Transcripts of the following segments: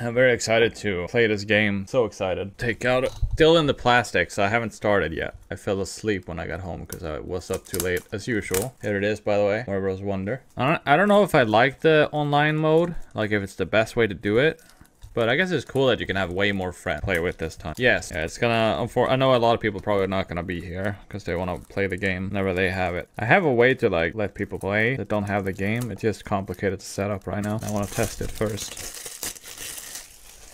I'm very excited to play this game. So excited. Take out, still in the plastic, so I haven't started yet. I fell asleep when I got home because I was up too late as usual. Here it is, by the way, Bros. Wonder. I don't, I don't know if I like the online mode, like if it's the best way to do it. But I guess it's cool that you can have way more friends play with this time. Yes, yeah, it's gonna, I know a lot of people probably not gonna be here because they want to play the game whenever they have it. I have a way to like let people play that don't have the game. It's just complicated to set up right now. I want to test it first.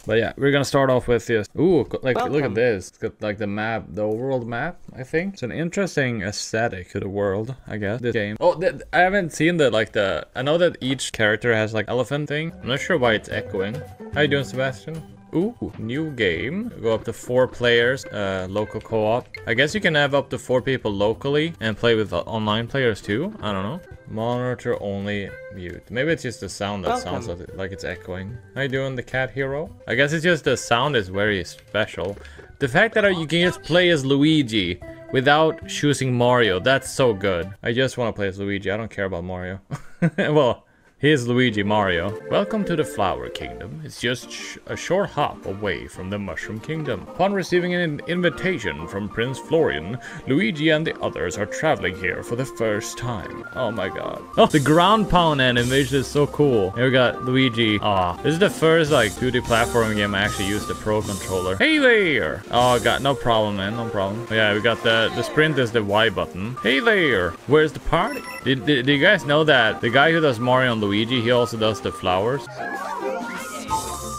But yeah, we're gonna start off with this. Ooh, like Welcome. look at this. It's got like the map, the world map. I think it's an interesting aesthetic to the world. I guess this game. Oh, th I haven't seen the like the. I know that each character has like elephant thing. I'm not sure why it's echoing. How you doing, Sebastian? Ooh, new game. Go up to four players, uh, local co-op. I guess you can have up to four people locally and play with online players too. I don't know. Monitor only mute. Maybe it's just the sound that Welcome. sounds like it's echoing. How you doing, the cat hero? I guess it's just the sound is very special. The fact that you can just play as Luigi without choosing Mario, that's so good. I just want to play as Luigi. I don't care about Mario. well, Here's Luigi Mario. Welcome to the Flower Kingdom. It's just sh a short hop away from the Mushroom Kingdom. Upon receiving an invitation from Prince Florian, Luigi and the others are traveling here for the first time. Oh my god. Oh, the ground pound animation is so cool. Here we got Luigi. Ah, this is the first like 2D platforming game I actually used the Pro Controller. Hey there! Oh god, no problem man, no problem. Yeah, we got the, the sprint is the Y button. Hey there! Where's the party? Did, did, did you guys know that the guy who does Mario on Luigi, he also does the flowers.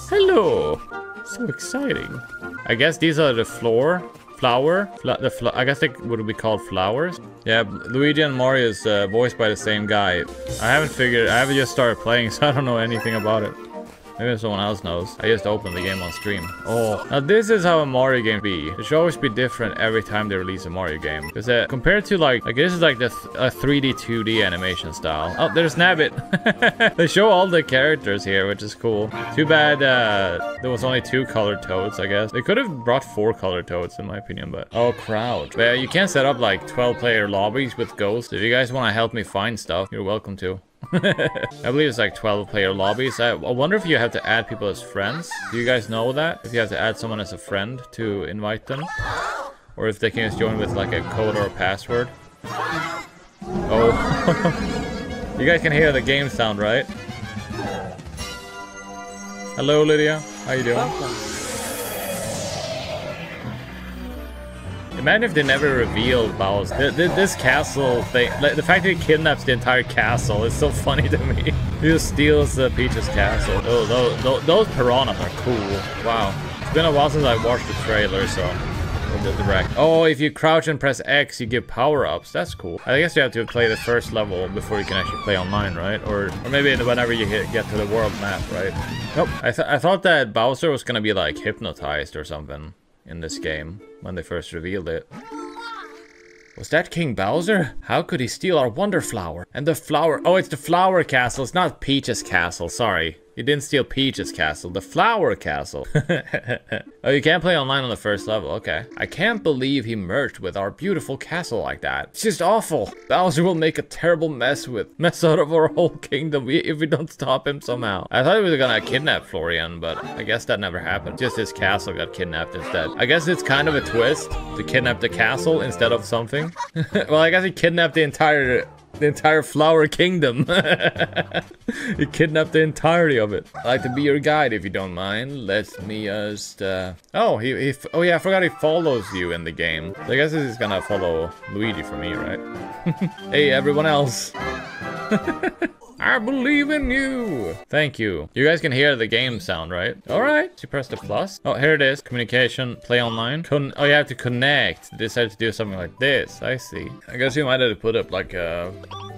Hello! So exciting. I guess these are the floor flower. Fla the fl I guess they would be called flowers. Yeah, Luigi and Mario is uh, voiced by the same guy. I haven't figured. I haven't just started playing, so I don't know anything about it. Maybe someone else knows. I just opened the game on stream. Oh, now this is how a Mario game be. It should always be different every time they release a Mario game. Because uh, compared to like, like this is like the th a 3D, 2D animation style. Oh, there's Nabbit. they show all the characters here, which is cool. Too bad uh, there was only two colored toads, I guess. They could have brought four colored toads, in my opinion, but... Oh, crowd. But you can't set up like 12 player lobbies with ghosts. If you guys want to help me find stuff, you're welcome to. I believe it's like 12 player lobbies. I, wonder if you have to add people as friends. Do you guys know that? If you have to add someone as a friend to invite them? Or if they can just join with like a code or a password? Oh. you guys can hear the game sound, right? Hello, Lydia. How you doing? Imagine if they never revealed Bowser. This castle thing, like, the fact that he kidnaps the entire castle is so funny to me. He just steals uh, Peach's castle. Oh, those, those, those piranhas are cool. Wow. It's been a while since I watched the trailer, so... The direct. Oh, if you crouch and press X, you get power-ups. That's cool. I guess you have to play the first level before you can actually play online, right? Or, or maybe whenever you hit, get to the world map, right? Nope. I, th I thought that Bowser was gonna be, like, hypnotized or something in this game when they first revealed it. Was that King Bowser? How could he steal our Wonder Flower? And the flower- oh, it's the Flower Castle, it's not Peach's Castle, sorry. You didn't steal Peach's castle, the flower castle. oh, you can't play online on the first level, okay. I can't believe he merged with our beautiful castle like that. It's just awful. Bowser will make a terrible mess with, mess out of our whole kingdom if we don't stop him somehow. I thought he was gonna kidnap Florian, but I guess that never happened. Just his castle got kidnapped instead. I guess it's kind of a twist to kidnap the castle instead of something. well, I guess he kidnapped the entire the entire flower kingdom. you kidnapped the entirety of it. I'd like to be your guide if you don't mind. Let me just, uh... Oh, he, he oh yeah, I forgot he follows you in the game. So I guess he's gonna follow Luigi for me, right? hey, everyone else. I believe in you. Thank you. You guys can hear the game sound, right? All right. You press the plus. Oh, here it is. Communication, play online. Con oh, you have to connect. Decide to do something like this. I see. I guess you might have to put up like a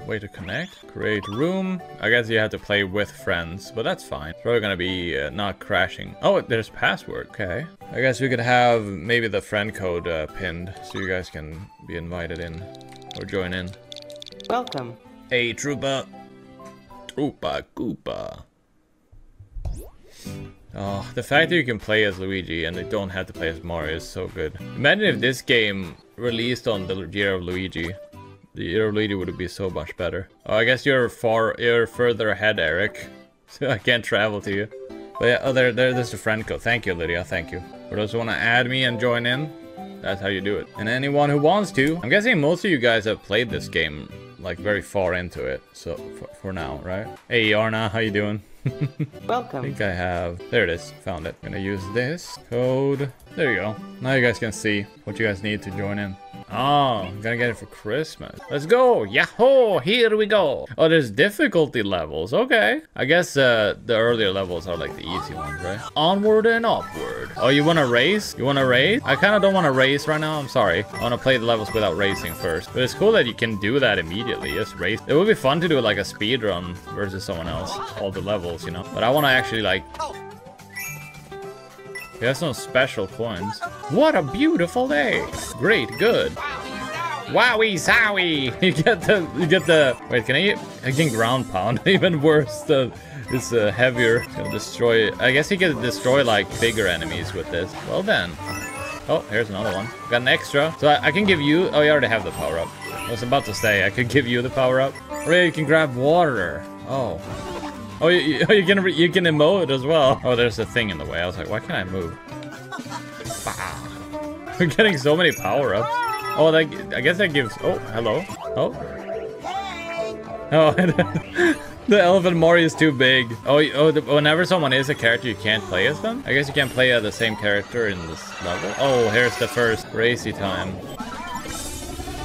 way to connect. Create room. I guess you have to play with friends, but that's fine. It's probably gonna be uh, not crashing. Oh, there's password. Okay. I guess we could have maybe the friend code uh, pinned so you guys can be invited in or join in. Welcome. Hey, Trooper. Troopa Koopa. Oh, the fact that you can play as Luigi and they don't have to play as Mario is so good. Imagine if this game released on the year of Luigi. The year of Luigi would be so much better. Oh, I guess you're far, you're further ahead, Eric. So I can't travel to you. But yeah, oh, there, there, there's a friend code. Thank you, Lydia. Thank you. For those who want to add me and join in, that's how you do it. And anyone who wants to, I'm guessing most of you guys have played this game like very far into it. So for, for now, right? Hey, Arna, how you doing? Welcome. I think I have, there it is, found it. Gonna use this code. There you go. Now you guys can see what you guys need to join in. Oh, I'm gonna get it for Christmas. Let's go! Yahoo! Here we go! Oh, there's difficulty levels. Okay. I guess uh, the earlier levels are like the easy ones, right? Onward and upward. Oh, you wanna race? You wanna race? I kinda don't wanna race right now. I'm sorry. I wanna play the levels without racing first. But it's cool that you can do that immediately. Just race. It would be fun to do like a speed run versus someone else. All the levels, you know? But I wanna actually like he has some special coins. What a beautiful day! Great, good. Wowie zowie! You get the, you get the, wait, can I, I can ground pound, even worse, the, it's uh, heavier, gonna destroy, I guess he can destroy like bigger enemies with this. Well then. Oh, here's another one. Got an extra. So I, I can give you, oh, you already have the power up. I was about to say, I could give you the power up. Or yeah, you can grab water. Oh. Oh, you, you, can you can emote as well. Oh, there's a thing in the way. I was like, why can't I move? We're getting so many power ups. Oh, that I guess that gives. Oh, hello. Oh. Oh, the elephant Mori is too big. Oh, oh, the, whenever someone is a character, you can't play as them. I guess you can't play as the same character in this level. Oh, here's the first racy time.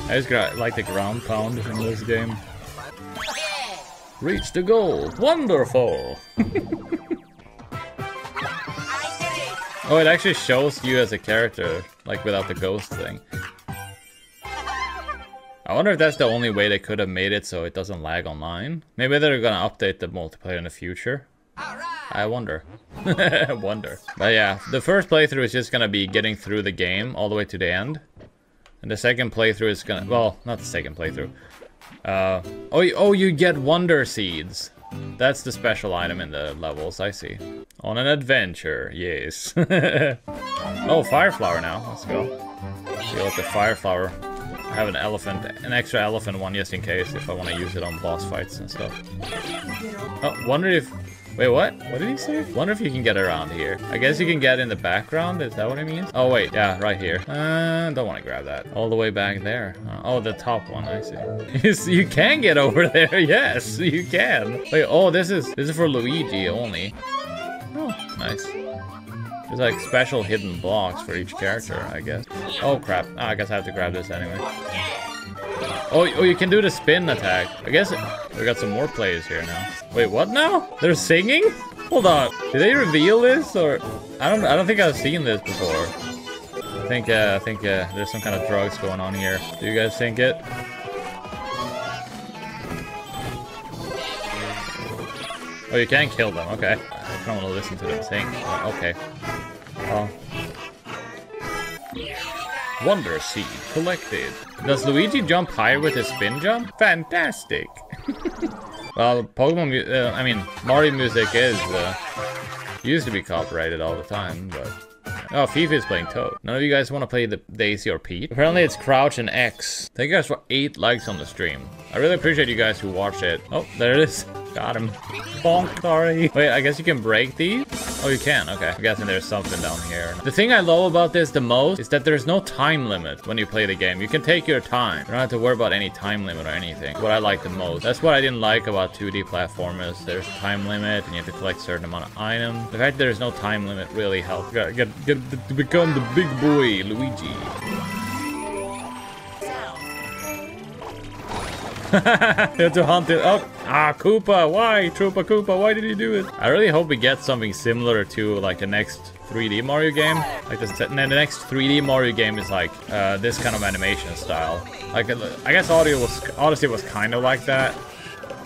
I just got like the ground pound in this game. Reach the goal. Wonderful. oh, it actually shows you as a character, like without the ghost thing. I wonder if that's the only way they could have made it so it doesn't lag online. Maybe they're gonna update the multiplayer in the future. I wonder. I wonder. But yeah, the first playthrough is just gonna be getting through the game all the way to the end. And the second playthrough is gonna, well, not the second playthrough. Uh, oh, oh, you get Wonder Seeds. That's the special item in the levels, I see. On an adventure, yes. oh, Fire Flower now, let's go. See what the Fire Flower. I have an elephant, an extra elephant one just in case if I want to use it on boss fights and stuff. Oh, wonder if Wait, what? What did he say? Wonder if you can get around here. I guess you can get in the background. Is that what it means? Oh, wait. Yeah, right here. Uh, don't want to grab that. All the way back there. Uh, oh, the top one. I see. you can get over there. Yes, you can. Wait, oh, this is this is for Luigi only. Oh, nice. There's like special hidden blocks for each character, I guess. Oh, crap. Oh, I guess I have to grab this anyway. Oh, oh, you can do the spin attack. I guess we got some more players here now. Wait, what now? They're singing? Hold on. Did they reveal this or I don't I don't think I've seen this before. I think uh, I think uh, there's some kind of drugs going on here. Do you guys think it? Oh, you can kill them. Okay. I don't want to listen to them sing. Okay. Oh. Wonder Seed collected. Does Luigi jump higher with his spin jump? Fantastic! well, Pokemon, uh, I mean, Mario music is, uh, used to be copyrighted all the time, but... Oh, Fifi is playing Toad. None of you guys want to play the Daisy or Pete? Apparently it's Crouch and X. Thank you guys for 8 likes on the stream. I really appreciate you guys who watch it. Oh, there it is. Got him. Bonk, sorry. Wait, I guess you can break these? Oh, you can? Okay. I'm guessing there's something down here. The thing I love about this the most is that there's no time limit when you play the game. You can take your time. You don't have to worry about any time limit or anything. What I like the most. That's what I didn't like about 2D platformers. There's time limit and you have to collect certain amount of items. The fact that there's no time limit really helps. Get, get, get to become the big boy, Luigi. You have to hunt it up. Ah, Koopa, why? Troopa Koopa, why did you do it? I really hope we get something similar to like the next 3D Mario game. Like this, and the next 3D Mario game is like uh, this kind of animation style. Like I guess Audio was Odyssey was kind of like that,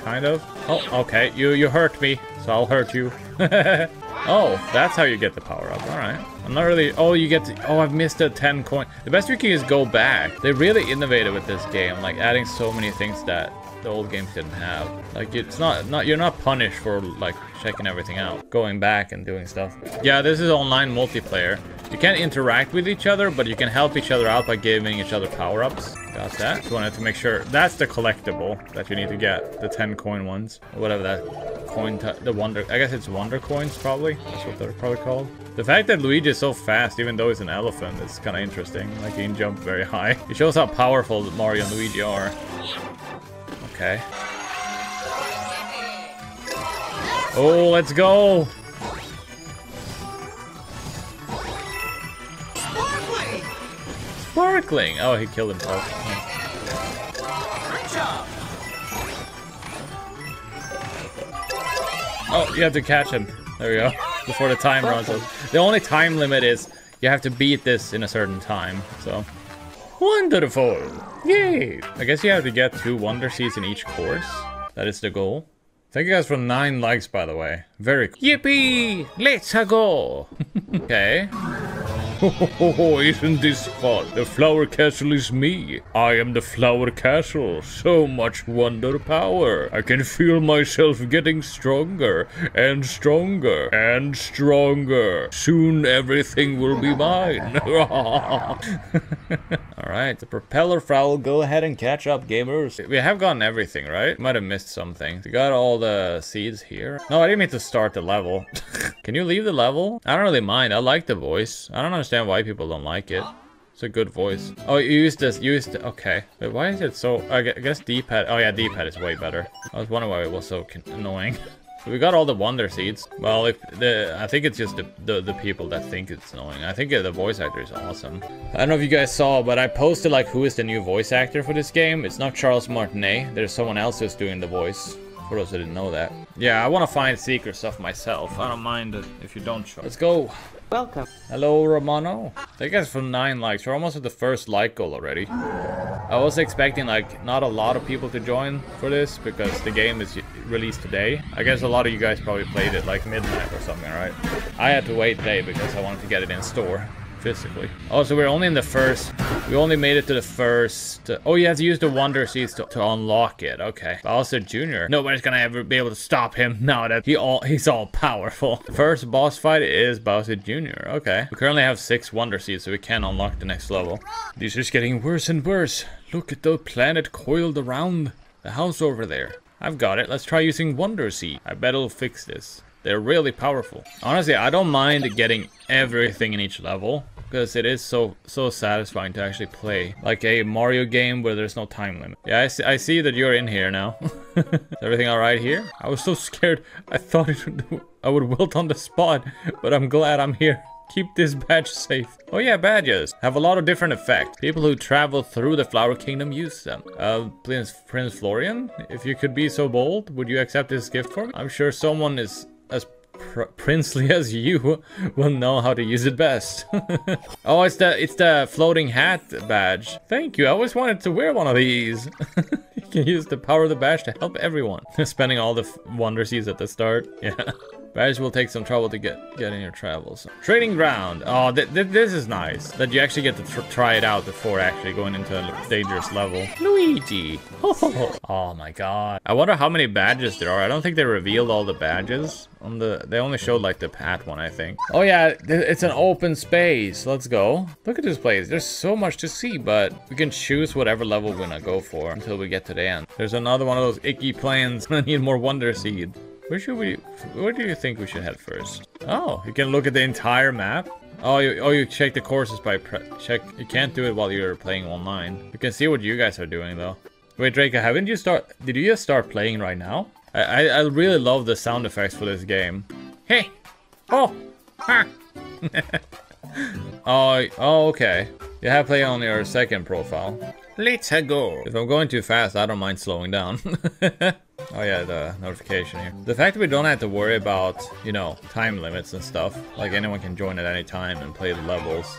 kind of. Oh, okay. You you hurt me, so I'll hurt you. oh, that's how you get the power up. All right. I'm not really... Oh, you get to... Oh, I've missed a 10 coin. The best you can is go back. They really innovated with this game, like adding so many things that the old games didn't have. Like, it's not... not You're not punished for, like, checking everything out. Going back and doing stuff. Yeah, this is online multiplayer. You can't interact with each other, but you can help each other out by giving each other power-ups. Got that. Just wanted to make sure. That's the collectible that you need to get. The 10 coin ones. Whatever that coin... The wonder... I guess it's wonder coins, probably. That's what they're probably called. The fact that Luigi is so fast, even though he's an elephant, is kind of interesting. Like, he can jump very high. It shows how powerful Mario and Luigi are. Okay. Oh, let's go! Sparkling! Sparkling! Oh, he killed himself. Oh, you have to catch him. There we go. Before the time runs out. The only time limit is you have to beat this in a certain time, so. Wonderful! Yay! I guess you have to get two Wonder Seeds in each course. That is the goal. Thank you guys for nine likes, by the way. Very cool. Yippee! Let's go! okay. Oh, isn't this fun? The Flower Castle is me. I am the Flower Castle. So much wonder power. I can feel myself getting stronger and stronger and stronger. Soon everything will be mine. Alright, the propeller foul. Go ahead and catch up, gamers. We have gotten everything, right? Might have missed something. We got all the seeds here. No, I didn't mean to start the level. can you leave the level? I don't really mind. I like the voice. I don't understand why people don't like it. It's a good voice. Oh, you use this. You used. Okay. Wait, why is it so? I guess D-pad. Oh yeah, D-pad is way better. I was wondering why it was so annoying. We got all the wonder seeds. Well, if the I think it's just the, the the people that think it's annoying. I think the voice actor is awesome. I don't know if you guys saw, but I posted like who is the new voice actor for this game. It's not Charles Martinet. There's someone else who's doing the voice. For those who didn't know that. Yeah, I want to find secret stuff myself. I don't mind if you don't show. Let's go. Welcome. Hello, Romano. Thank you guys for nine likes. We're almost at the first like goal already. I was expecting like not a lot of people to join for this because the game is released today. I guess a lot of you guys probably played it like midnight or something, right? I had to wait today because I wanted to get it in store physically. Oh, so we're only in the first. We only made it to the first. oh, you have to use the Wonder Seeds to, to unlock it. Okay. Bowser Jr. Nobody's gonna ever be able to stop him now that he all he's all powerful. First boss fight is Bowser Jr. Okay. We currently have six Wonder Seeds, so we can unlock the next level. This is getting worse and worse. Look at the planet coiled around the house over there. I've got it. Let's try using Wonder Seed. I bet it'll fix this. They're really powerful. Honestly, I don't mind getting everything in each level because it is so so satisfying to actually play like a Mario game where there's no time limit. Yeah, I see, I see that you're in here now. is everything all right here? I was so scared. I thought would, I would wilt on the spot, but I'm glad I'm here. Keep this badge safe. Oh yeah, badges have a lot of different effects. People who travel through the Flower Kingdom use them. Uh, Prince, Prince Florian, if you could be so bold, would you accept this gift for me? I'm sure someone is as pr princely as you will know how to use it best. oh, it's the it's the floating hat badge. Thank you. I always wanted to wear one of these. you can use the power of the badge to help everyone. Spending all the f- wonder seeds at the start. Yeah. Badge will take some trouble to get get in your travels. Trading ground. Oh, th th this is nice. That you actually get to tr try it out before actually going into a dangerous level. Luigi. Oh my god. I wonder how many badges there are. I don't think they revealed all the badges on the. They only showed like the pat one, I think. Oh yeah, it's an open space. Let's go. Look at this place. There's so much to see, but we can choose whatever level we're gonna go for until we get to the end. There's another one of those icky planes. I need more Wonder Seed. Where should we? Where do you think we should head first? Oh, you can look at the entire map. Oh, you, oh, you check the courses by check. You can't do it while you're playing online. You can see what you guys are doing though. Wait, Draco, haven't you start? Did you just start playing right now? I I, I really love the sound effects for this game. Hey, oh, ha. oh, oh, okay. You have play on your second profile. Let's go. If I'm going too fast, I don't mind slowing down. oh yeah, the notification here. The fact that we don't have to worry about, you know, time limits and stuff, like anyone can join at any time and play the levels,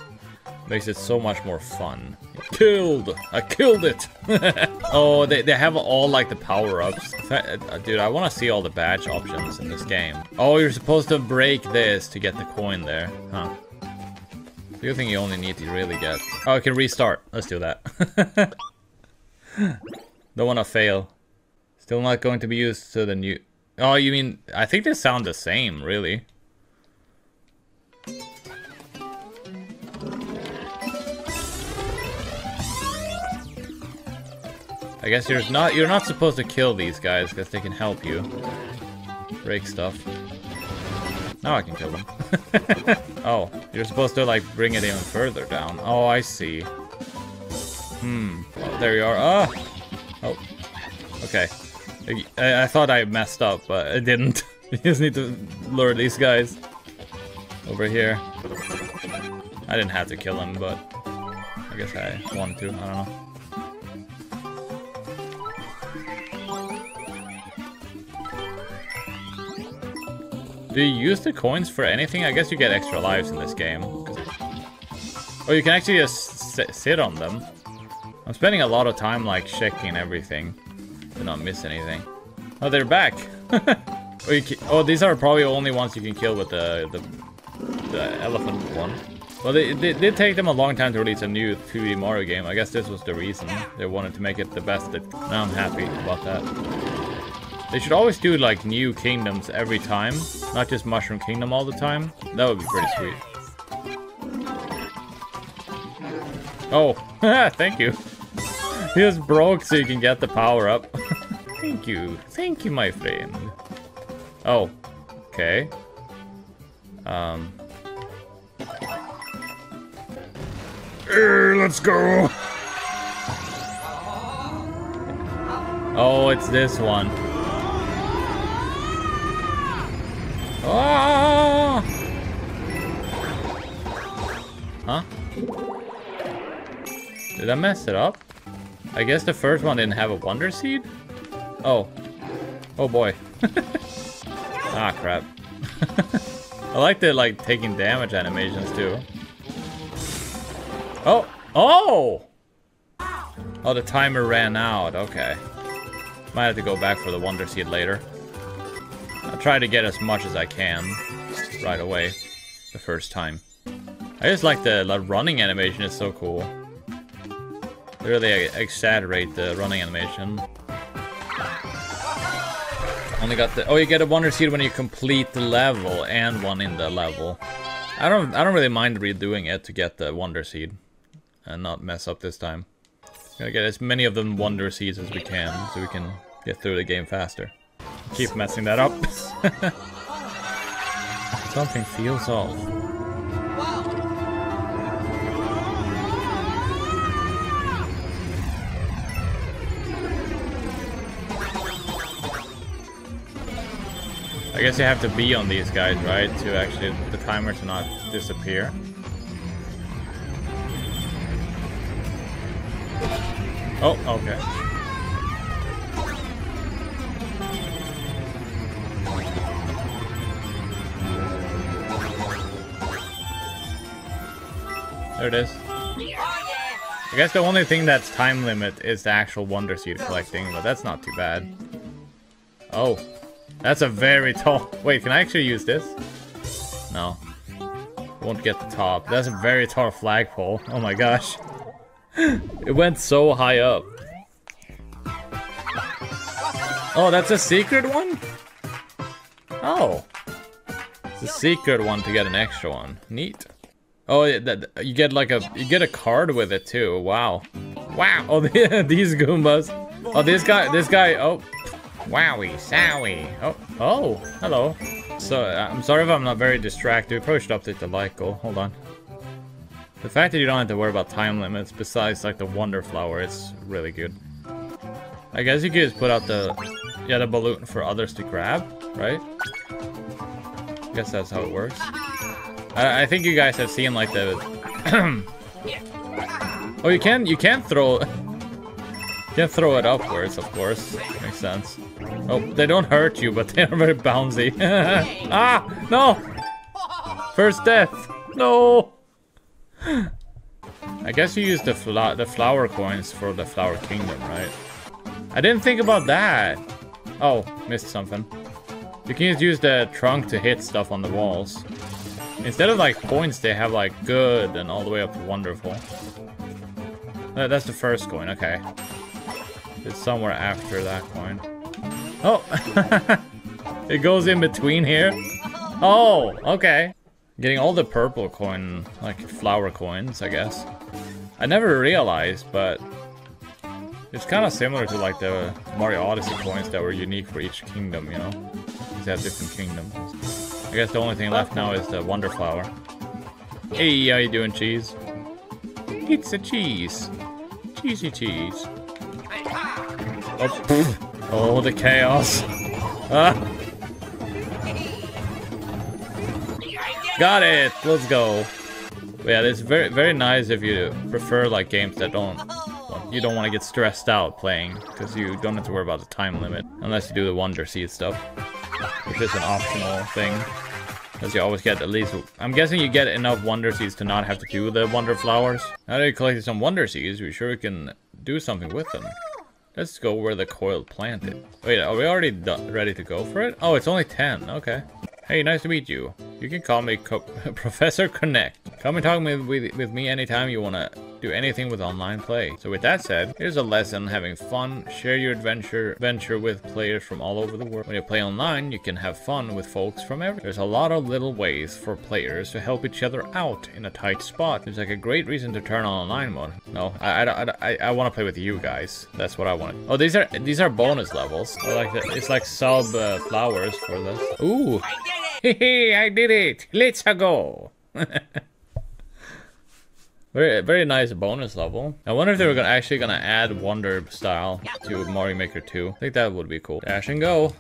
makes it so much more fun. Killed! I killed it! oh, they, they have all like the power-ups. Uh, dude, I want to see all the badge options in this game. Oh, you're supposed to break this to get the coin there. Huh. Do you think you only need to really get... Oh, I can restart. Let's do that. Don't want to fail. Still not going to be used to the new... Oh, you mean... I think they sound the same, really. I guess you're not you're not supposed to kill these guys because they can help you break stuff. Now I can kill them. oh, you're supposed to like bring it even further down. Oh, I see. Hmm. There you are. Ah. Oh. Okay. I, I thought I messed up, but I didn't. you just need to lure these guys over here. I didn't have to kill him, but I guess I wanted to. I don't know. Do you use the coins for anything? I guess you get extra lives in this game. Or you can actually just sit on them. I'm spending a lot of time like checking everything to not miss anything. Oh, they're back! oh, oh, these are probably only ones you can kill with the, the, the elephant one. Well, they, they did take them a long time to release a new 2D Mario game. I guess this was the reason. They wanted to make it the best. That, now I'm happy about that. They should always do like new kingdoms every time, not just Mushroom Kingdom all the time. That would be pretty sweet. Oh, thank you. He broke so you can get the power up. thank you. Thank you, my friend. Oh, okay. Um. Hey, let's go. Oh, it's this one. Ah! Huh? Did I mess it up? I guess the first one didn't have a Wonder Seed? Oh. Oh boy. ah, crap. I like the, like, taking damage animations, too. Oh! Oh! Oh, the timer ran out. Okay. Might have to go back for the Wonder Seed later. I'll try to get as much as I can right away the first time. I just like the, the running animation, it's so cool. They really exaggerate the running animation. Only got the- oh, you get a Wonder Seed when you complete the level and one in the level. I don't I don't really mind redoing it to get the Wonder Seed and not mess up this time. Gotta get as many of them Wonder Seeds as we can so we can get through the game faster. Keep messing that up. Something feels off. I guess you have to be on these guys, right? To actually, the timer to not disappear. Oh, okay. There it is. I guess the only thing that's time limit is the actual Wonder Seed collecting, but that's not too bad. Oh. That's a very tall... Wait, can I actually use this? No. Won't get the top. That's a very tall flagpole. Oh my gosh. it went so high up. Oh, that's a secret one? Oh. It's a secret one to get an extra one. Neat. Oh, that, you get like a you get a card with it too. Wow, wow. Oh, these Goombas. Oh, this guy, this guy. Oh, wowie, sowie. Oh, oh, hello. So uh, I'm sorry if I'm not very distracted. We probably should update the light oh, goal. Hold on. The fact that you don't have to worry about time limits, besides like the Wonder Flower, it's really good. I guess you could just put out the yeah the balloon for others to grab, right? I guess that's how it works. I, I think you guys have seen like the. oh, you can you can throw. You can throw it upwards, of course. Makes sense. Oh, they don't hurt you, but they are very bouncy. ah, no! First death. No. I guess you use the the flower coins for the flower kingdom, right? I didn't think about that. Oh, missed something. You can just use the trunk to hit stuff on the walls. Instead of like points, they have like good and all the way up to wonderful. Uh, that's the first coin, okay. It's somewhere after that coin. Oh! it goes in between here? Oh, okay. Getting all the purple coin, like flower coins, I guess. I never realized, but It's kind of similar to like the Mario Odyssey coins that were unique for each kingdom, you know? These have different kingdoms. I guess the only thing left now is the Wonder Flower. Hey, how you doing, cheese? It's a cheese. Cheesy cheese. Oh, oh the chaos. Ah. Got it. Let's go. Yeah, it's very very nice if you prefer like games that don't you don't want to get stressed out playing because you don't have to worry about the time limit unless you do the Wonder Seed stuff, which is an optional thing. Because you always get at least, I'm guessing you get enough Wonder Seeds to not have to do the Wonder Flowers. Now that you collected some Wonder Seeds, we sure can do something with them. Let's go where the coil planted. Wait, are we already ready to go for it? Oh, it's only 10, okay. Hey, nice to meet you. You can call me Co Professor Connect. Come and talk with, with, with me anytime you want to do anything with online play. So with that said, here's a lesson having fun, share your adventure adventure with players from all over the world. When you play online, you can have fun with folks from everywhere. There's a lot of little ways for players to help each other out in a tight spot. It's like a great reason to turn on online mode. No, I, I, I, I want to play with you guys. That's what I want. Oh, these are these are bonus levels. I like that. It's like sub uh, flowers for this. Ooh. I did it! Hey, I did it! Let's go! Very, very nice bonus level. I wonder if they were gonna, actually gonna add Wonder style to Mario Maker 2. I think that would be cool. Dash and go.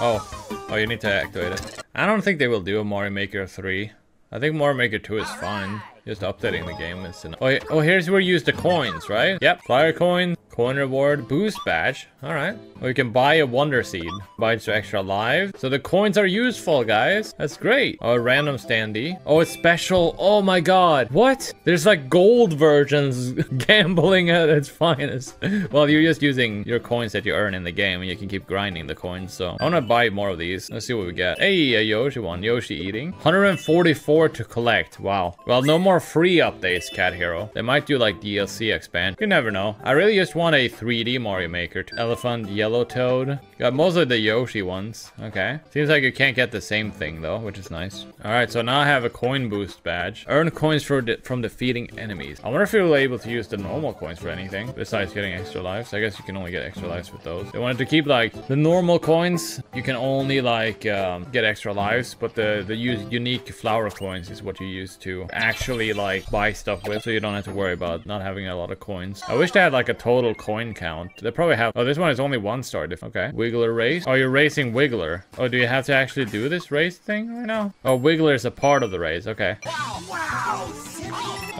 Oh, oh, you need to activate it. I don't think they will do a Mario Maker 3. I think Mario Maker 2 is fine. Just updating the game is enough. Oh, oh, here's where you use the coins, right? Yep, flyer coin, Coin reward, boost badge. Alright. Or you can buy a wonder seed. Buy two extra lives. So the coins are useful, guys. That's great. Oh, a random standee. Oh, it's special. Oh my god. What? There's like gold versions gambling at its finest. well, you're just using your coins that you earn in the game and you can keep grinding the coins. So I want to buy more of these. Let's see what we get. Hey, a Yoshi one. Yoshi eating. 144 to collect. Wow. Well, no more free updates, Cat Hero. They might do like DLC expand. You never know. I really just want want a 3D Mario Maker. Elephant, Yellow Toad. Got mostly the Yoshi ones. Okay. Seems like you can't get the same thing though, which is nice. Alright, so now I have a coin boost badge. Earn coins for de from defeating enemies. I wonder if you're able to use the normal coins for anything besides getting extra lives. I guess you can only get extra lives with those. They wanted to keep like the normal coins. You can only like um, get extra lives, but the, the unique flower coins is what you use to actually like buy stuff with so you don't have to worry about not having a lot of coins. I wish they had like a total coin count. They probably have... Oh, this one is only one star. Okay. Wiggler race. Oh, you're racing Wiggler. Oh, do you have to actually do this race thing right now? Oh, Wiggler is a part of the race. Okay.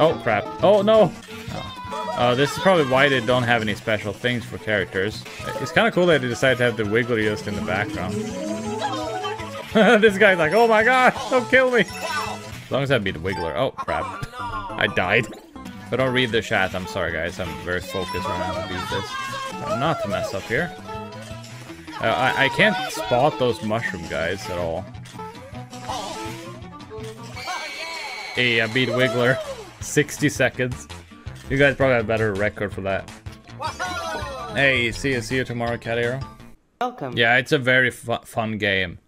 Oh, crap. Oh, no. Oh. Uh, this is probably why they don't have any special things for characters. It's kind of cool that they decided to have the Wiggler just in the background. this guy's like, oh my god, don't kill me. As long as I beat the Wiggler. Oh, crap. I died. I don't read the chat, I'm sorry guys, I'm very focused on now to beat this. Not to mess up here. Uh, I, I can't spot those mushroom guys at all. Hey, I beat Wiggler. 60 seconds. You guys probably have a better record for that. Hey, see you, see you tomorrow, Cat Hero. Welcome. Yeah, it's a very fu fun game.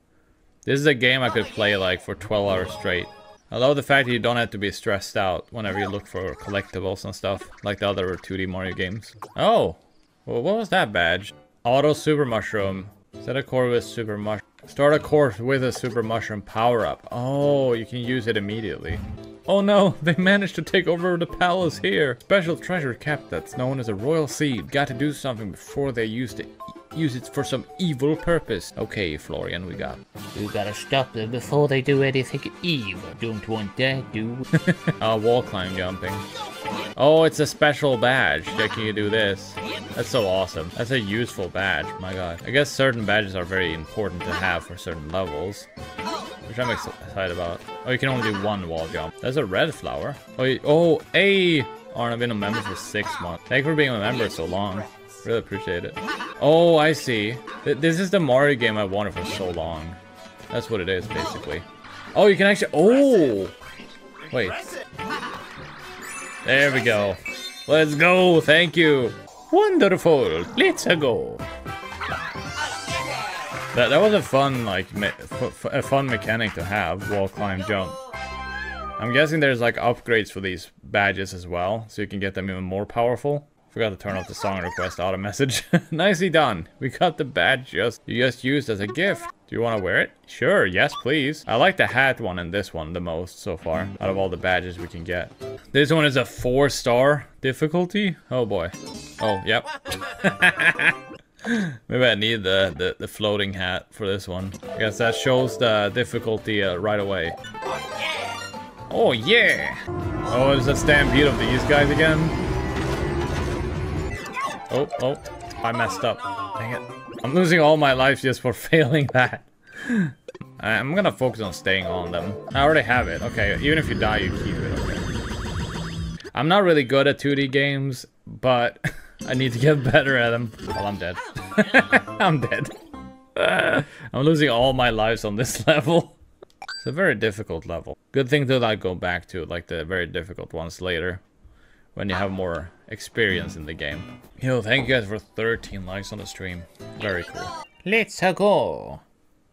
This is a game I could play like for 12 hours straight. I love the fact that you don't have to be stressed out whenever you look for collectibles and stuff, like the other 2D Mario games. Oh, well, what was that badge? Auto Super Mushroom. Set a course with Super Mushroom. Start a course with a Super Mushroom power-up. Oh, you can use it immediately. Oh no, they managed to take over the palace here. Special treasure kept that's known as a royal seed. Got to do something before they used it use it for some evil purpose. Okay, Florian, we got. We gotta stop them before they do anything evil. Don't want that, do we? uh, wall climb jumping. Oh, it's a special badge. Yeah, can you do this? That's so awesome. That's a useful badge. My god. I guess certain badges are very important to have for certain levels. Which I'm excited about. Oh, you can only do one wall jump. There's a red flower. Oh, you, oh, hey! Arn, I've been a member for six months. Thank you for being a member so long. Really appreciate it. Oh, I see. This is the Mario game I wanted for so long. That's what it is, basically. Oh, you can actually... Oh! Wait. There we go. Let's go. Thank you. Wonderful. Let's go. That, that was a fun, like, a fun mechanic to have, wall climb jump. I'm guessing there's, like, upgrades for these badges as well, so you can get them even more powerful. Forgot to turn off the song request auto message. Nicely done. We got the badge just you just used as a gift. Do you want to wear it? Sure, yes please. I like the hat one and this one the most so far out of all the badges we can get. This one is a four star difficulty. Oh boy. Oh, yep. Maybe I need the, the, the, floating hat for this one. I guess that shows the difficulty uh, right away. Oh yeah! Oh, it's a stampede of these guys again. Oh, oh, I messed up. Dang it. I'm losing all my life just for failing that. I'm gonna focus on staying on them. I already have it. Okay, even if you die, you keep it. Okay. I'm not really good at 2D games, but I need to get better at them. Well, I'm dead. I'm dead. I'm losing all my lives on this level. It's a very difficult level. Good thing to like go back to like the very difficult ones later when you have more experience in the game. Yo, thank you guys for 13 likes on the stream. Very cool. Let's go.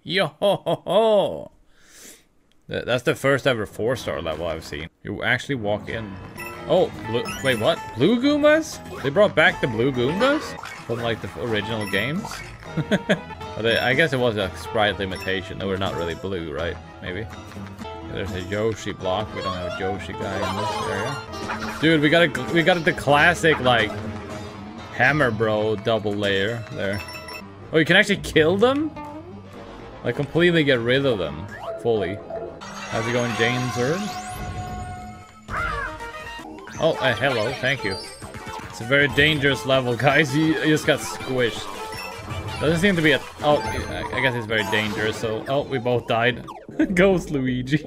Yo ho ho ho. That's the first ever four star level I've seen. You actually walk in. Oh, blue, wait, what? Blue Goombas? They brought back the Blue Goombas from like the original games? they, uh, I guess it was a sprite limitation. They were not really blue, right? Maybe. There's a Yoshi block. We don't have a Yoshi guy in this area. Dude, we got a we got the classic like Hammer Bro double layer there. Oh, you can actually kill them? Like completely get rid of them fully. How's it going, Jane Zerd? Oh, uh, hello, thank you. It's a very dangerous level, guys. You, you just got squished. Doesn't seem to be a... Oh, I guess it's very dangerous, so... Oh, we both died. Ghost Luigi.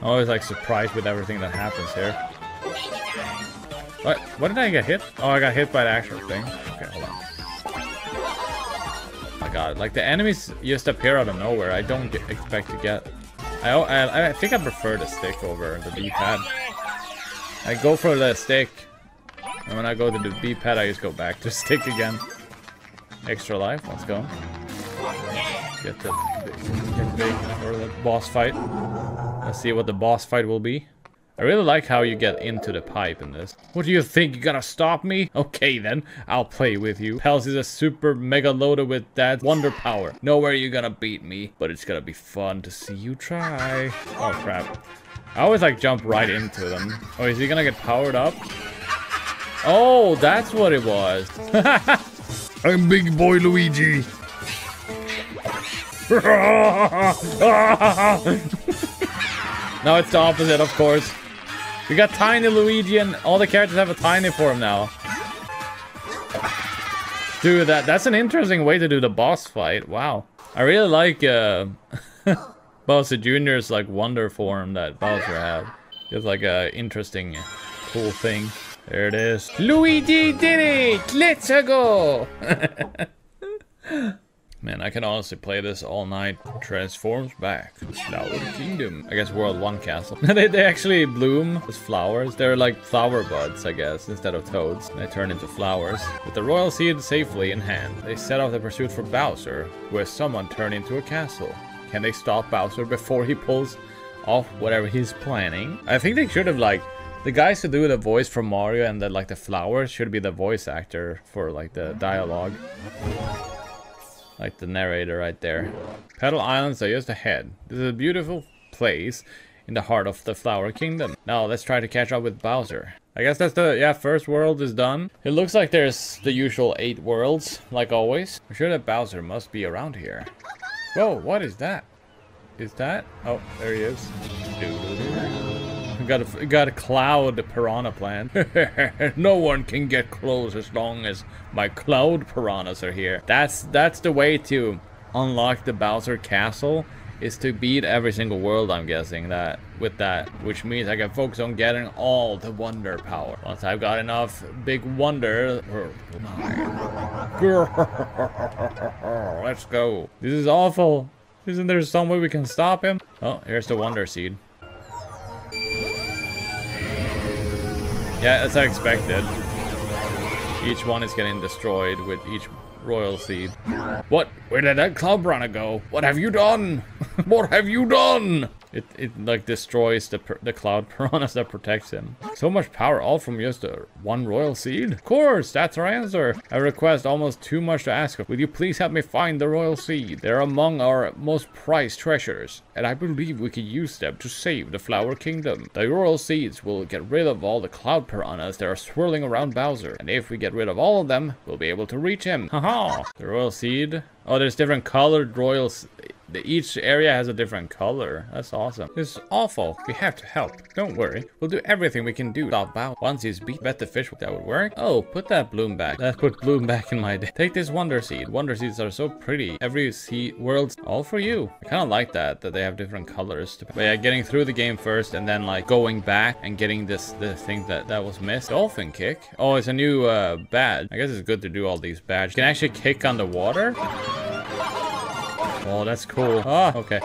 I'm always like surprised with everything that happens here. What? What did I get hit? Oh, I got hit by the actual thing. Okay, hold on. Oh my god, like the enemies just appear out of nowhere. I don't get, expect to get. I, I I think I prefer the stick over the D-pad. I go for the stick, and when I go to the D-pad, I just go back to stick again. Extra life, let's go. Get the get big for the boss fight. Let's see what the boss fight will be. I really like how you get into the pipe in this. What do you think, you gonna stop me? Okay then, I'll play with you. Pels is a super mega loader with that wonder power. Nowhere you gonna beat me, but it's gonna be fun to see you try. Oh crap. I always like jump right into them. Oh, is he gonna get powered up? Oh, that's what it was. I'm Big Boy Luigi. no, it's the opposite, of course. We got Tiny Luigi and all the characters have a tiny form now. Dude, that that's an interesting way to do the boss fight. Wow. I really like uh, Bowser Jr.'s like wonder form that Bowser had. It's like a interesting, cool thing. There it is. Luigi did it! Let's go! Man, I can honestly play this all night. Transforms back. Flower Kingdom. I guess World 1 Castle. they, they actually bloom as flowers. They're like flower buds, I guess, instead of toads. They turn into flowers. With the royal seed safely in hand, they set off the pursuit for Bowser, who has someone turned into a castle. Can they stop Bowser before he pulls off whatever he's planning? I think they should have like the guys who do the voice for Mario and the like the flowers should be the voice actor for like the dialogue. Like the narrator right there. Petal Islands are just ahead. This is a beautiful place in the heart of the Flower Kingdom. Now let's try to catch up with Bowser. I guess that's the, yeah, first world is done. It looks like there's the usual eight worlds, like always. I'm sure that Bowser must be around here. Whoa, what is that? Is that? Oh, there he is. Got a, got a cloud piranha plant. no one can get close as long as my cloud piranhas are here. That's that's the way to unlock the Bowser Castle is to beat every single world, I'm guessing, that with that, which means I can focus on getting all the wonder power. Once I've got enough big wonder, let's go. This is awful. Isn't there some way we can stop him? Oh, here's the wonder seed. Yeah, as I expected. Each one is getting destroyed with each royal seed. What? Where did that cloud piranha go? What have you done? what have you done? It, it like destroys the the cloud piranhas that protects him. So much power, all from just one royal seed? Of course, that's our answer. A request almost too much to ask of. Will you please help me find the royal seed? They're among our most prized treasures, and I believe we could use them to save the Flower Kingdom. The royal seeds will get rid of all the cloud piranhas that are swirling around Bowser, and if we get rid of all of them, we'll be able to reach him. Haha! the royal seed. Oh, there's different colored royals each area has a different color. That's awesome. This is awful. We have to help. Don't worry. We'll do everything we can do. Stop Bow. Once he's beat, bet the fish that would work. Oh, put that bloom back. Let's put bloom back in my day. Take this wonder seed. Wonder seeds are so pretty. Every sea world's all for you. I kind of like that, that they have different colors. To, but yeah, getting through the game first and then like going back and getting this, the thing that, that was missed. Dolphin kick. Oh, it's a new uh, badge. I guess it's good to do all these badges. You can actually kick on the water. Oh, that's cool. Oh, okay.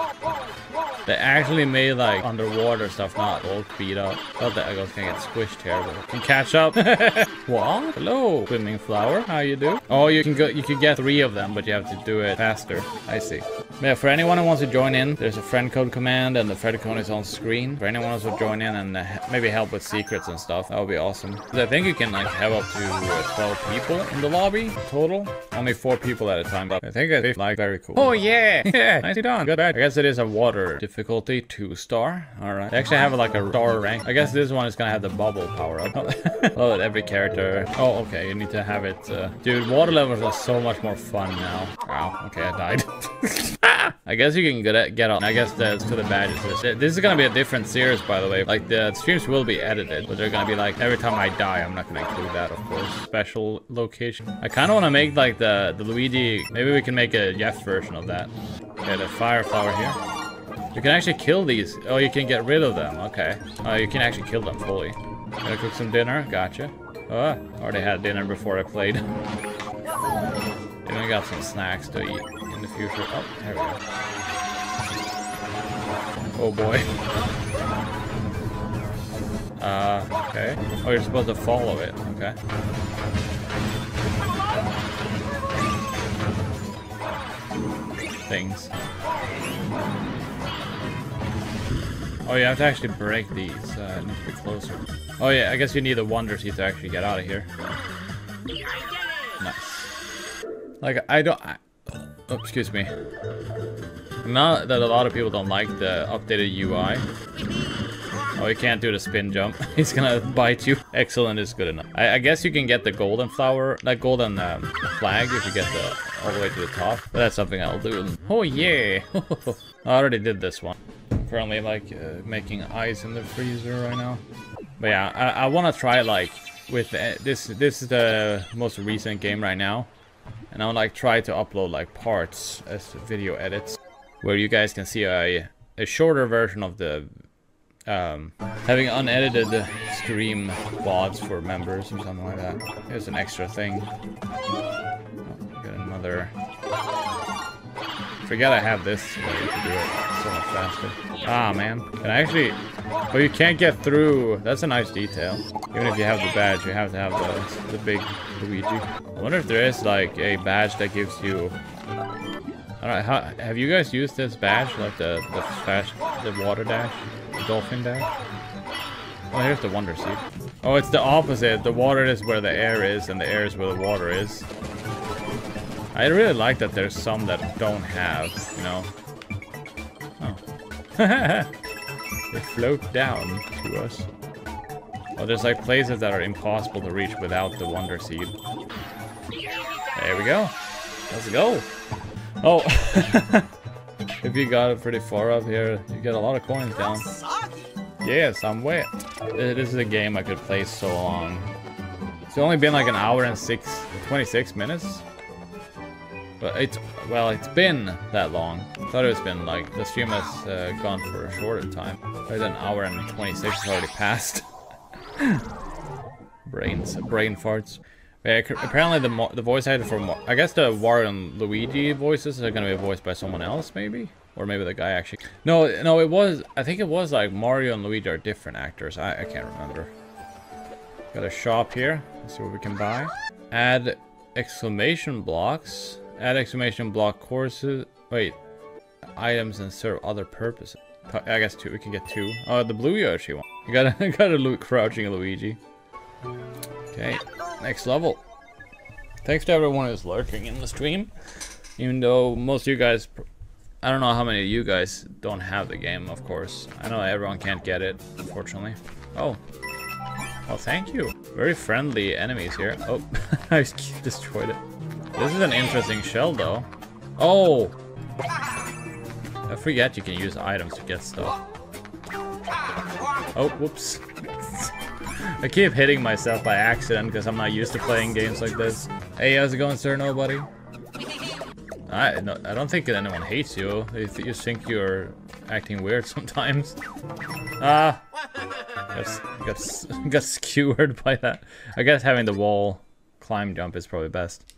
They actually made like underwater stuff, not all beat up. Thought that I was gonna get squished here, but can catch up. what? Hello, swimming flower. How you do? Oh, you can go. You can get three of them, but you have to do it faster. I see. Yeah, for anyone who wants to join in, there's a friend code command, and the friend code is on screen. For anyone else who join in and uh, maybe help with secrets and stuff, that would be awesome. I think you can like have up to uh, 12 people in the lobby total. Only four people at a time, but I think it's like very cool. Oh yeah, yeah, nicely done. Good. I guess it is a water difficulty two star. All right. They actually have like a star rank. I guess this one is gonna have the bubble power up. oh, every character. Oh, okay. You need to have it. Uh... Dude, water levels are so much more fun now. Wow. Okay, I died. I guess you can get it, get on. I guess that's to the badges. This is gonna be a different series, by the way. Like the streams will be edited, but they're gonna be like every time I die. I'm not gonna include that, of course. Special location. I kind of want to make like the the Luigi. Maybe we can make a Jeff version of that. Okay, the fire flower here. You can actually kill these. Oh, you can get rid of them. Okay. Oh, you can actually kill them fully. Gonna cook some dinner. Gotcha. Oh, already had dinner before I played. Even got some snacks to eat in the future. Oh, there we go. Oh boy. Uh, okay. Oh, you're supposed to follow it. Okay. Things. Oh, you have to actually break these. Uh, need to be closer. Oh yeah, I guess you need the Wonder Seed to actually get out of here. Nice. Like, I don't... I, oh, excuse me. Not that a lot of people don't like the updated UI. Oh, he can't do the spin jump. He's gonna bite you. Excellent is good enough. I, I guess you can get the golden flower, that golden um, flag if you get the all the way to the top. But that's something I'll do. Oh yeah! I already did this one currently like uh, making ice in the freezer right now. But yeah, I, I want to try like with uh, this. This is the most recent game right now, and I would like try to upload like parts as video edits, where you guys can see a a shorter version of the um, having unedited stream VODs for members or something like that. It's an extra thing. Oh, got another Forget I have this way to do it so much faster. Ah, man. Actually... But you can't get through. That's a nice detail. Even if you have the badge, you have to have the, the big Luigi. I wonder if there is, like, a badge that gives you... Know, how, have you guys used this badge? Like the, the, fast, the water dash? The dolphin dash? Oh, here's the Wonder Seed. Oh, it's the opposite. The water is where the air is, and the air is where the water is. I really like that there's some that don't have, you know. Oh. they float down to us. Oh, there's like places that are impossible to reach without the Wonder Seed. There we go. Let's go. Oh. if you got it pretty far up here, you get a lot of coins down. Yes, I'm wet. This is a game I could play so long. It's only been like an hour and six, 26 minutes. But it's, well, it's been that long. I thought it's been like, the stream has uh, gone for a shorter time. There's an hour and 26 has already passed. Brains, brain farts. Yeah, apparently the the voice actor for, I guess the Wario and Luigi voices are gonna be voiced by someone else, maybe? Or maybe the guy actually... No, no, it was, I think it was like Mario and Luigi are different actors. I, I can't remember. Got a shop here. Let's see what we can buy. Add exclamation blocks. Add exclamation block courses. Wait. Items and serve other purposes. I guess two. We can get two. Oh, the blue Yoshi one. You gotta gotta loot crouching Luigi. Okay, next level. Thanks to everyone who's lurking in the stream. Even though most of you guys, I don't know how many of you guys don't have the game, of course. I know everyone can't get it, unfortunately. Oh. Oh, thank you. Very friendly enemies here. Oh, I destroyed it. This is an interesting shell, though. Oh! I forget you can use items to get stuff. Oh, whoops. I keep hitting myself by accident because I'm not used to playing games like this. Hey, how's it going, sir? Nobody? I no, I don't think anyone hates you. They th you think you're acting weird sometimes. Ah, got, got, got skewered by that. I guess having the wall climb jump is probably best.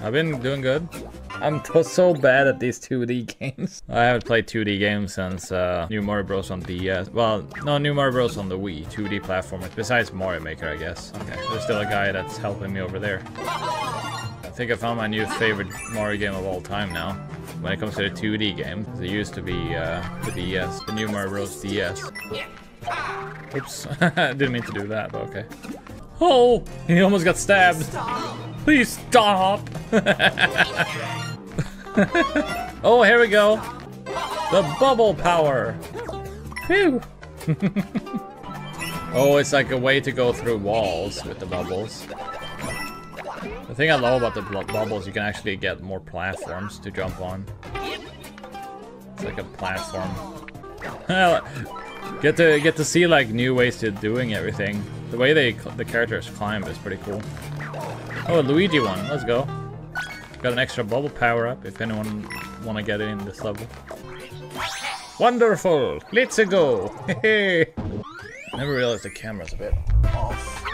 I've been doing good. I'm so bad at these 2D games. I haven't played 2D games since uh, New Mario Bros. on DS. Well, no, New Mario Bros. on the Wii. 2D platformers, besides Mario Maker, I guess. Okay, there's still a guy that's helping me over there. I think I found my new favorite Mario game of all time now. When it comes to the 2D games, it used to be uh, the DS, the New Mario Bros. DS. Oops, didn't mean to do that, but okay. Oh, he almost got stabbed. Please stop. oh, here we go. The bubble power. Phew. oh, it's like a way to go through walls with the bubbles. The thing I love about the bubbles, you can actually get more platforms to jump on. It's like a platform. Get to get to see like new ways to doing everything. The way they the characters climb is pretty cool. Oh, Luigi one. Let's go. Got an extra bubble power up if anyone want to get in this level. Wonderful! Let's go! Hey! Never realized the camera's a bit off.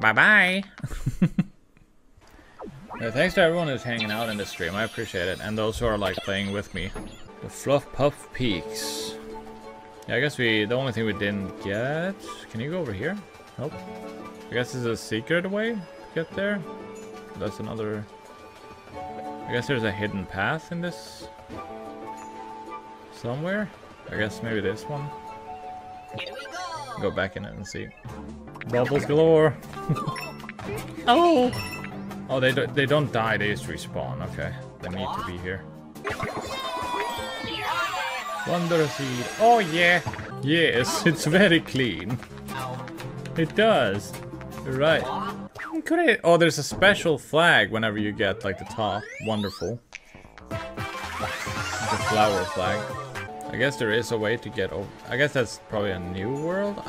Bye bye. yeah, thanks to everyone who's hanging out in the stream. I appreciate it. And those who are like playing with me. The Fluff Puff Peaks. Yeah, I guess we, the only thing we didn't get, can you go over here? Nope. I guess this is a secret way to get there. That's another, I guess there's a hidden path in this somewhere. I guess maybe this one. Go. go back in it and see. Bubbles galore. oh! Oh, they, do, they don't die, they just respawn. Okay, they need to be here. Wonder Seed. Oh yeah. Yes, it's very clean. It does. Right. Great. Oh, there's a special flag whenever you get like the top. Wonderful. The flower flag. I guess there is a way to get over. I guess that's probably a new world.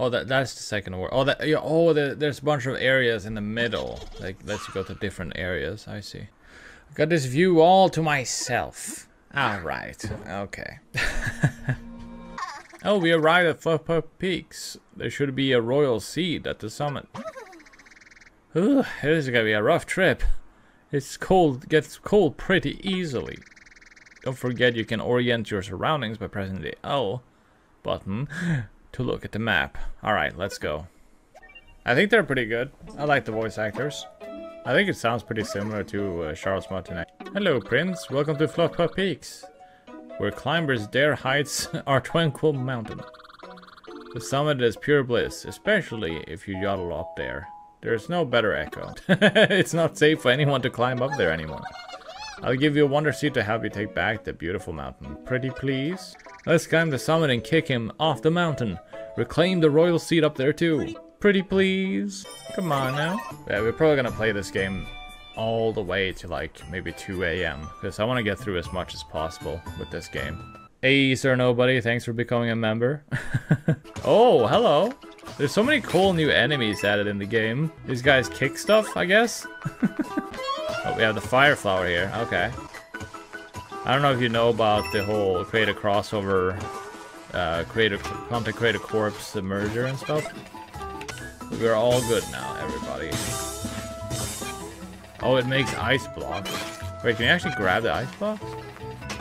Oh, that that's the second world. Oh, that yeah. Oh, the, there's a bunch of areas in the middle. Like lets go to different areas. I see. I got this view all to myself. All right. Okay. oh, we arrived at Fluff Puff Peaks. There should be a royal seat at the summit. Ooh, this is gonna be a rough trip. It's cold, gets cold pretty easily. Don't forget you can orient your surroundings by pressing the L button to look at the map. Alright, let's go. I think they're pretty good. I like the voice actors. I think it sounds pretty similar to uh, Charles Martinet. Hello, Prince. Welcome to Fluff Puff Peaks, where climbers dare heights our tranquil mountain. The summit is pure bliss, especially if you yodel up there. There's no better echo. it's not safe for anyone to climb up there anymore. I'll give you a wonder seat to help you take back the beautiful mountain. Pretty please? Let's climb the summit and kick him off the mountain. Reclaim the royal seat up there too. Pretty please? Come on now. Yeah, we're probably gonna play this game all the way to like maybe 2 a.m. Because I want to get through as much as possible with this game. Hey, Sir Nobody, thanks for becoming a member. oh, hello. There's so many cool new enemies added in the game. These guys kick stuff, I guess? oh, we have the fire flower here. Okay. I don't know if you know about the whole create a crossover, uh, create a, content creator corpse merger and stuff. We're all good now, everybody. Oh, it makes ice blocks. Wait, can you actually grab the ice blocks?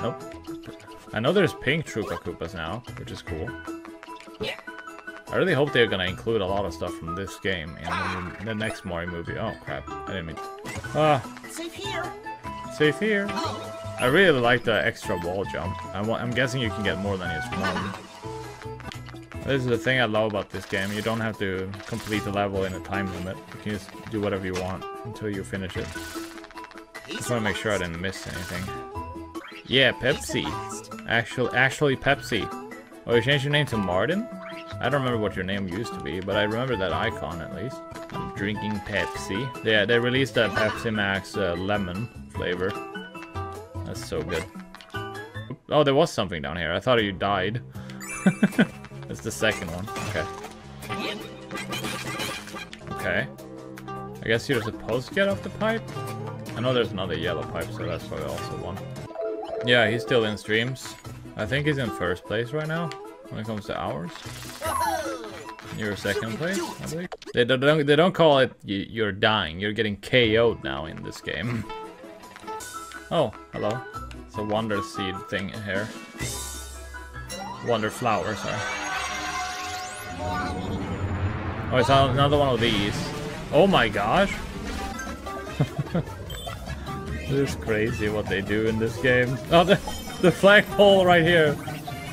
Nope. I know there's pink Troopa Koopas now, which is cool. Yeah. I really hope they're gonna include a lot of stuff from this game in the, next Mario movie. Oh crap, I didn't mean... Ah, Safe here. safe here. I really like the extra wall jump. I'm, I'm guessing you can get more than just one. This is the thing I love about this game. You don't have to complete the level in a time limit. You can just do whatever you want until you finish it. Just want to make sure I didn't miss anything. Yeah, Pepsi. Actually, actually Pepsi. Oh, you changed your name to Martin? I don't remember what your name used to be, but I remember that icon at least. I'm drinking Pepsi. Yeah, they released a Pepsi Max uh, lemon flavor. That's so good. Oh, there was something down here. I thought you died. That's the second one. Okay. Okay. I guess you're supposed to get off the pipe? I know there's another yellow pipe, so that's probably also one. Yeah, he's still in streams. I think he's in first place right now when it comes to hours. You're second place, I. They don't, they don't call it you're dying. You're getting KO'd now in this game. Oh, hello. It's a wonder seed thing here. Wonder flower, sorry. Oh, it's another one of these. Oh my gosh. this is crazy what they do in this game. Oh, the, the flagpole right here.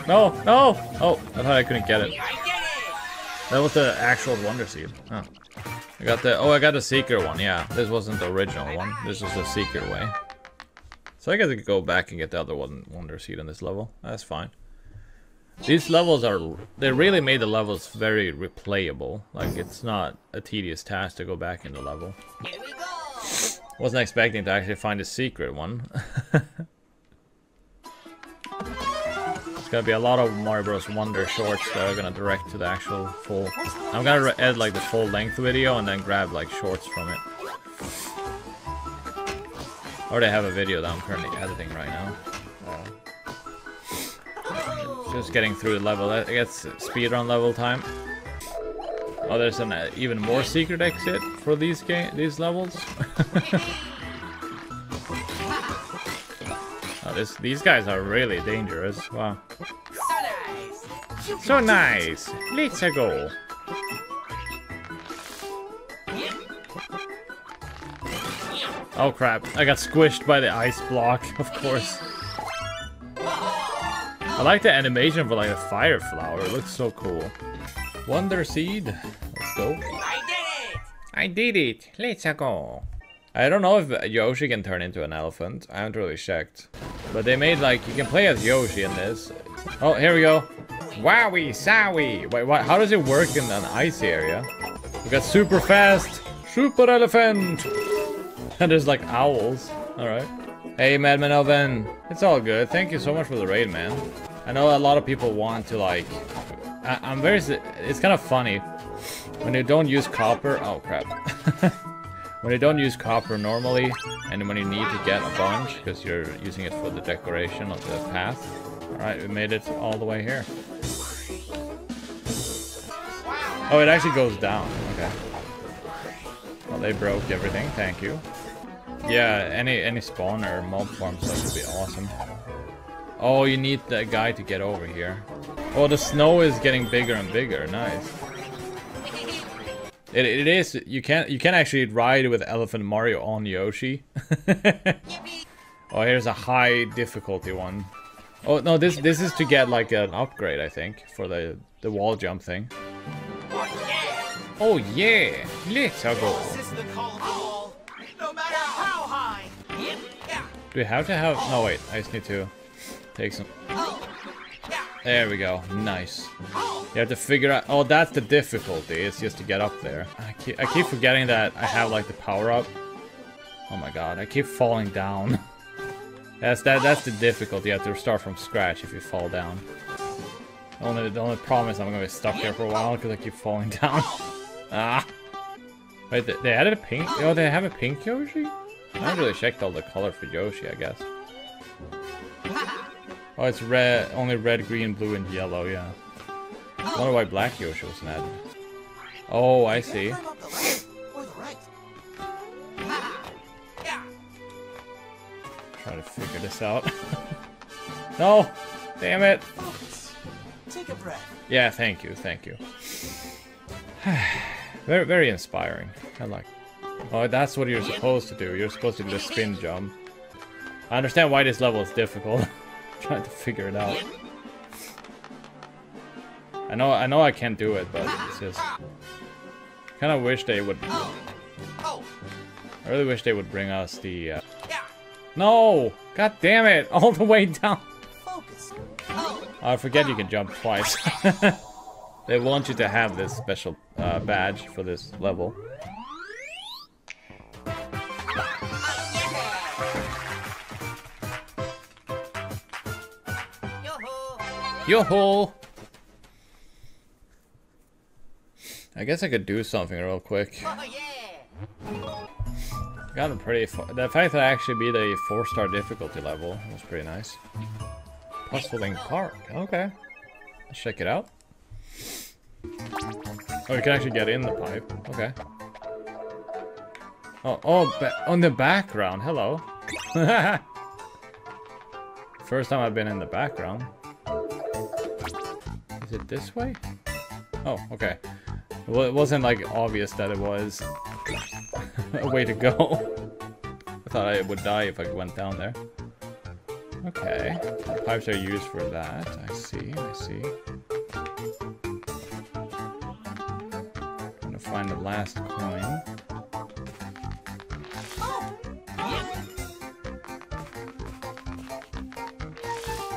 No, no! Oh, I thought I couldn't get it. That was the actual Wonder Seed. Oh. I got the, oh, I got the Secret one, yeah. This wasn't the original one. This was the Secret way. So I guess I could go back and get the other one Wonder Seed on this level. That's fine. These levels are, they really made the levels very replayable. Like, it's not a tedious task to go back in the level. Here we go. Wasn't expecting to actually find a secret one. There's gonna be a lot of Mario Bros. Wonder shorts that are gonna direct to the actual full. I'm gonna add like the full length video and then grab like shorts from it. I already have a video that I'm currently editing right now. Uh, just getting through the level. That gets speedrun level time. Oh, there's an uh, even more secret exit for these game these levels. oh, this these guys are really dangerous. Wow. So nice. So nice. Let's go. Oh crap! I got squished by the ice block, of course. I like the animation for like a fire flower. It looks so cool. Wonder seed. Let's go. I did it. I did it. Let's go. I don't know if Yoshi can turn into an elephant. I haven't really checked. But they made like, you can play as Yoshi in this. Oh, here we go. Wowie, sowie. Wait, what? How does it work in an icy area? We got super fast, super elephant. There's like owls. Alright. Hey, Madman Oven. It's all good. Thank you so much for the raid, man. I know a lot of people want to like... I I'm very... It's kind of funny. When you don't use copper... Oh, crap. when you don't use copper normally, and when you need to get a bunch, because you're using it for the decoration of the path. Alright, we made it all the way here. Oh, it actually goes down. Okay. Well, they broke everything. Thank you. Yeah, any any spawner or mob farm stuff would be awesome. Oh, you need that guy to get over here. Oh, the snow is getting bigger and bigger. Nice. It, it is. You can't you can actually ride with Elephant Mario on Yoshi. oh, here's a high difficulty one. Oh no, this this is to get like an upgrade, I think, for the the wall jump thing. Oh yeah, let's go. Do we have to have? No, wait. I just need to take some. There we go. Nice. You have to figure out. Oh, that's the difficulty. It's just to get up there. I keep, I keep forgetting that I have like the power up. Oh my god, I keep falling down. That's that. That's the difficulty. You have to start from scratch if you fall down. Only the only problem is I'm gonna be stuck here for a while because I keep falling down. ah. Wait, they, they added a pink. Oh, they have a pink Yoshi. I haven't really checked all the color for Yoshi. I guess. Oh, it's red. Only red, green, blue, and yellow. Yeah. I wonder why black Yoshi wasn't added. Oh, I see. Climb up the left or the right. Yeah. Try to figure this out. no! Damn it! Take a breath. Yeah, thank you, thank you. very, very inspiring. I like. Oh, that's what you're supposed to do. You're supposed to do the spin jump. I understand why this level is difficult. trying to figure it out. I know I know I can't do it, but it's just kind of wish they would I really wish they would bring us the uh... No! God damn it! All the way down. Oh, I forget you can jump twice. they want you to have this special uh, badge for this level. Yo-ho! I guess I could do something real quick. Oh, yeah. Gotten pretty far. The fact that I actually beat a four-star difficulty level was pretty nice. Puzzling Park. Okay. Let's check it out. Oh, you can actually get in the pipe. Okay. Oh, oh, on the background. Hello. First time I've been in the background. It this way? Oh, okay. Well, it wasn't like obvious that it was a way to go. I thought I would die if I went down there. Okay, the pipes are used for that. I see, I see. Gonna find the last coin.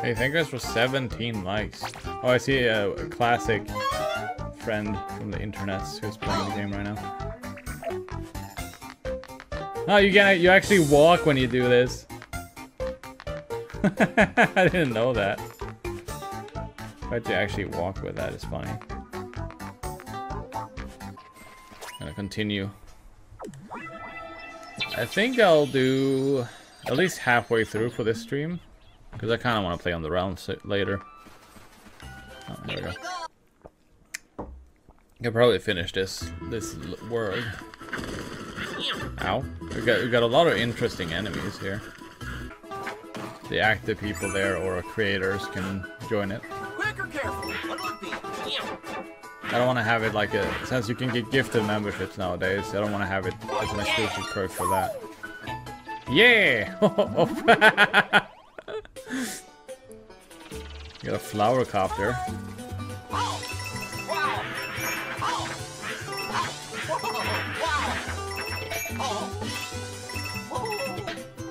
Hey, thank you guys for 17 likes. Oh, I see a, a classic friend from the internet who's playing the game right now. Oh, you can you actually walk when you do this. I didn't know that. But you actually walk with that is funny. Gonna continue. I think I'll do at least halfway through for this stream. Because I kind of want to play on the rounds later. Oh, there we go. I can probably finish this this world. Ow. We got we got a lot of interesting enemies here. The active people there or creators can join it. Quick or careful? What would be? I don't want to have it like a since you can get gifted memberships nowadays. I don't want to have it as an exclusive perk for that. Yeah! Got a flower copter.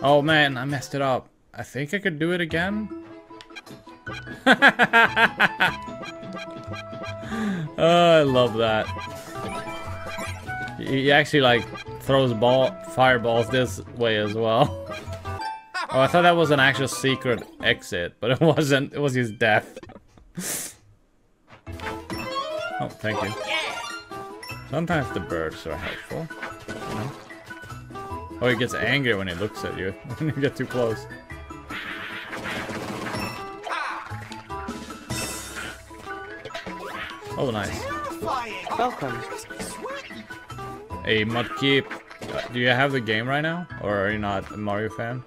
Oh. Man, I messed it up. I think I could do it again. oh, I love that. He he actually like throws ball fireballs this way as well. Oh, I thought that was an actual secret exit, but it wasn't. It was his death. oh, thank you. Sometimes the birds are helpful. you know? Oh, he gets angry when he looks at you when you get too close. Oh, nice. Welcome. Hey, Mudkeep, do you have the game right now? Or are you not a Mario fan?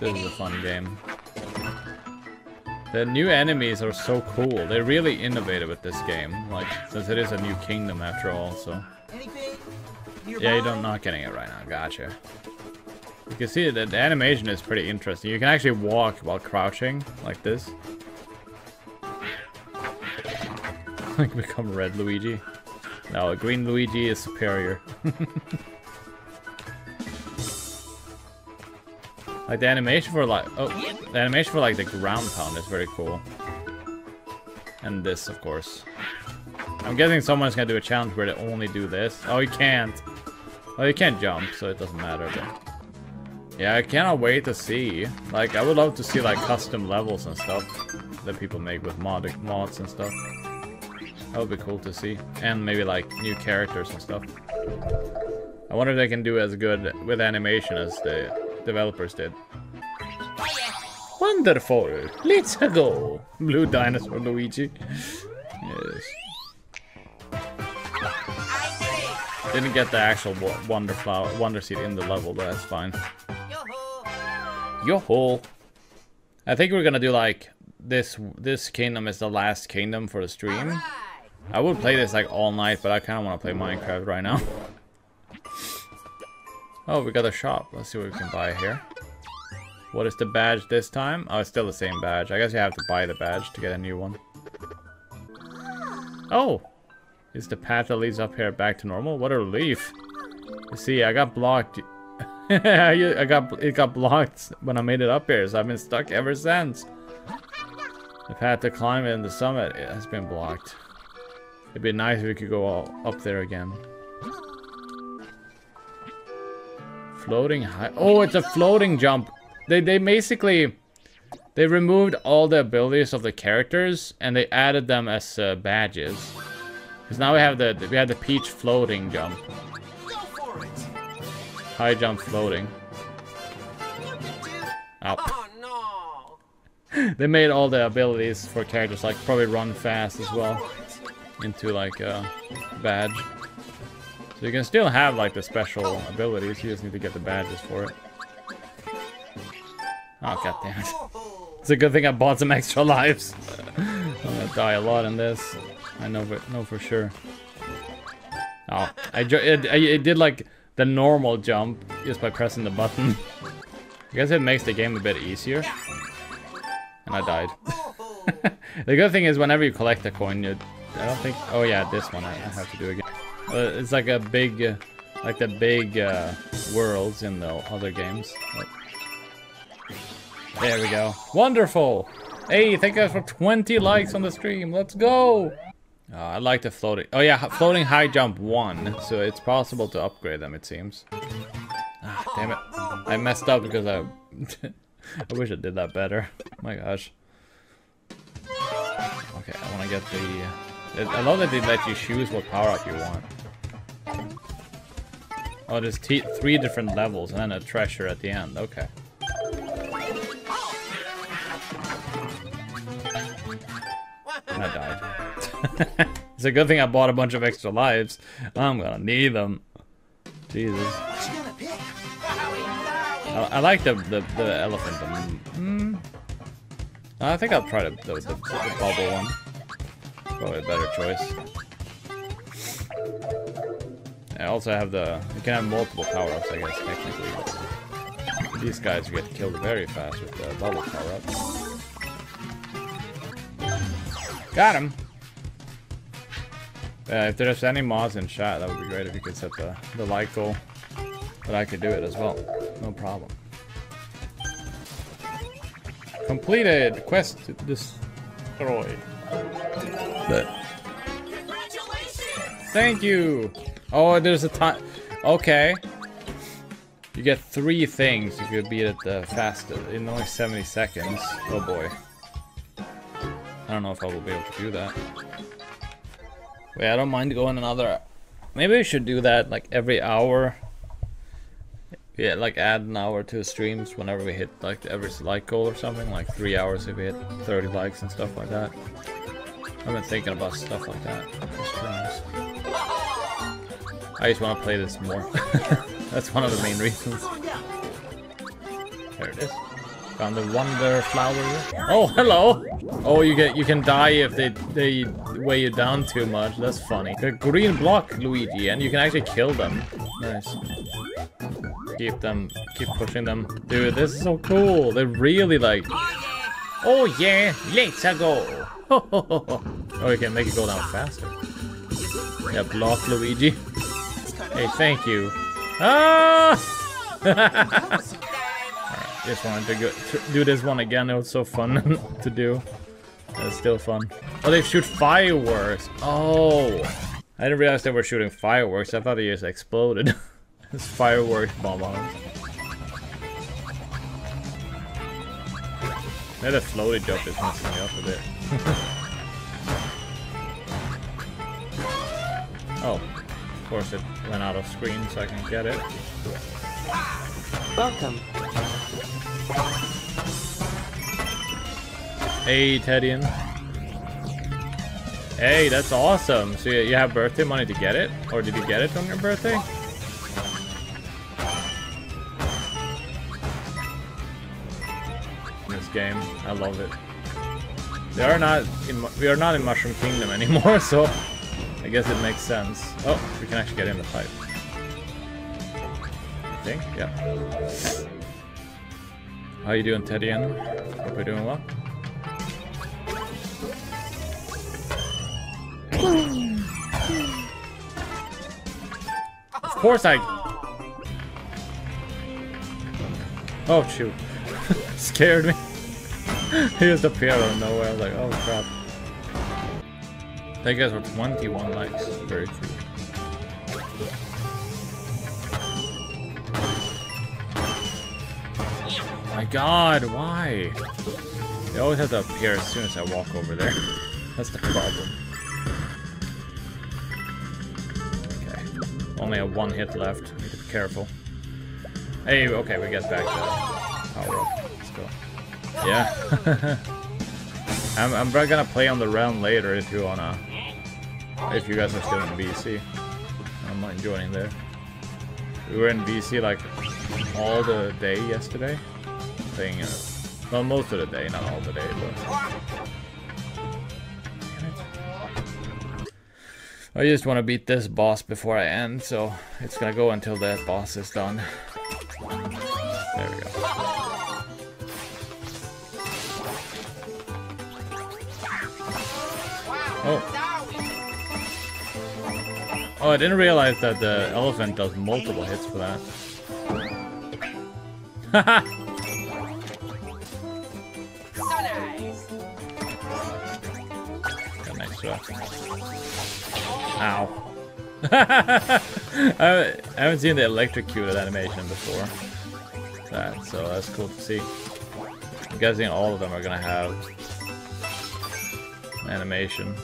This is a fun game. The new enemies are so cool. They're really innovative with this game. Like, since it is a new kingdom after all, so... Yeah, you don't not getting it right now. Gotcha. You can see that the animation is pretty interesting. You can actually walk while crouching like this. like become red Luigi. No, green Luigi is superior. like the animation for like oh the animation for like the ground pound is very cool. And this of course. I'm guessing someone's gonna do a challenge where they only do this. Oh, you can't. Oh, you can't jump, so it doesn't matter. But yeah, I cannot wait to see. Like, I would love to see like custom levels and stuff that people make with mod mods and stuff. That would be cool to see, and maybe like new characters and stuff. I wonder if they can do as good with animation as the developers did. Wonderful! Let's go! Blue dinosaur Luigi. Yes. Didn't get the actual wo- wonder flower, wonder seed in the level, but that's fine. Yo-ho! I think we're gonna do like this. This kingdom is the last kingdom for the stream. I would play this like all night, but I kind of want to play Minecraft right now. Oh, we got a shop. Let's see what we can buy here. What is the badge this time? Oh, it's still the same badge. I guess you have to buy the badge to get a new one. Oh! Is the path that leads up here back to normal? What a relief. You see, I got blocked. I got it got blocked when I made it up here, so I've been stuck ever since. The path to climb in the summit it has been blocked. It'd be nice if we could go all up there again. Floating high. Oh, it's a floating jump. They they basically they removed all the abilities of the characters and they added them as uh, badges. Because now we have the we have the Peach floating jump, high jump floating. Oh no. They made all the abilities for characters like probably run fast as well into like a badge. So you can still have like the special abilities. You just need to get the badges for it. Oh god damn it. It's a good thing I bought some extra lives. I'm gonna die a lot in this. I know for, know for sure. Oh, I it, it did like the normal jump just by pressing the button. I guess it makes the game a bit easier. And I died. The good thing is whenever you collect a coin, you, I don't think. Oh yeah, this one I, I have to do again. Uh, it's like a big, uh, like the big uh, worlds in the other games. There we go. Wonderful. Hey, thank you guys for 20 likes on the stream. Let's go. Uh, I like the floating. Oh yeah, floating high jump one, so it's possible to upgrade them. It seems. Ah, damn it! I messed up because I. I wish I did that better. My gosh. Okay, I want to get the. I love that they let you choose what power up you want. Oh, there's three different levels and then a treasure at the end. Okay. I died. it's a good thing I bought a bunch of extra lives. I'm gonna need them. Jesus. I, I like the, the, the elephant. Mm, I think I'll try the, the, the, the bubble one. Probably a better choice. I also have the... You can have multiple power-ups, I guess, technically. These guys get killed very fast with the bubble power-up. Got him! Uh, if there's any mods in chat, that would be great if you could set the, the like goal. But I could do it as well. No problem. Completed! Quest to Congratulations. Thank you! Oh, there's a time. Okay. You get three things if you beat it the fastest in only 70 seconds. Oh boy. I don't know if I will be able to do that. Wait, I don't mind going another. Maybe we should do that like every hour. Yeah, like add an hour to the streams whenever we hit like average like goal or something. Like three hours if we hit 30 likes and stuff like that. I've been thinking about stuff like that. I just want to play this more. That's one of the main reasons. There it is. Found the wonder flower. Oh, hello. Oh, you get you can die if they they weigh you down too much. That's funny. The green block, Luigi, and you can actually kill them. Nice. Keep them, keep pushing them. Dude, this is so cool. They're really like. Oh yeah, let's go. oh, you can make it go down faster. Yeah, block Luigi. Hey, thank you. Ah! Just wanted to go to do this one again. It was so fun to do. It's still fun. Oh, they shoot fireworks. Oh, I didn't realize they were shooting fireworks. I thought they just exploded. it's fireworks bomb on. Yeah, the floaty jump is messing me up a bit. oh, of course it went out of screen so I can get it. Welcome. Hey, Teddian. Hey, that's awesome. So you you have birthday money to get it? Or did you get it on your birthday? This game, I love it. We are not in we are not in Mushroom Kingdom anymore, so I guess it makes sense. Oh, we can actually get in the pipe. I think. Yeah. How you doing, Teddy? And Hope you're doing well. Of course I... Oh, shoot. Scared me. he just appeared out of nowhere. I was like, oh crap. Thank you guys for 21 likes. Very true. Oh my god, why? They always have to appear as soon as I walk over there. That's the problem. Okay. Only have one hit left. Need to be careful. Hey, okay, we get back. Let's go. Yeah. I'm, I'm probably gonna play on the realm later if you wanna. If you guys are still in VC. I'm not joining there. We were in VC like all the day yesterday. Playing, uh, well, most of the day, not all the day, but. I just want to beat this boss before I end, so it's gonna go until that boss is done. There we go. Oh, I didn't realize that the elephant does multiple hits for that. Haha! So nice. Got shot. Ow. I I haven't seen the electrocuted animation before. That, so that's cool to see. I'm guessing all of them are gonna have animation.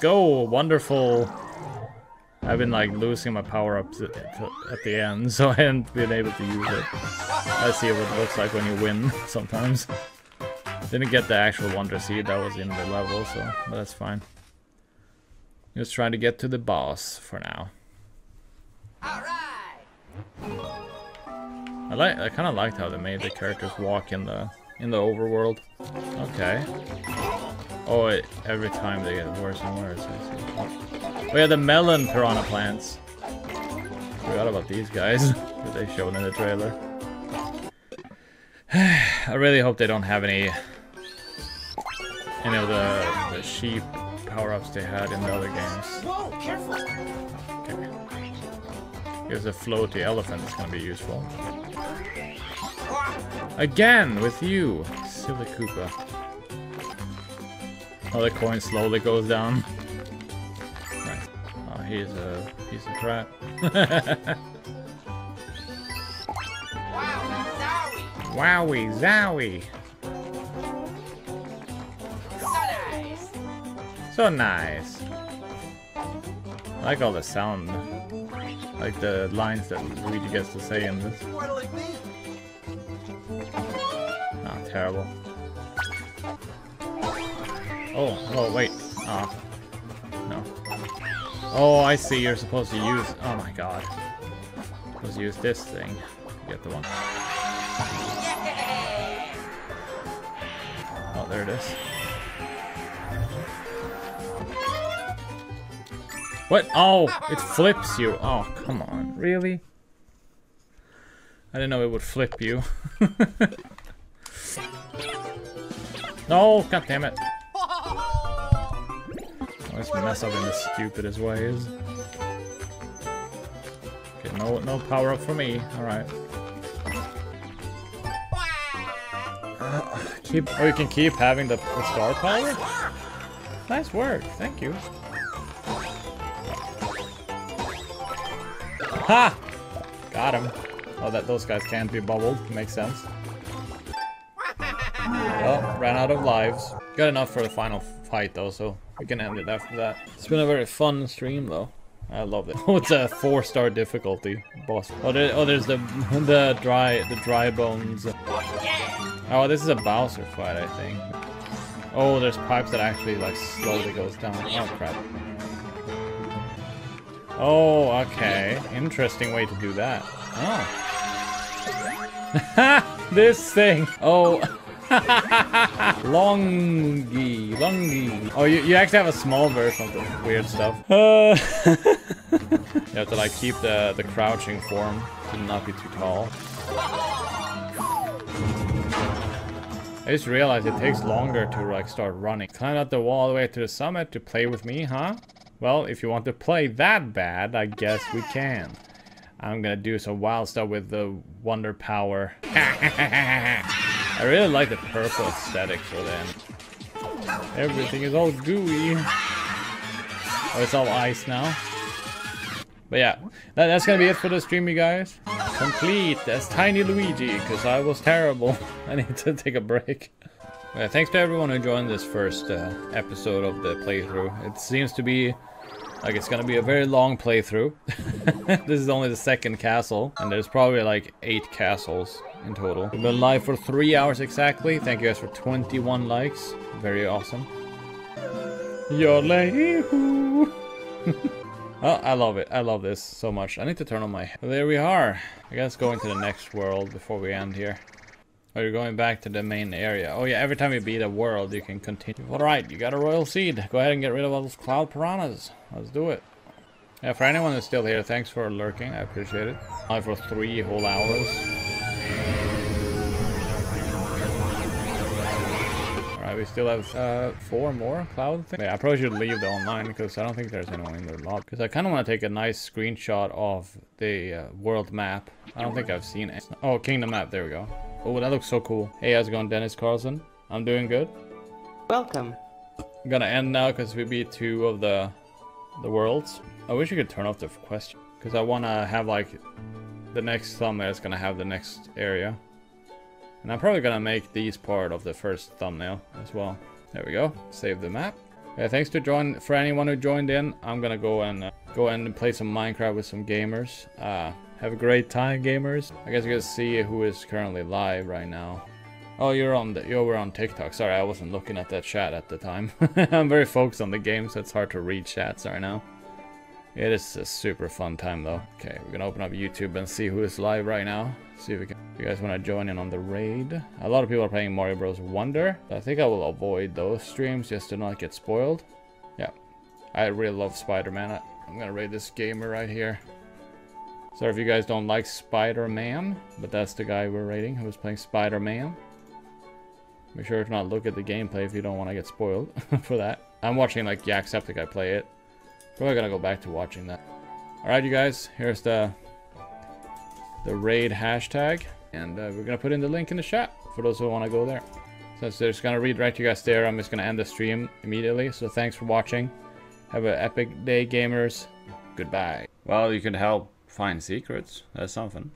Go! Wonderful! I've been like losing my power ups at, at the end, so I haven't been able to use it. I see what it looks like when you win sometimes. Didn't get the actual Wonder Seed, that was in the level, so that's fine. Just trying to get to the boss for now. I like I kinda liked how they made the characters walk in the in the overworld. Okay. Oh every time they get worse and worse. I see. Oh yeah, the melon piranha plants. Forgot about these guys that they showed in the trailer. I really hope they don't have any any of the, the sheep power-ups they had in the other games. Whoa, careful. Okay. Here's a floaty elephant that's gonna be useful. Again with you, silly Koopa. Oh, the coin slowly goes down. Nice. Oh, he's a piece of crap. Wowie zowie. So nice. So nice. I like all the sound. Like the lines that Luigi gets to say in this. Not terrible. Oh, oh, wait. Oh. No. Oh, I see. You're supposed to use... Oh my god. To use this thing. Get the one. Oh, there it is. What? Oh, it flips you. Oh, come on. Really? I didn't know it would flip you. no, god damn it. Always mess up in the stupidest ways. Okay, no no power up for me. Alright. keep oh you can keep having the, the star power? Nice work, thank you. Ha! Got him. Oh, that those guys can't be bubbled. Makes sense. Well, ran out of lives. Got enough for the final fight though, so we can end it after that. It's been a very fun stream though. I love it. Oh, it's a four-star difficulty boss. Oh, there, oh, there's the the dry the dry bones. Oh, this is a Bowser fight, I think. Oh, there's pipes that actually like slowly goes down. Oh crap. Oh, okay. Interesting way to do that. Oh. this thing. Oh. Longy, longy. Oh, you, you actually have a small version of the weird stuff. Uh, you have to like keep the, the crouching form to not be too tall. I just realized it takes longer to like start running. Climb up the wall all the way to the summit to play with me, huh? Well, if you want to play that bad, I guess we can. I'm gonna do some wild stuff with the Wonder Power. I really like the purple aesthetic for them. Everything is all gooey. Oh, it's all ice now. But yeah, that, that's gonna be it for the stream, you guys. Complete as Tiny Luigi, because I was terrible. I need to take a break. Yeah, thanks to everyone who joined this first uh, episode of the playthrough. It seems to be like it's gonna be a very long playthrough. this is only the second castle, and there's probably like eight castles in total. We've been live for three hours exactly. Thank you guys for 21 likes. Very awesome. Yolehu. oh, I love it. I love this so much. I need to turn on my... There we are. I guess go into the next world before we end here. Oh, you're going back to the main area. Oh yeah, every time you beat a world, you can continue. Alright, you got a royal seed. Go ahead and get rid of all those cloud piranhas. Let's do it. Yeah, for anyone that's still here, thanks for lurking. I appreciate it. Live for three whole hours. Alright, we still have uh, four more cloud things. Yeah, I probably should leave the online because I don't think there's anyone in the lobby. Because I kind of want to take a nice screenshot of the uh, world map. I don't think I've seen it. Oh, kingdom map. There we go. Oh, that looks so cool. Hey, how's it going, Dennis Carlson? I'm doing good. Welcome. I'm gonna end now because we beat two of the the worlds. I wish you could turn off the question because I want to have like the next thumbnail is gonna have the next area, and I'm probably gonna make these part of the first thumbnail as well. There we go. Save the map. Yeah, thanks to join for anyone who joined in. I'm gonna go and uh, go and play some Minecraft with some gamers. Uh, have a great time, gamers. I guess you guys see who is currently live right now. Oh, you're on the, you were on TikTok. Sorry, I wasn't looking at that chat at the time. I'm very focused on the game, so it's hard to read chats right now. It is a super fun time though. Okay, we're gonna open up YouTube and see who is live right now. See if we can. If you guys want to join in on the raid? A lot of people are playing Mario Bros. Wonder. I think I will avoid those streams just to not get spoiled. Yeah, I really love Spider-Man. I'm gonna raid this gamer right here. Sorry if you guys don't like Spider-Man, but that's the guy we're raiding who was playing Spider-Man. Make sure to not look at the gameplay if you don't want to get spoiled for that. I'm watching like Jacksepticeye play it. Probably gonna go back to watching that. Alright you guys, here's the the raid hashtag. And uh, we're gonna put in the link in the chat for those who want to go there. Since they're just right to you guys there, I'm just gonna end the stream immediately. So thanks for watching. Have an epic day, gamers. Goodbye. Well, you can help find secrets. That's something.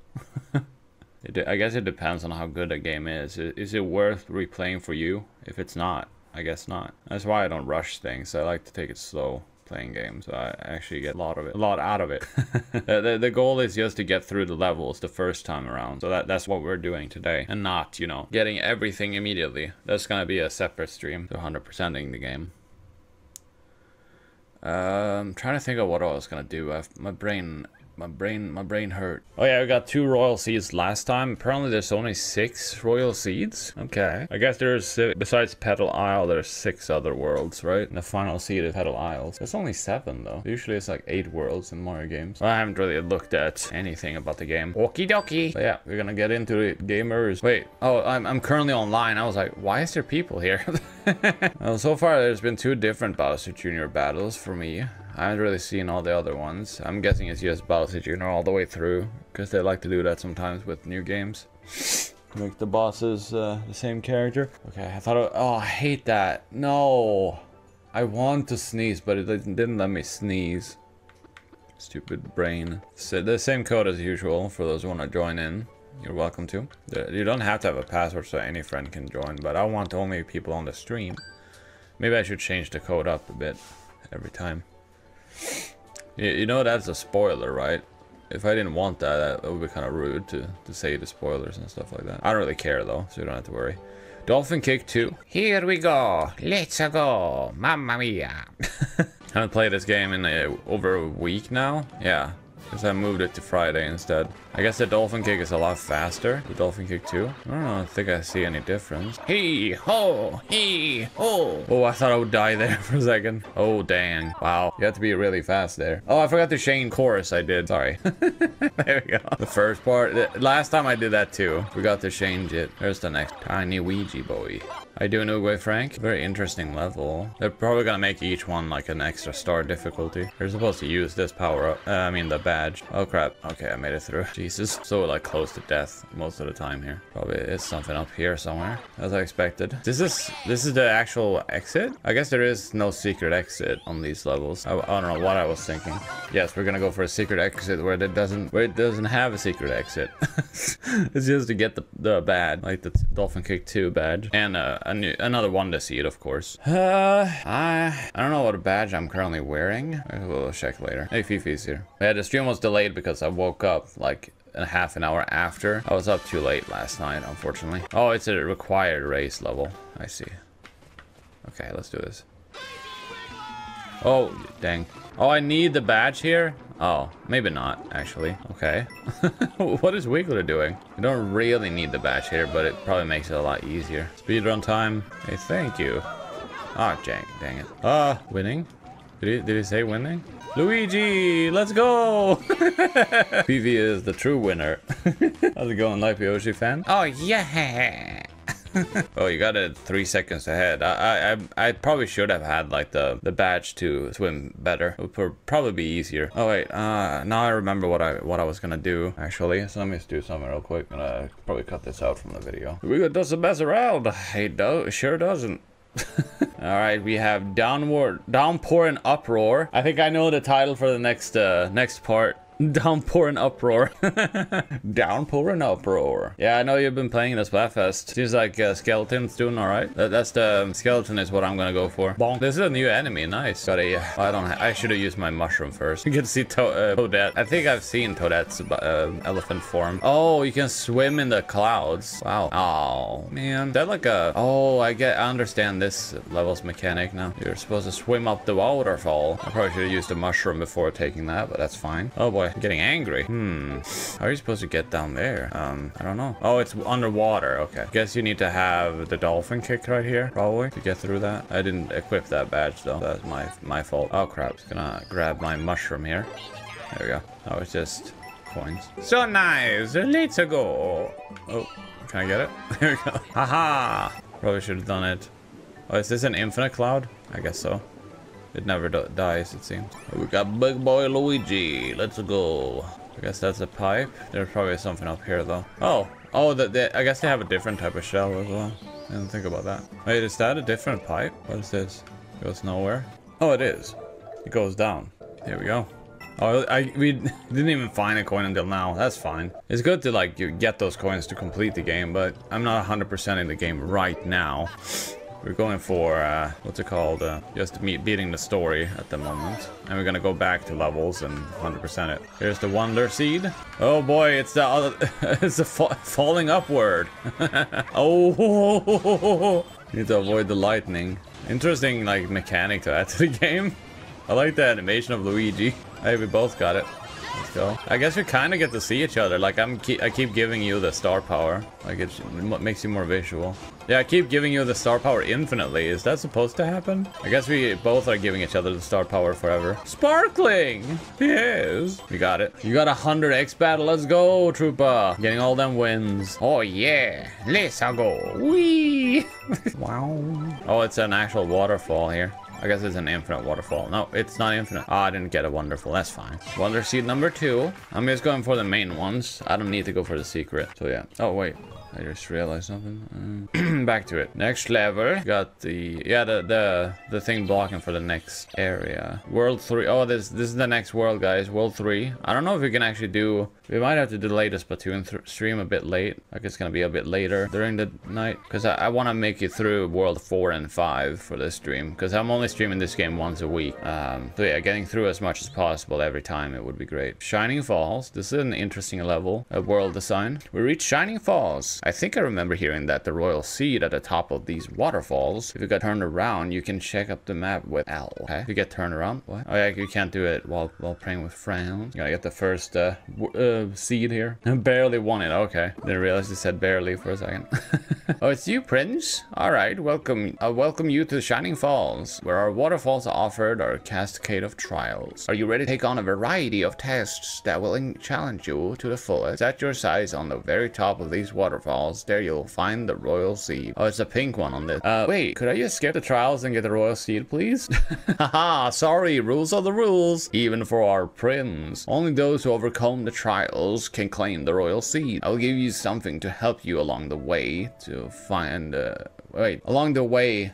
it, I guess it depends on how good a game is. Is it worth replaying for you? If it's not, I guess not. That's why I don't rush things. I like to take it slow playing games. I actually get a lot of it, a lot out of it. the, the, goal is just to get through the levels the first time around. So that, that's what we're doing today. And not, you know, getting everything immediately. That's going to be a separate stream to 100%ing the game. I'm trying to think of what I was going to do. I've, my brain my brain my brain hurt. Oh yeah, we got two royal seeds last time. Apparently there's only six royal seeds. Okay. I guess there's, uh, besides Petal Isle, there's six other worlds, right? And the final seed is Petal Isles. There's only seven though. Usually it's like eight worlds in Mario games. Well, I haven't really looked at anything about the game. Okie dokie. But yeah, we're gonna get into it. Gamers. Wait, oh, I'm, I'm currently online. I was like, why is there people here? well, so far there's been two different Bowser Jr. battles for me. I haven't really seen all the other ones. I'm guessing it's just Bowser Jr. all the way through, because they like to do that sometimes with new games. Make the bosses uh, the same character. Okay, I thought, oh, I hate that. No, I want to sneeze, but it didn't let me sneeze. Stupid brain. So the same code as usual for those who want to join in. You're welcome to. You don't have to have a password so any friend can join, but I want only people on the stream. Maybe I should change the code up a bit every time. You, you know that's a spoiler, right? If I didn't want that, that would be kind of rude to, to say the spoilers and stuff like that. I don't really care though, so you don't have to worry. Dolphin Kick 2. Here we go. Let's go. Mamma mia. I haven't played this game in over a week now. Yeah. Because I moved it to Friday instead. I guess the dolphin kick is a lot faster. The dolphin kick too. I don't know, I think I see any difference. Hee ho, hee ho. Oh, I thought I would die there for a second. Oh, dang. Wow. You have to be really fast there. Oh, I forgot the chain chorus I did. Sorry. there we go. The first part. the- Last time I did that too. We got to change it. There's the next tiny Ouija boy. I do know Uruguay Frank. Very interesting level. They're probably gonna make each one like an extra star difficulty. You're supposed to use this power up. Uh, I mean the badge. Oh crap. Okay, I made it through. Jesus. So like close to death most of the time here. Probably is something up here somewhere. As I expected. This is this is the actual exit? I guess there is no secret exit on these levels. I, I don't know what I was thinking. Yes, we're gonna go for a secret exit where it doesn't where it doesn't have a secret exit. it's just to get the the badge, like the Dolphin Kick 2 badge, and uh, a new, another one to see it, of course. Uh, I I don't know what badge I'm currently wearing. We'll check later. Hey, Fifi's here. Yeah, the stream was delayed because I woke up like a half an hour after. I was up too late last night, unfortunately. Oh, it's a required race level. I see. Okay, let's do this. Oh, dang. Oh, I need the badge here? Oh, maybe not, actually. Okay. what is Wiggler doing? You don't really need the badge here, but it probably makes it a lot easier. Speedrun time. Hey, thank you. Ah, dang, dang it. Ah, winning? Did he, did he say winning? Luigi, let's go! PV is the true winner. How's it going, Life Yoshi fan? Oh, yeah! oh, you got it three seconds ahead. I, I, I probably should have had like the the badge to swim better. It would probably be easier. Oh wait, uh, now I remember what I what I was gonna do actually. So let me just do something real quick. I'm gonna probably cut this out from the video. We doesn't mess around. It do sure doesn't. All right, we have downward, downpour and uproar. I think I know the title for the next uh, next part. Downpour and uproar. Downpour and uproar. Yeah, I know you've been playing the Splatfest. Seems like uh, skeleton's doing all right. That, that's the um, skeleton is what I'm gonna go for. Bonk. This is a new enemy. Nice. Got a. I don't. I should have used my mushroom first. You can see to uh, Toadette. I think I've seen Toadette's uh, elephant form. Oh, you can swim in the clouds. Wow. Oh man. That like a? Oh, I get. I understand this level's mechanic now. You're supposed to swim up the waterfall. I probably should have used a mushroom before taking that, but that's fine. Oh boy, I'm getting angry. Hmm. How are you supposed to get down there? Um, I don't know. Oh, it's underwater. Okay. Guess you need to have the dolphin kick right here, probably, to get through that. I didn't equip that badge though. That's my my fault. Oh crap. Just gonna grab my mushroom here. There we go. Oh, it's just coins. So nice. Let's go. Oh, can I get it? There we go. Haha. Probably should have done it. Oh, is this an infinite cloud? I guess so. It never dies, it seems. We got big boy Luigi. Let's go. I guess that's a pipe. There's probably something up here, though. Oh. Oh, the, the, I guess they have a different type of shell as well. I didn't think about that. Wait, is that a different pipe? What is this? Goes nowhere? Oh, it is. It goes down. Here we go. Oh, I we didn't even find a coin until now. That's fine. It's good to like you get those coins to complete the game, but I'm not 100% in the game right now. We're going for, uh, what's it called? Uh, just me beating the story at the moment. And we're gonna go back to levels and 100% it. Here's the Wonder Seed. Oh boy, it's the other, it's the fa falling upward. oh, need to avoid the lightning. Interesting, like, mechanic to add to the game. I like the animation of Luigi. Hey, we both got it. Go. I guess we kind of get to see each other. Like I'm, ke I keep giving you the star power. Like it makes you more visual. Yeah, I keep giving you the star power infinitely. Is that supposed to happen? I guess we both are giving each other the star power forever. Sparkling. Yes. We got it. You got a hundred X battle. Let's go, Trooper. Getting all them wins. Oh yeah. Let's go. Wee. wow. Oh, it's an actual waterfall here. I guess it's an infinite waterfall. No, it's not infinite. Oh, I didn't get a wonderful. That's fine. Wonder seed number two. I'm just going for the main ones. I don't need to go for the secret. So yeah. Oh, wait. I just realized something. Uh, back to it. Next level. Got the yeah the the the thing blocking for the next area. World three. Oh, this this is the next world, guys. World three. I don't know if we can actually do. We might have to delay the Splatoon th stream a bit late. Like it's gonna be a bit later during the night because I, I want to make it through World four and five for this stream because I'm only streaming this game once a week. Um, so yeah, getting through as much as possible every time it would be great. Shining Falls. This is an interesting level of world design. We reach Shining Falls. I think I remember hearing that the royal seed at the top of these waterfalls, if you get turned around, you can check up the map with L. Okay, if you get turned around, what? Oh yeah, you can't do it while while praying with friends. You gotta get the first uh, uh seed here. barely won it. Okay, didn't realize it said barely for a second. oh, it's you, Prince. All right, welcome. I welcome you to the Shining Falls, where our waterfalls are offered our cascade of trials. Are you ready to take on a variety of tests that will challenge you to the fullest? Set your sights on the very top of these waterfalls. There you'll find the royal seed. Oh, it's a pink one on this. Uh, wait, could I just skip the trials and get the royal seed, please? Haha, sorry, rules are the rules. Even for our prince. Only those who overcome the trials can claim the royal seed. I'll give you something to help you along the way to find, uh, wait, along the way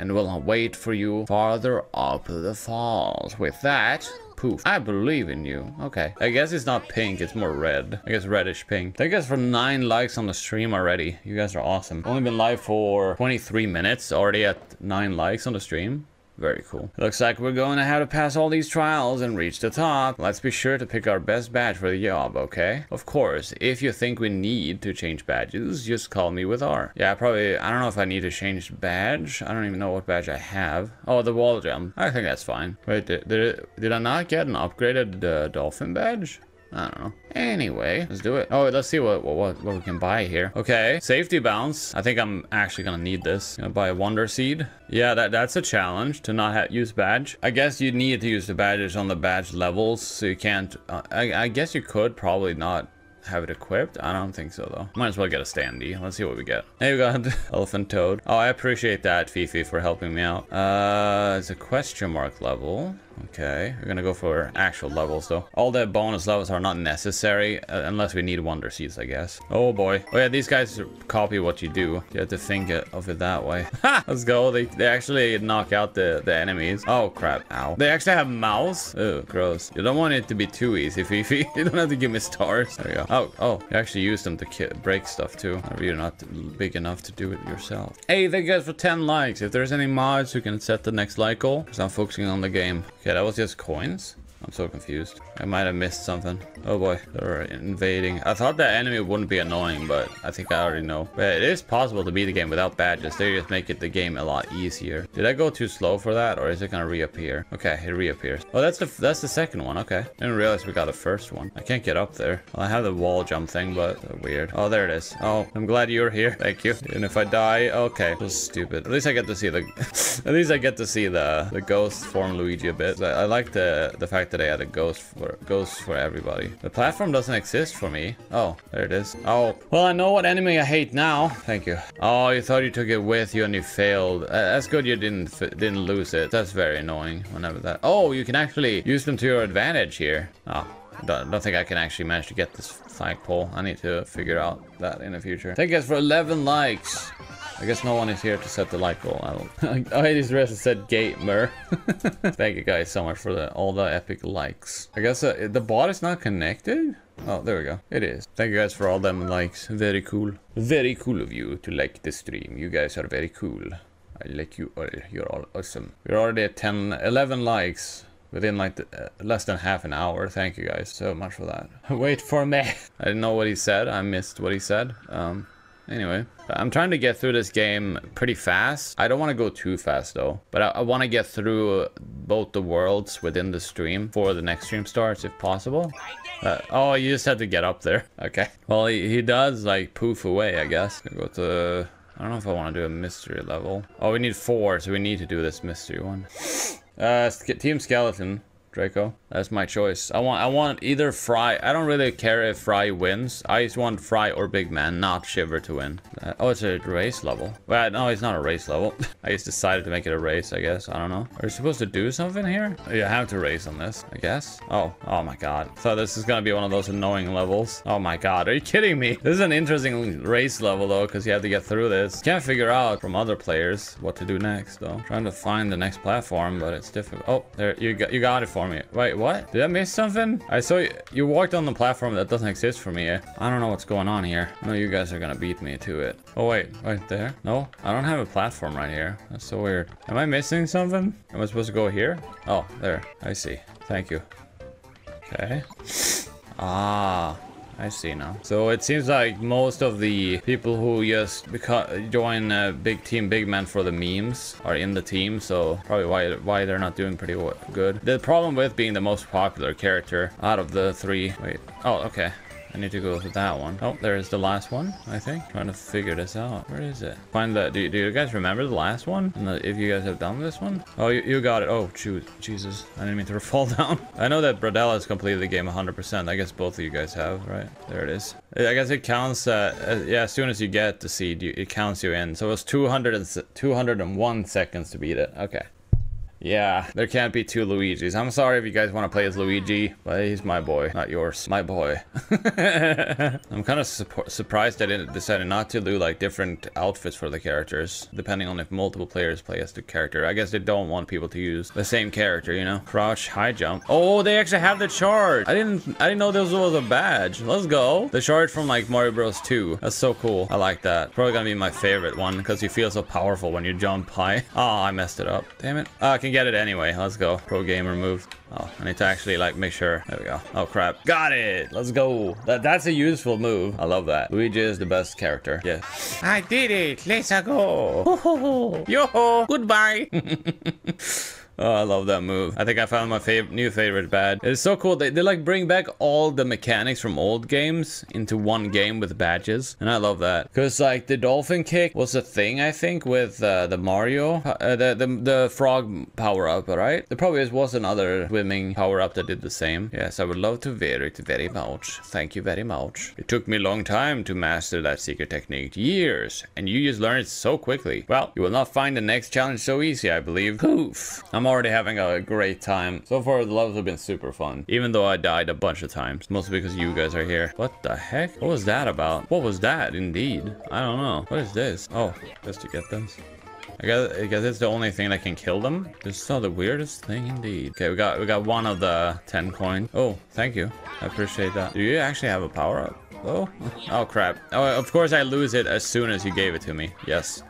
and will wait for you farther up the falls. With that, poof, I believe in you. Okay, I guess it's not pink, it's more red. I guess reddish pink. Thank you guys for nine likes on the stream already. You guys are awesome. Only been live for 23 minutes, already at nine likes on the stream. Very cool. Looks like we're going to have to pass all these trials and reach the top. Let's be sure to pick our best badge for the job, okay? Of course, if you think we need to change badges, just call me with R. Yeah, probably, I don't know if I need to change badge. I don't even know what badge I have. Oh, the wall gem. I think that's fine. Wait, did, did, did I not get an upgraded uh, dolphin badge? I don't know. Anyway, let's do it. Oh, let's see what, what what we can buy here. Okay, safety bounce. I think I'm actually gonna need this. Gonna buy a wonder seed. Yeah, that that's a challenge to not have, use badge. I guess you need to use the badges on the badge levels, so you can't. Uh, I, I guess you could probably not have it equipped? I don't think so though. Might as well get a standee. Let's see what we get. Hey, we got elephant toad. Oh, I appreciate that, Fifi, for helping me out. Uh, it's a question mark level. Okay, we're gonna go for actual levels though. All the bonus levels are not necessary uh, unless we need wonder seeds, I guess. Oh boy. Oh yeah, these guys copy what you do. You have to think of it that way. Let's go. They, they actually knock out the, the enemies. Oh crap. Ow. They actually have mouths. Oh, gross. You don't want it to be too easy, Fifi. you don't have to give me stars. There we go. Oh, oh. You actually use them to break stuff too. You're not big enough to do it yourself. Hey, thank you guys for 10 likes. If there's any mods who can set the next like goal, because I'm focusing on the game. Okay, that was just coins. I'm so confused. I might have missed something. Oh boy, they're invading. I thought that enemy wouldn't be annoying, but I think I already know. But it is possible to beat the game without badges. They just make it the game a lot easier. Did I go too slow for that, or is it gonna reappear? Okay, it reappears. Oh, that's the that's the second one. Okay, didn't realize we got the first one. I can't get up there. Well, I have the wall jump thing, but weird. Oh, there it is. Oh, I'm glad you're here. Thank you. And if I die, okay, is stupid. At least I get to see the. at least I get to see the the ghost form Luigi a bit. I, I like the the fact that they had a ghost for ghost for everybody. The platform doesn't exist for me. Oh, there it is. Oh, well, I know what enemy I hate now. Thank you. Oh, you thought you took it with you and you failed. Uh, that's good you didn't didn't lose it. That's very annoying. Whenever that. Oh, you can actually use them to your advantage here. Oh. Don't, don't think I can actually manage to get this flagpole. I need to figure out that in the future. Thank you guys for 11 likes. I guess no one is here to set the like goal. I don't. oh, his rest said gamer. Thank you guys so much for the all the epic likes. I guess uh, the bot is not connected. Oh, there we go. It is. Thank you guys for all them likes. Very cool. Very cool of you to like the stream. You guys are very cool. I like you all. You're all awesome. We're already at 10, 11 likes within like the, uh, less than half an hour. Thank you guys so much for that. Wait for me. I didn't know what he said. I missed what he said. Um, anyway, I'm trying to get through this game pretty fast. I don't want to go too fast though, but I, I want to get through both the worlds within the stream before the next stream starts if possible. Uh, oh, you just had to get up there. Okay. Well, he, he does like poof away, I guess. Go to. I don't know if I want to do a mystery level. Oh, we need four, so we need to do this mystery one. Uh, Team Skeleton, Draco. That's my choice. I want I want either Frye. I don't really care if Frye wins. I just want Frye or Big Man, not Shiver to win. Uh, oh, it's a race level. Well, no, it's not a race level. I just decided to make it a race, I guess. I don't know. Are you supposed to do something here? You have to race on this, I guess. Oh, oh my god. So this is gonna be one of those annoying levels. Oh my god, are you kidding me? This is an interesting race level though, because you have to get through this. Can't figure out from other players what to do next though. Trying to find the next platform, but it's difficult. Oh, there, you got, you got it for Wait, what? Did I miss something? I saw you, you walked on the platform that doesn't exist for me. eh? I don't know what's going on here. I know you guys are gonna beat me to it. Oh wait, right there? No, I don't have a platform right here. That's so weird. Am I missing something? Am I supposed to go here? Oh, there. I see. Thank you. Okay. Ah, I see now. So it seems like most of the people who just join uh, Big Team Big Man for the memes are in the team, so probably why why they're not doing pretty good. The problem with being the most popular character out of the three. Wait. Oh, okay. I need to go with that one. Oh, there's the last one, I think. Trying to figure this out. Where is it? Find the... Do, do you guys remember the last one? The, if you guys have done this one? Oh, you, you got it. Oh, shoot. Jesus. I didn't mean to fall down. I know that Bradella has completed the game 100%. I guess both of you guys have, right? There it is. I guess it counts... Uh, uh, yeah, as soon as you get the seed, you, it counts you in. So it was 200 and, 201 seconds to beat it. Okay. Yeah, there can't be two Luigis. I'm sorry if you guys want to play as Luigi, but he's my boy, not yours. My boy. I'm kind of surprised that it decided not decide not to do like different outfits for the characters, depending on if multiple players play as the character. I guess they don't want people to use the same character, you know? Crouch, high jump. Oh, they actually have the charge. I didn't, I didn't know this was a badge. Let's go. The charge from like Mario Bros 2. That's so cool. I like that. Probably gonna be my favorite one because you feel so powerful when you jump high. Oh, I messed it up. Damn it. Ah, oh, I get it anyway. Let's go. Pro gamer move. Oh, I need to actually like make sure. There we go. Oh crap. Got it. Let's go. That that's a useful move. I love that. Luigi is the best character. Yeah. I did it. Let's go. Ho ho ho. Yo ho. Goodbye. Oh, I love that move. I think I found my new favorite badge. It's so cool. They, they like bring back all the mechanics from old games into one game with badges. And I love that. Because like the dolphin kick was a thing, I think, with uh, the Mario, uh, the, the, the frog power up, right? There probably was another swimming power up that did the same. Yes, I would love to it very much. Thank you very much. It took me a long time to master that secret technique. Years. And you just learned it so quickly. Well, you will not find the next challenge so easy, I believe. Poof. I'm already having a great time. So far, the levels have been super fun. Even though I died a bunch of times. Mostly because you guys are here. What the heck? What was that about? What was that, indeed? I don't know. What is this? Oh, just to get this. I guess, I guess it's the only thing that can kill them. This is so the weirdest thing indeed. Okay, we got we got one of the 10 coin. Oh, thank you. I appreciate that. Do you actually have a power up? Oh, oh crap. Oh, of course I lose it as soon as you gave it to me. Yes.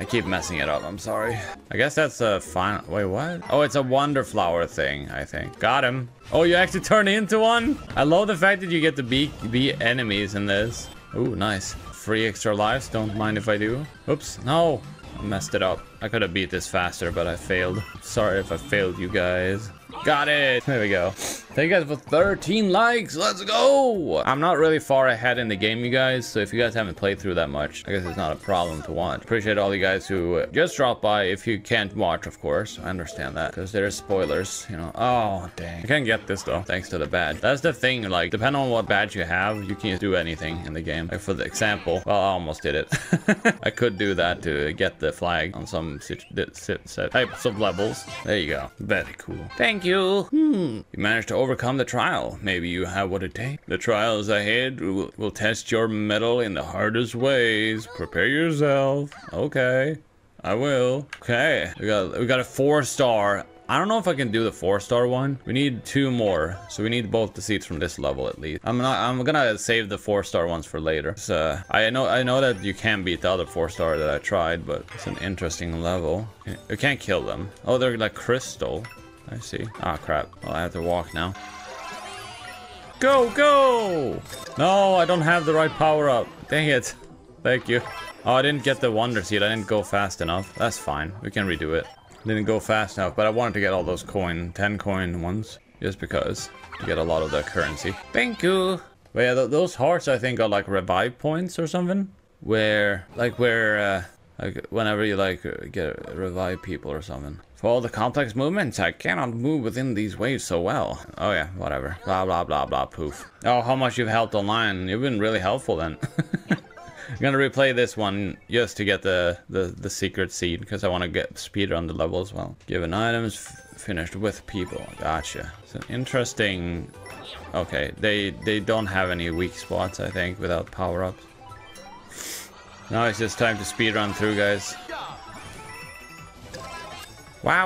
I keep messing it up. I'm sorry. I guess that's a final. Wait, what? Oh, it's a wonder flower thing. I think. Got him. Oh, you actually turn into one. I love the fact that you get to be be enemies in this. Ooh, nice. Free extra lives. Don't mind if I do. Oops. No. I messed it up. I could have beat this faster, but I failed. Sorry if I failed you guys. Got it. There we go. Thank you guys for 13 likes. Let's go. I'm not really far ahead in the game, you guys. So if you guys haven't played through that much, I guess it's not a problem to watch. Appreciate all you guys who uh, just dropped by. If you can't watch, of course, I understand that because there's spoilers, you know. Oh, dang. I can't get this though, thanks to the badge. That's the thing. Like, depending on what badge you have, you can't do anything in the game. Like for the example, well, I almost did it. I could do that to get the flag on some types of levels. There you go. Very cool. Thank you. Hmm. You managed to overcome the trial. Maybe you have what it takes. The trials ahead will, will test your mettle in the hardest ways. Prepare yourself. Okay. I will. Okay. We got we got a four star. I don't know if I can do the four star one. We need two more. So we need both the seats from this level at least. I'm not I'm gonna save the four star ones for later. So I know I know that you can beat the other four star that I tried, but it's an interesting level. You can't kill them. Oh, they're like crystal. I see. Ah, crap. Well, I have to walk now. Go, go! No, I don't have the right power up. Dang it. Thank you. Oh, I didn't get the wonder seed. I didn't go fast enough. That's fine. We can redo it. Didn't go fast enough, but I wanted to get all those coin, 10 coin ones. Just because. To get a lot of the currency. Thank you. But yeah, th those hearts I think are like revive points or something. Where, like where, uh, like whenever you like get revive people or something. For all the complex movements, I cannot move within these waves so well. Oh yeah, whatever. Blah blah blah blah poof. Oh, how much you've helped online. You've been really helpful then. I'm gonna replay this one just to get the, the, the secret seed because I want to get speed on the level as well. Given items finished with people. Gotcha. It's an interesting. Okay, they they don't have any weak spots I think without power ups. Now it's just time to speed run through, guys.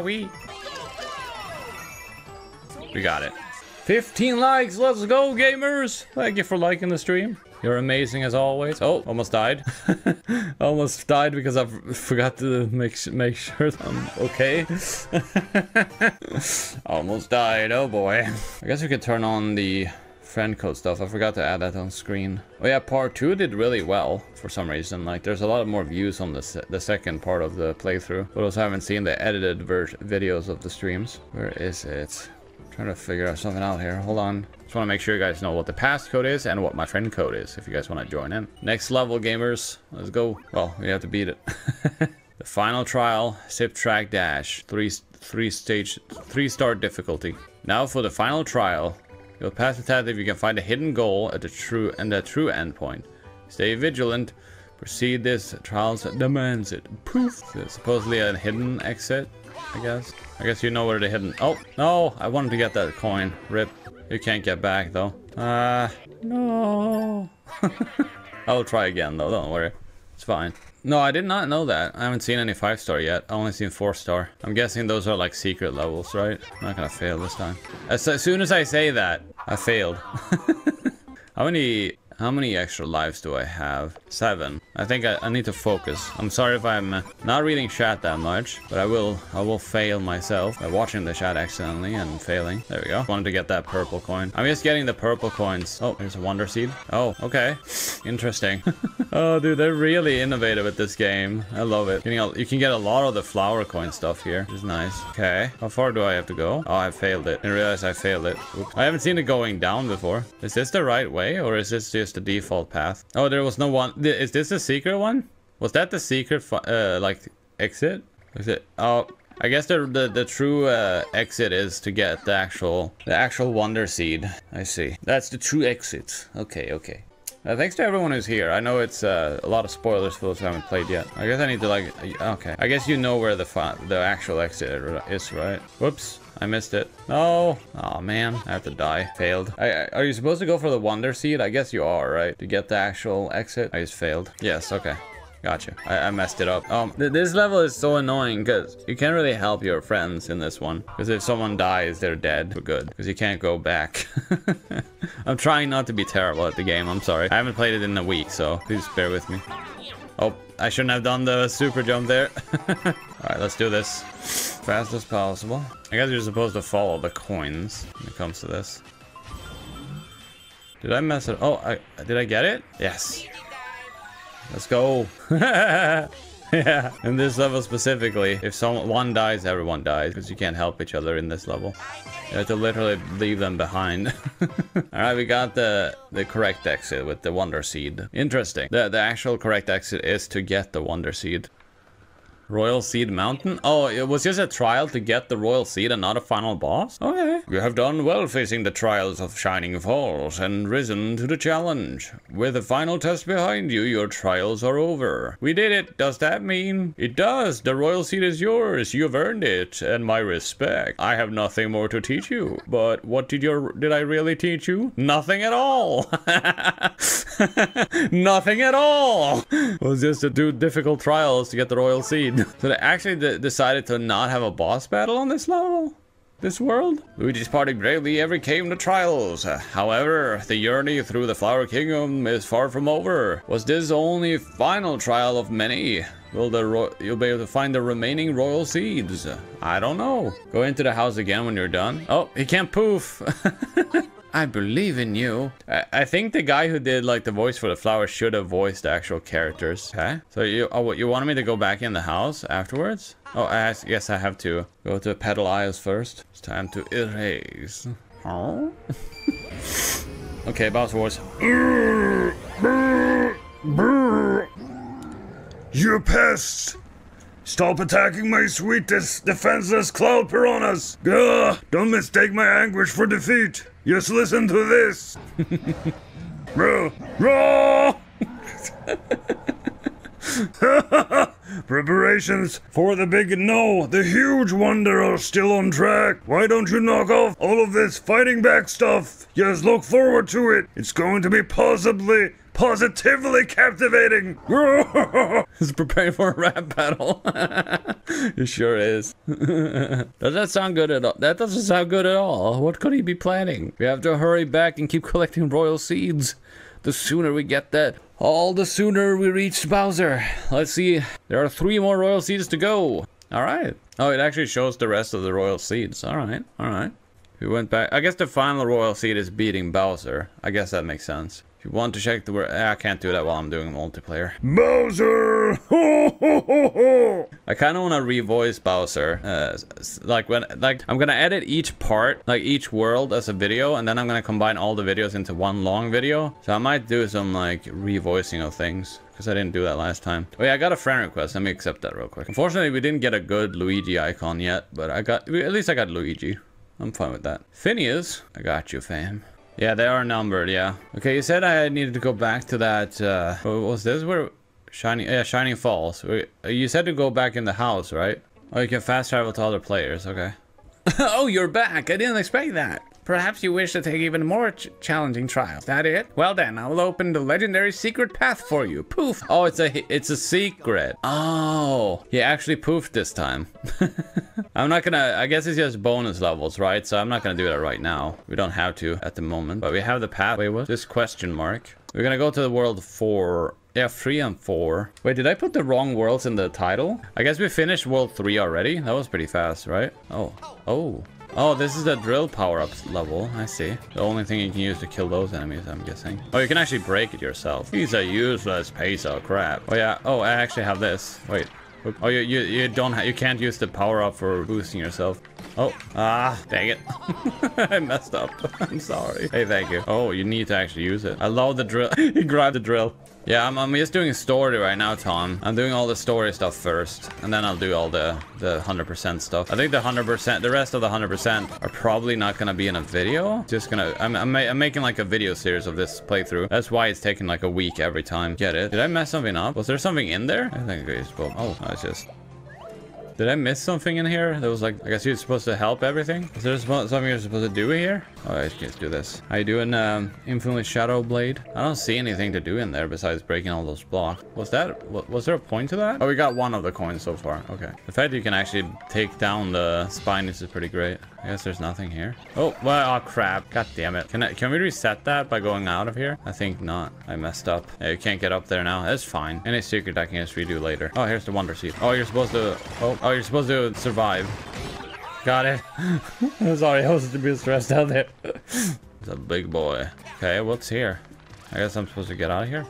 We We got it. 15 likes, let's go, gamers! Thank you for liking the stream. You're amazing as always. Oh, almost died. almost died because I forgot to make make sure I'm okay. almost died. Oh boy. I guess we could turn on the friend code stuff. I forgot to add that on screen. Oh yeah, part two did really well for some reason. Like there's a lot more views on the se the second part of the playthrough. But also haven't seen the edited videos of the streams. Where is it? trying to figure out something out here. Hold on. Just want to make sure you guys know what the passcode is and what my friend code is if you guys want to join in. Next level, gamers. Let's go. Well, we have to beat it. the final trial, sip track dash, three three stage, three star difficulty. Now for the final trial, you'll pass the test if you can find a hidden goal at the true and the true endpoint. Stay vigilant. Proceed this trials demands it. Poof. Supposedly a hidden exit. I guess. I guess you know where the hidden... Oh, no! I wanted to get that coin. Rip. You can't get back, though. Ah, uh, no. I'll try again, though. Don't worry. It's fine. No, I did not know that. I haven't seen any 5-star yet. I only seen 4-star. I'm guessing those are like secret levels, right? I'm not gonna fail this time. As, as soon as I say that, I failed. How many how many extra lives do I have? Seven. I think I, I, need to focus. I'm sorry if I'm uh, not reading chat that much, but I will I will fail myself by watching the chat accidentally and failing. There we go. Wanted to get that purple coin. I'm just getting the purple coins. Oh, there's a wonder seed. Oh, okay. Interesting. oh, dude, they're really innovative with this game. I love it. Getting You can get a lot of the flower coin stuff here, which is nice. Okay. How far do I have to go? Oh, I failed it. I didn't realize I failed it. Oops. I haven't seen it going down before. Is this the right way or is this just the default path? Oh, there was no one. Is this a secret one? Was that the secret, uh, like, exit? Is it? Oh, I guess the the, the true uh, exit is to get the actual the actual wonder seed. I see. That's the true exit. Okay, okay. Uh, thanks to everyone who's here. I know it's uh, a lot of spoilers for those who haven't played yet. I guess I need to like. Okay. I guess you know where the the actual exit is, right? Whoops. I missed it. No. Oh man, I have to die. Failed. I, I, are you supposed to go for the wonder seed? I guess you are, right? To get the actual exit? I just failed. Yes, okay. Gotcha. I, I, messed it up. Um, th this level is so annoying because you can't really help your friends in this one. Because if someone dies, they're dead for good. Because you can't go back. I'm trying not to be terrible at the game. I'm sorry. I haven't played it in a week, so please bear with me. Oh, I shouldn't have done the super jump there. Alright, let's do this. Fast as possible. I guess you're supposed to follow the coins when it comes to this. Did I mess it? Oh, I did I get it? Yes. Let's go. yeah. In this level specifically, if someone one dies, everyone dies because you can't help each other in this level. You have to literally leave them behind. Alright, we got the the correct exit with the Wonder Seed. Interesting. The, the actual correct exit is to get the Wonder Seed. Royal Seed Mountain? Oh, it was just a trial to get the Royal Seed and not a final boss? Okay. You have done well facing the trials of Shining Falls and risen to the challenge. With the final test behind you, your trials are over. We did it. Does that mean? It does. The Royal Seed is yours. You've earned it. And my respect. I have nothing more to teach you. But what did your did I really teach you? Nothing at all. nothing at all. It was just to do difficult trials to get the Royal Seed. so they actually decided to not have a boss battle on this level? This world? Luigi's party bravely ever came to trials. However, the journey through the Flower Kingdom is far from over. Was this only final trial of many? Will the you'll be able to find the remaining royal seeds? I don't know. Go into the house again when you're done. Oh, he can't poof. I believe in you. I, I, think the guy who did like the voice for the flower should have voiced the actual characters. Okay. So you oh you wanted me to go back in the house afterwards? Oh, I guess I have to go to Petal Isles first. It's time to erase. Huh? okay, Bowser voice. You pests! Stop attacking my sweetest, defenseless cloud piranhas! Gah! Don't mistake my anguish for defeat! Just listen to this! Row! Row! Preparations for the big no, the huge wonder are still on track. Why don't you knock off all of this fighting back stuff? Just look forward to it. It's going to be possibly positively captivating. He's preparing for a rap battle. he sure is. Does that sound good at all? That doesn't sound good at all. What could he be planning? We have to hurry back and keep collecting royal seeds. The sooner we get that, all the sooner we reach Bowser. Let's see. There are three more royal seeds to go. All right. Oh, it actually shows the rest of the royal seeds. All right. All right. We went back. I guess the final royal seed is beating Bowser. I guess that makes sense. If you want to check the word, I can't do that while I'm doing multiplayer. Bowser! Ho, ho, ho, ho. I kind of want to revoice Bowser. Uh, like when, like I'm gonna edit each part, like each world as a video, and then I'm gonna combine all the videos into one long video. So I might do some like revoicing of things. Because I didn't do that last time. Oh yeah, I got a friend request. Let me accept that real quick. Unfortunately, we didn't get a good Luigi icon yet, but I got, at least I got Luigi. I'm fine with that. Phineas, I got you, fam. Yeah, they are numbered, yeah. Okay, you said I needed to go back to that, uh, what was this? Where, Shining, yeah, Shining Falls. You said to go back in the house, right? Oh, you can fast travel to other players, okay. oh, you're back. I didn't expect that. Perhaps you wish to take even more ch challenging trials. That it? Well then, I will open the legendary secret path for you. Poof. Oh, it's a it's a secret. Oh, he actually poofed this time. I'm not gonna. I guess it's just bonus levels, right? So I'm not gonna do that right now. We don't have to at the moment, but we have the path. Wait, what? This question mark. We're gonna go to the world four. Yeah, three and four. Wait, did I put the wrong worlds in the title? I guess we finished world three already. That was pretty fast, right? Oh, oh. Oh, this is the drill power-up level. I see. The only thing you can use to kill those enemies, I'm guessing. Oh, you can actually break it yourself. He's a useless piece of crap. Oh, yeah. Oh, I actually have this. Wait. Oh, you you, you don't you can't use the power-up for boosting yourself. Oh, ah, dang it. I messed up. I'm sorry. Hey, thank you. Oh, you need to actually use it. I love the drill. he grabbed the drill. Yeah, I'm, I'm just doing a story right now, Tom. I'm doing all the story stuff first, and then I'll do all the the 100% stuff. I think the 100%, the rest of the 100% are probably not gonna be in a video. Just gonna, I'm, I'm, I'm making like a video series of this playthrough. That's why it's taking like a week every time. Get it? Did I mess something up? Was there something in there? I think I just, oh, no, it's just did I miss something in here? That was like, I guess you're supposed to help everything? Is there something you're supposed to do here? Oh, I can't do this. How you doing, um, Infinitely Shadow Blade? I don't see anything to do in there besides breaking all those blocks. Was that, was there a point to that? Oh, we got one of the coins so far. Okay. The fact that you can actually take down the spine is pretty great. I guess there's nothing here. Oh, well, oh crap. God damn it. Can I, can we reset that by going out of here? I think not. I messed up. Yeah, you can't get up there now. That's fine. Any secret I can just redo later. Oh, here's the wonder seed. Oh, you're supposed to, oh, oh, you're supposed to survive. Got it. Sorry, I was a bit stressed out there. it's a big boy. Okay, what's here? I guess I'm supposed to get out of here.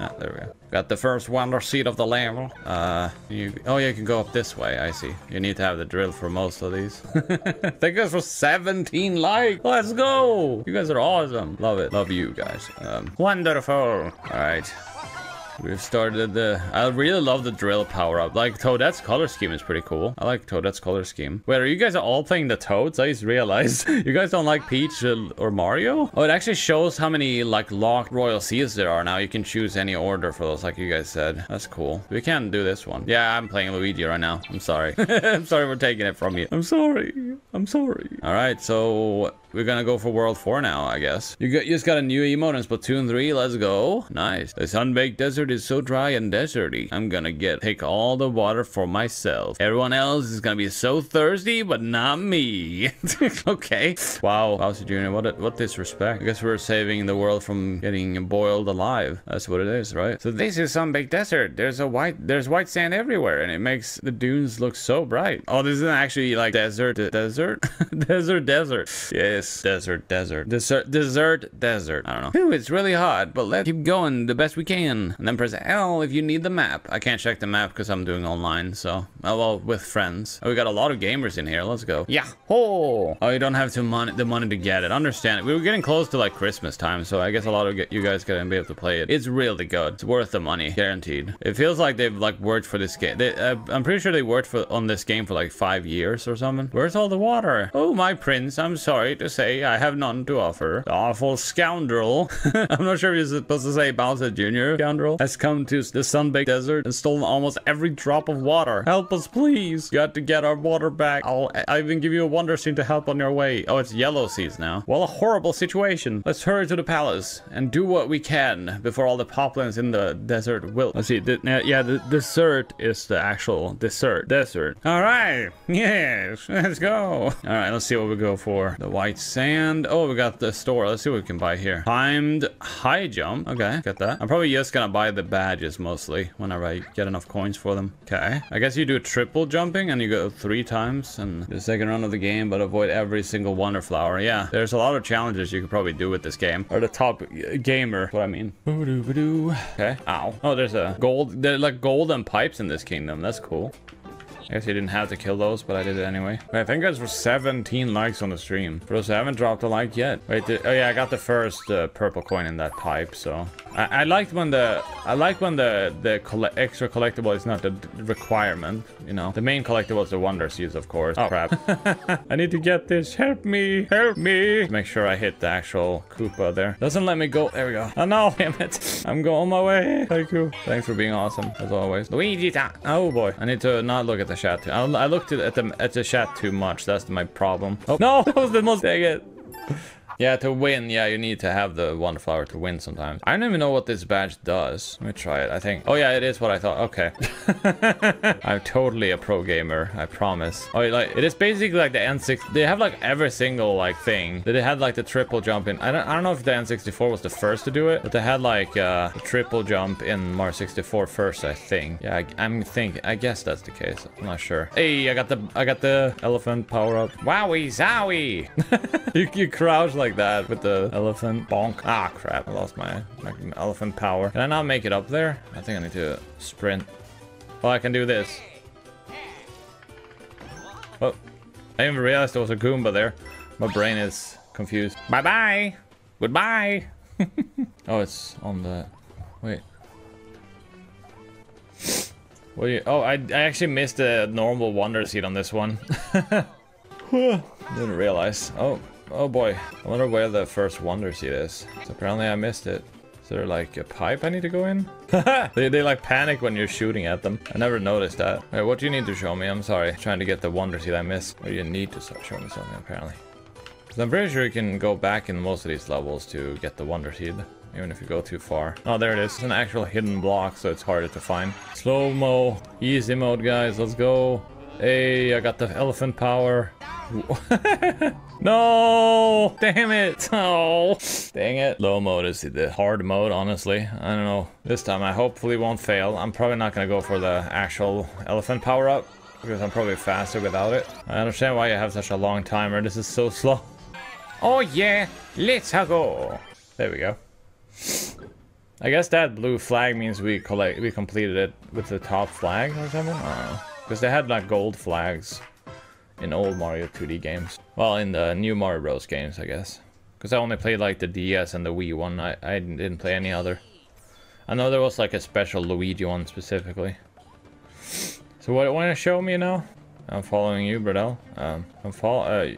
Ah, there we go. Got the first wonder seed of the level. Uh, you, oh you can go up this way. I see. You need to have the drill for most of these. Thank you guys for 17 likes. Let's go. You guys are awesome. Love it. Love you guys. Um, wonderful. All right. We've started the... I really love the drill power-up. Like, Toadette's color scheme is pretty cool. I like Toadette's color scheme. Wait, are you guys all playing the Toads? I just realized. you guys don't like Peach or Mario? Oh, it actually shows how many, like, locked Royal Seeds there are now. You can choose any order for those, like you guys said. That's cool. We can do this one. Yeah, I'm playing Luigi right now. I'm sorry. I'm sorry for taking it from you. I'm sorry. I'm sorry. All right, so we're gonna go for World 4 now, I guess. You, got, you just got a new emote in Splatoon 3. Let's go. Nice. The Sunbaked Desert is so dry and deserty. I'm gonna get take all the water for myself. Everyone else is gonna be so thirsty, but not me. okay. Wow. Bowser Jr., what, what disrespect. I guess we're saving the world from getting boiled alive. That's what it is, right? So this is Sunbaked Desert. There's a white, there's white sand everywhere, and it makes the dunes look so bright. Oh, this isn't actually like desert, desert, desert, desert. Yes, desert, desert, desert, desert, desert. I don't know. Ooh, it's really hot, but let's keep going the best we can. And then press L if you need the map. I can't check the map because I'm doing online, so oh, well with friends. Oh, we got a lot of gamers in here. Let's go. Yeah. Oh, oh, you don't have to money the money to get it. Understand it. We were getting close to like Christmas time, so I guess a lot of you guys gonna be able to play it. It's really good. It's worth the money, guaranteed. It feels like they've like worked for this game. They, uh, I'm pretty sure they worked for on this game for like five years or something. Where's all the water? Oh, my prince. I'm sorry to say I have none to offer. The awful scoundrel. I'm not sure if you're supposed to say Bowser Jr. Scoundrel has come to the Sunbaked Desert and stolen almost every drop of water. Help us, please. You have to get our water back. I'll I even give you a wonder seed to help on your way. Oh, it's yellow seeds now. Well, a horrible situation. Let's hurry to the palace and do what we can before all the poplins in the desert will. Let's see. The, uh, yeah, the dessert is the actual dessert. Desert. All right. Yes. Let's go. All right. Let's see what we go for. The white Sand. Oh, we got the store. Let's see what we can buy here. Timed high jump. Okay, get that. I'm probably just gonna buy the badges mostly whenever I get enough coins for them. Okay. I guess you do triple jumping and you go three times and the second run of the game, but avoid every single wonder flower. Yeah, there's a lot of challenges you could probably do with this game. Or the top uh, gamer, what I mean. Okay. Ow. Oh, there's a gold. There are like golden pipes in this kingdom. That's cool. I guess you didn't have to kill those, but I did it anyway. I think that's for 17 likes on the stream. For those who haven't dropped a like yet. Wait, did, oh yeah, I got the first uh, purple coin in that pipe, so... I, I liked when the... I like when the, the colle extra collectible is not the requirement, you know? The main collectible is the wonder seeds, of course. Oh, crap. I need to get this. Help me. Help me. Make sure I hit the actual Koopa there. Doesn't let me go. There we go. Oh, no. Damn it. I'm going my way. Thank you. Thanks for being awesome, as always. Luigi, oh boy. I need to not look at the chat. I, I looked at the at the chat too much. That's my problem. Oh no, that was the most. Dang it. Yeah, to win, yeah, you need to have the one flower to win sometimes. I don't even know what this badge does. Let me try it, I think. Oh yeah, it is what I thought. Okay. I'm totally a pro gamer, I promise. Oh, like, it is basically like the N6. They have like every single like thing. They had like the triple jump in. I don't, I don't know if the N64 was the first to do it, but they had like uh, the triple jump in Mario 64 first, I think. Yeah, I, I'm thinking, I guess that's the case. I'm not sure. Hey, I got the, I got the elephant power up. Wowie zowie. you, you crouch like that with the elephant. Bonk. Ah, crap. I lost my, my elephant power. Can I not make it up there? I think I need to sprint. Oh, I can do this. Oh, I didn't even realize there was a Goomba there. My brain is confused. Bye-bye. Goodbye. oh, it's on the... Wait. What you... Oh, I, I actually missed a normal Wonder Seed on this one. Didn't realize. Oh, oh boy. I wonder where the first Wonder Seed is. So apparently I missed it. Is there like a pipe I need to go in? they, they like panic when you're shooting at them. I never noticed that. Wait, what do you need to show me? I'm sorry. Trying to get the Wonder Seed I missed. Or you need to showing me something apparently. I'm pretty sure you can go back in most of these levels to get the Wonder Seed. Even if you go too far. Oh, there it is. It's an actual hidden block, so it's harder to find. Slow-mo. Easy mode, guys. Let's go. Hey, I got the elephant power. no! Damn it! Oh, dang it. Low mode is the hard mode, honestly. I don't know. This time I hopefully won't fail. I'm probably not gonna go for the actual elephant power up because I'm probably faster without it. I understand why you have such a long timer. This is so slow. Oh yeah, let's go. There we go. I guess that blue flag means we collect we completed it with the top flag or something. Because they had like gold flags in old Mario 2D games. Well, in the new Mario Bros games, I guess. Because I only played like the DS and the Wii one. I, I didn't play any other. I know there was like a special Luigi one specifically. So what want to show me now? I'm following you, Bradell. Um, I'm fall. Uh,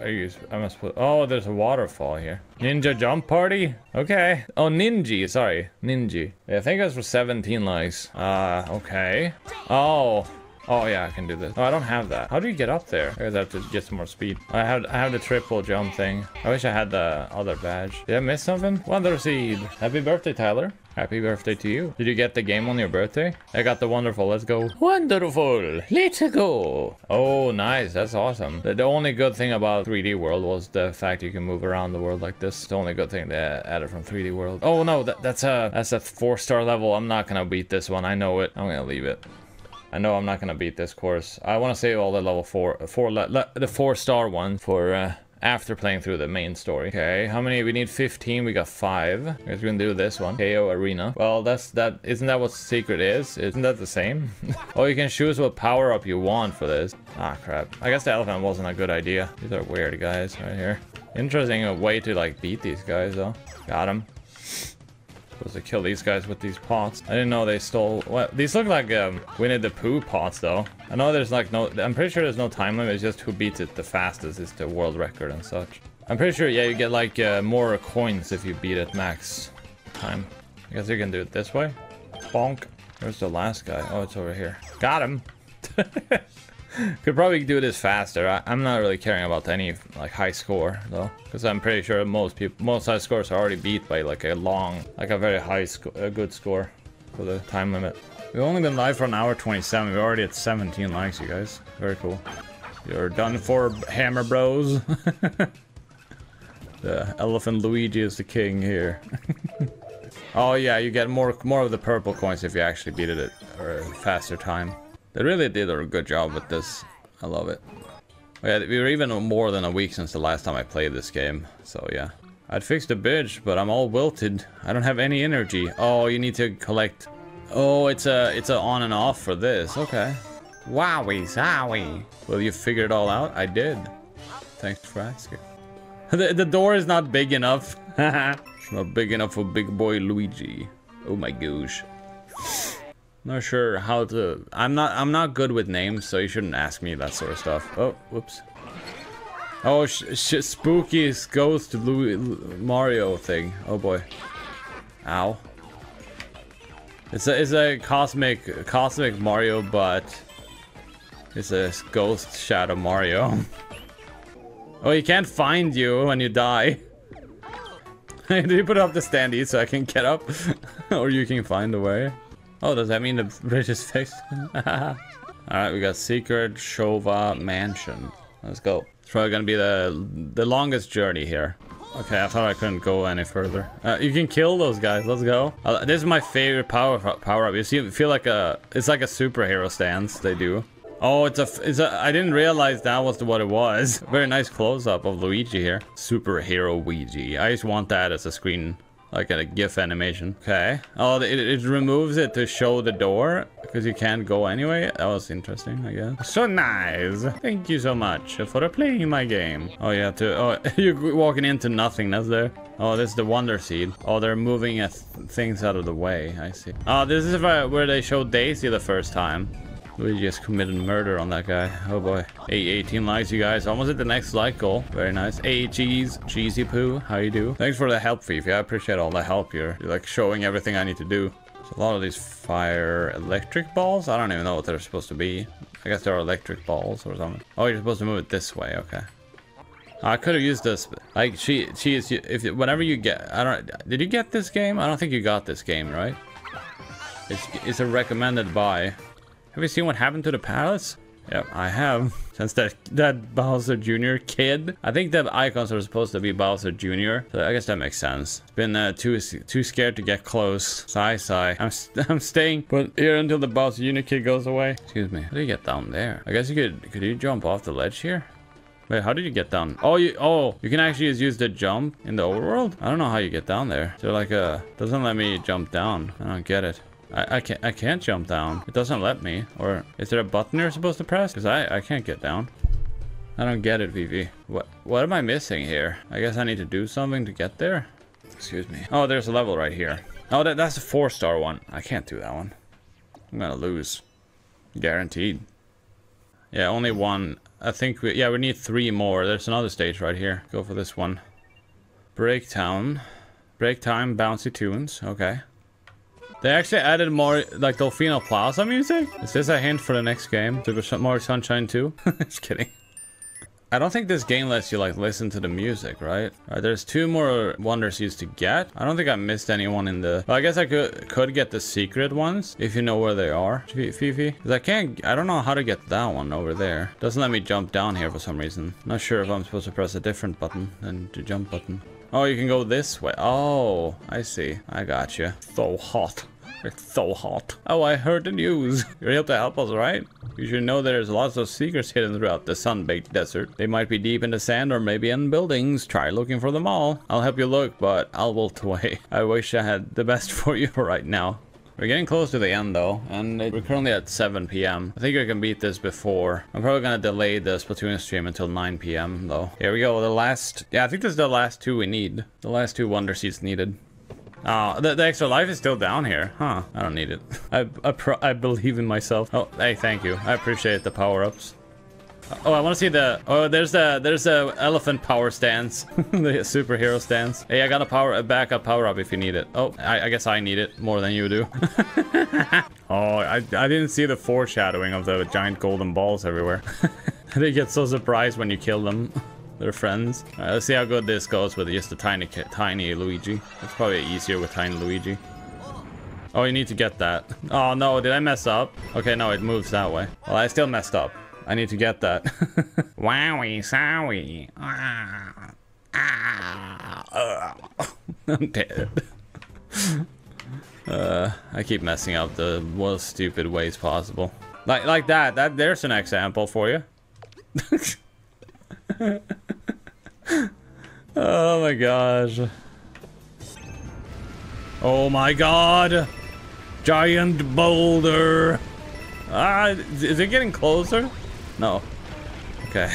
I use. I must put. Oh, there's a waterfall here. Ninja jump party. Okay. Oh, ninja. Sorry, ninja. Yeah, I think that's for 17 likes. Uh, okay. Oh. Oh yeah, I can do this. Oh, I don't have that. How do you get up there? I guess I have to get some more speed. I have I have the triple jump thing. I wish I had the other badge. Did I miss something? Wonder seed. Happy birthday, Tyler. Happy birthday to you. Did you get the game on your birthday? I got the wonderful. Let's go. Wonderful. Let's go. Oh, nice. That's awesome. The, the only good thing about 3D World was the fact you can move around the world like this. The only good thing they added from 3D World. Oh no, that, that's a that's a four star level. I'm not gonna beat this one. I know it. I'm gonna leave it. I know I'm not gonna beat this course. I want to save all the level four, four, le le the four star one for uh, after playing through the main story. Okay, how many? We need 15. We got five. We can do this one. KO Arena. Well, that's that. Isn't that what secret is? Isn't that the same? oh, you can choose what power up you want for this. Ah, crap. I guess the elephant wasn't a good idea. These are weird guys right here. Interesting a way to like beat these guys though. Got him. Supposed to kill these guys with these pots. I didn't know they stole. These look like um, Winnie the Pooh pots, though. I know there's like no. I'm pretty sure there's no time limit. It's just who beats it the fastest is the world record and such. I'm pretty sure. Yeah, you get like uh, more coins if you beat it max time. I guess you can do it this way. Bonk. Where's the last guy? Oh, it's over here. Got him. Could probably do this faster. I, am not really caring about any like high score though, because I'm pretty sure most people, most high scores are already beat by like a long, like a very high, sco a good score for the time limit. We've only been live for an hour 27. We're already at 17 likes, you guys. Very cool. You're done for, Hammer Bros. The elephant Luigi is the king here. oh yeah, you get more more of the purple coins if you actually beat it at a faster time. They really did a good job with this. I love it. Oh, yeah, we were even more than a week since the last time I played this game, so yeah. I'd fix the bridge, but I'm all wilted. I don't have any energy. Oh, you need to collect... Oh, it's a it's a on and off for this. Okay. Wowie zowie. Well, you figured it all out? I did. Thanks for asking. The, the door is not big enough. it's not big enough for big boy Luigi. Oh my gosh. Not sure how to. I'm not. I'm not good with names, so you shouldn't ask me that sort of stuff. Oh, whoops. Oh, sh sh spooky ghost Louis Mario thing. Oh boy. Ow. It's a it's a cosmic cosmic Mario, but it's a ghost Shadow Mario. oh, he can't find you when you die. Did you put up the standee so I can get up? or you can find a way? Oh, does that mean the bridge is fixed? Alright, we got Secret Shova Mansion. Let's go. It's probably gonna be the the longest journey here. Okay, I thought I couldn't go any further. Uh, you can kill those guys. Let's go. Uh, this is my favorite power power up. You see, feel like a it's like a superhero stance. They do. Oh, it's a it's a. I didn't realize that was what it was. Very nice close up of Luigi here. Superhero Luigi. I just want that as a screen like a GIF animation. Okay. Oh, it, it removes it to show the door because you can't go anyway. That was interesting, I guess. So nice. Thank you so much for playing my game. Oh, yeah, to, oh, you're walking into nothingness there. Oh, this is the Wonder Seed. Oh, they're moving uh, things out of the way. I see. Oh, this is where they showed Daisy the first time. We just committed murder on that guy. Oh boy. Hey, 18 likes, you guys. Almost at the next like goal. Very nice. Hey, cheese. Cheesy poo. How you do? Thanks for the help, Fifi. I appreciate all the help here. You're like showing everything I need to do. A lot of these fire electric balls. I don't even know what they're supposed to be. I guess they're electric balls or something. Oh, you're supposed to move it this way. Okay. I could have used this. Like she, she is. If whenever you get, I don't. Did you get this game? I don't think you got this game, right? It's it's a recommended buy. Have you seen what happened to the palace? Yep, I have. Since that that Bowser Jr. kid. I think the icons are supposed to be Bowser Jr. So I guess that makes sense. Been uh, too too scared to get close. Sigh, sigh. I'm I'm staying but here until the Bowser Jr. kid goes away. Excuse me. How do you get down there? I guess you could. Could you jump off the ledge here? Wait, how did you get down? Oh, you oh, you can actually just use the jump in the overworld? I don't know how you get down there. So like a doesn't let me jump down. I don't get it. I, I can't I can't jump down. It doesn't let me. Or is there a button you're supposed to press? Because I, I can't get down. I don't get it, Vivi. What what am I missing here? I guess I need to do something to get there? Excuse me. Oh, there's a level right here. Oh, that, that's a four-star one. I can't do that one. I'm gonna lose. Guaranteed. Yeah, only one. I think we, yeah, we need three more. There's another stage right here. Go for this one. Break town. Break time, bouncy tunes. Okay. They actually added more, like, Delfino Plaza music? Is this a hint for the next game? Super Mario Sunshine 2? Just kidding. I don't think this game lets you, like, listen to the music, right? right? There's two more Wonder Seeds to get. I don't think I missed anyone in the... Well, I guess I could could get the secret ones, if you know where they are, Fifi. Because I can't... I don't know how to get that one over there. Doesn't let me jump down here for some reason. Not sure if I'm supposed to press a different button than the jump button. Oh, you can go this way. Oh, I see. I got you. So hot. It's so hot. Oh, I heard the news. You're here to help us, right? You should know there's lots of secrets hidden throughout the sun-baked desert. They might be deep in the sand or maybe in buildings. Try looking for them all. I'll help you look, but I'll wilt away. I wish I had the best for you right now. We're getting close to the end though, and we're currently at 7 p.m. I think I can beat this before. I'm probably gonna delay the Splatoon stream until 9 p.m. though. Here we go, the last... Yeah, I think this is the last two we need. The last two Wonder Seeds needed. Oh, the, the, extra life is still down here. Huh. I don't need it. I, I, I believe in myself. Oh, hey, thank you. I appreciate the power-ups. Oh, I want to see the... Oh, there's the there's the elephant power stance. the superhero stance. Hey, I got a power a backup power-up if you need it. Oh, I, I, guess I need it more than you do. oh, I, I didn't see the foreshadowing of the giant golden balls everywhere. they get so surprised when you kill them. They're friends. Right, let's see how good this goes with just a tiny, tiny Luigi. It's probably easier with tiny Luigi. Oh, you need to get that. Oh no, did I mess up? Okay, no, it moves that way. Well, I still messed up. I need to get that. Wowie, sowie. Ah. I'm dead. Uh, I keep messing up the most stupid ways possible. Like like that. That there's an example for you. Oh my gosh. Oh my god. Giant boulder. Ah, is it getting closer? No. Okay.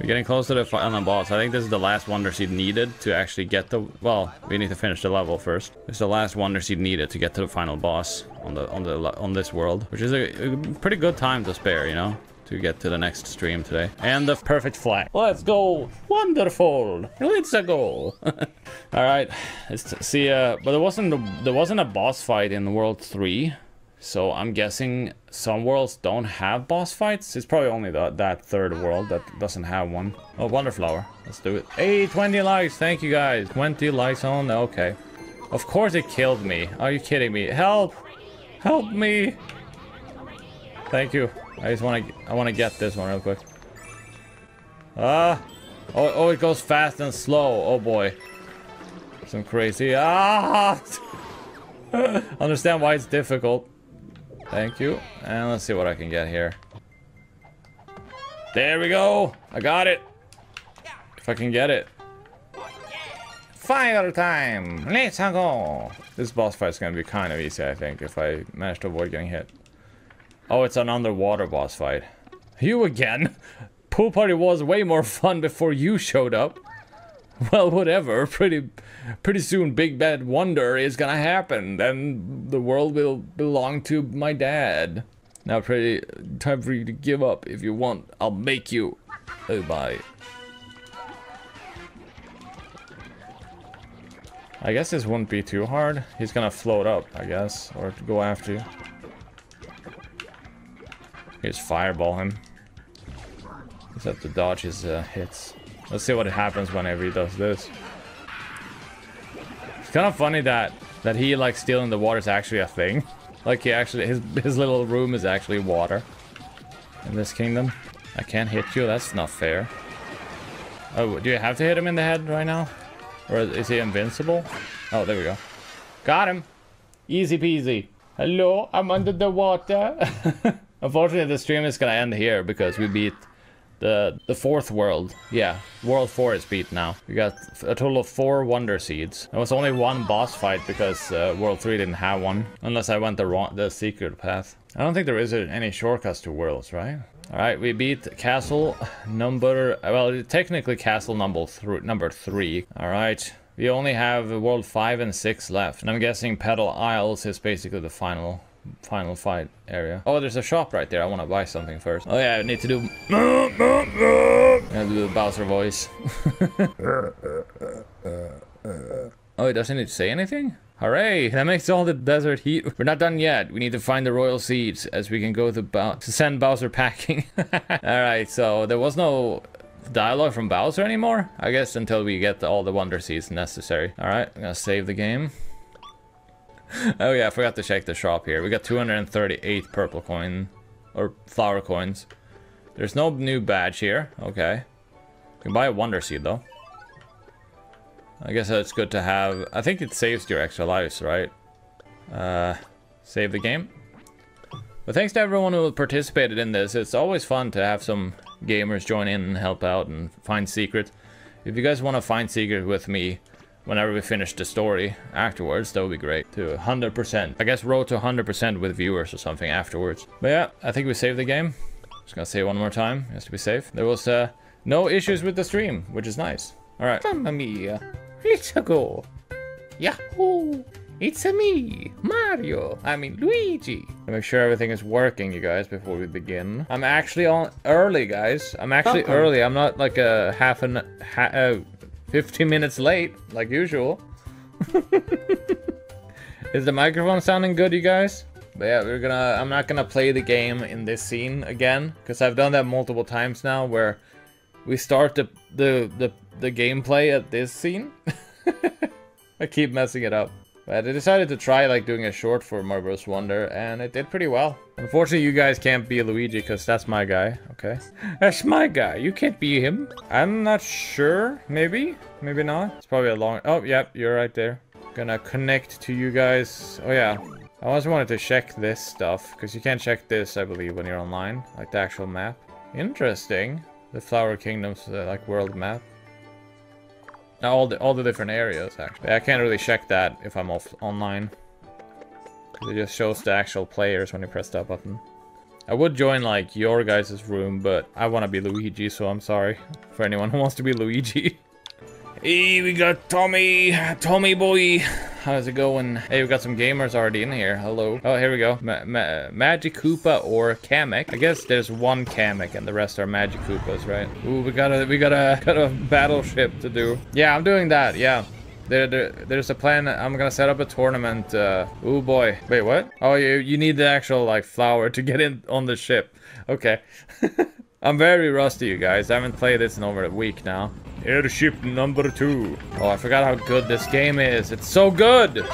We're getting close to the final boss. I think this is the last Wonder Seed needed to actually get the... Well, we need to finish the level first. It's the last Wonder Seed needed to get to the final boss on the on the on this world, which is a, a pretty good time to spare, you know, to get to the next stream today. And the perfect flag. Let's go! Wonderful! Let's go! All right, let's see. Uh, but there wasn't a, there wasn't a boss fight in World Three. So I'm guessing some worlds don't have boss fights. It's probably only the, that third world that doesn't have one. Oh, Wonderflower. Let's do it. Hey, 20 likes. Thank you guys. 20 likes on. Okay. Of course it killed me. Are you kidding me? Help! Help me! Thank you. I just want to I want to get this one real quick. Ah! Oh, oh, it goes fast and slow. Oh boy. Some crazy. Ah! Understand why it's difficult. Thank you. And let's see what I can get here. There we go. I got it. If I can get it. Fire time. Let's go. This boss fight is going to be kind of easy, I think, if I manage to avoid getting hit. Oh, it's an underwater boss fight. You again? Pool party was way more fun before you showed up. Well, whatever. Pretty, pretty soon, Big Bad Wonder is gonna happen. Then the world will belong to my dad. Now, pretty time for you to give up. If you want, I'll make you. Oh, bye. I guess this wouldn't be too hard. He's gonna float up, I guess, or go after you. Just fireball him. Just have to dodge his uh, hits. Let's see what happens whenever he does this. It's kind of funny that that he like stealing the water is actually a thing. Like he actually his his little room is actually water in this kingdom. I can't hit you. That's not fair. Oh, do you have to hit him in the head right now, or is he invincible? Oh, there we go. Got him. Easy peasy. Hello, I'm under the water. Unfortunately, the stream is gonna end here because we beat the the fourth world. Yeah, world four is beat now. We got a total of four wonder seeds. There was only one boss fight because uh, world three didn't have one, unless I went the wrong the secret path. I don't think there is any shortcuts to worlds, right? All right, we beat castle number well, technically castle number th number three. All right. We only have world 5 and 6 left. And I'm guessing Petal Isles is basically the final final fight area. Oh, there's a shop right there. I want to buy something first. Oh yeah, I need to do... I do the Bowser voice. oh, it doesn't need to say anything? Hooray! That makes all the desert heat. We're not done yet. We need to find the royal seeds as we can go to, to send Bowser packing. Alright, so there was no dialogue from Bowser anymore? I guess until we get all the wonder seeds necessary. Alright, I'm gonna save the game. oh yeah, I forgot to check the shop here. We got 238 purple coin, or flower coins. There's no new badge here. Okay. You can buy a wonder seed though. I guess it's good to have. I think it saves your extra lives, right? Uh, save the game. But thanks to everyone who participated in this. It's always fun to have some gamers join in and help out and find secrets. If you guys want to find secret with me, whenever we finish the story afterwards, that would be great. To 100%. I guess roll to 100% with viewers or something afterwards. But yeah, I think we saved the game. Just gonna say it one more time, just to be safe. There was uh, no issues with the stream, which is nice. Alright. Mamma mia. Let's go. Yahoo! It's a me, Mario. I mean, Luigi. Make sure everything is working, you guys, before we begin. I'm actually on early, guys. I'm actually early. I'm not like a half an ha uh, 15 minutes late, like usual. is the microphone sounding good, you guys? But yeah, we're gonna. I'm not gonna play the game in this scene again because I've done that multiple times now, where we start the the the, the gameplay at this scene. I keep messing it up. But I decided to try like doing a short for Bros. Wonder, and it did pretty well. Unfortunately, you guys can't be Luigi because that's my guy. Okay, that's my guy. You can't be him. I'm not sure. Maybe, maybe not. It's probably a long. Oh, yep, you're right there. Gonna connect to you guys. Oh yeah, I also wanted to check this stuff because you can't check this, I believe, when you're online, like the actual map. Interesting. The Flower Kingdoms, uh, like world map. All the all the different areas actually. I can't really check that if I'm off online. It just shows the actual players when you press that button. I would join like your guys' room, but I want to be Luigi, so I'm sorry for anyone who wants to be Luigi. hey, we got Tommy, Tommy boy. How's it going? Hey, we got some gamers already in here. Hello. Oh, here we go. Ma Ma Magic Koopa or Kamek. I guess there's one Kamek and the rest are Magic Koopas, right? Ooh, we got a we got a got a battleship to do. Yeah, I'm doing that. Yeah. There, there, there's a plan. I'm gonna set up a tournament. Uh, oh boy. Wait, what? Oh, you you need the actual like flower to get in on the ship. Okay. I'm very rusty, you guys. I haven't played this in over a week now. Airship number two. Oh, I forgot how good this game is. It's so good.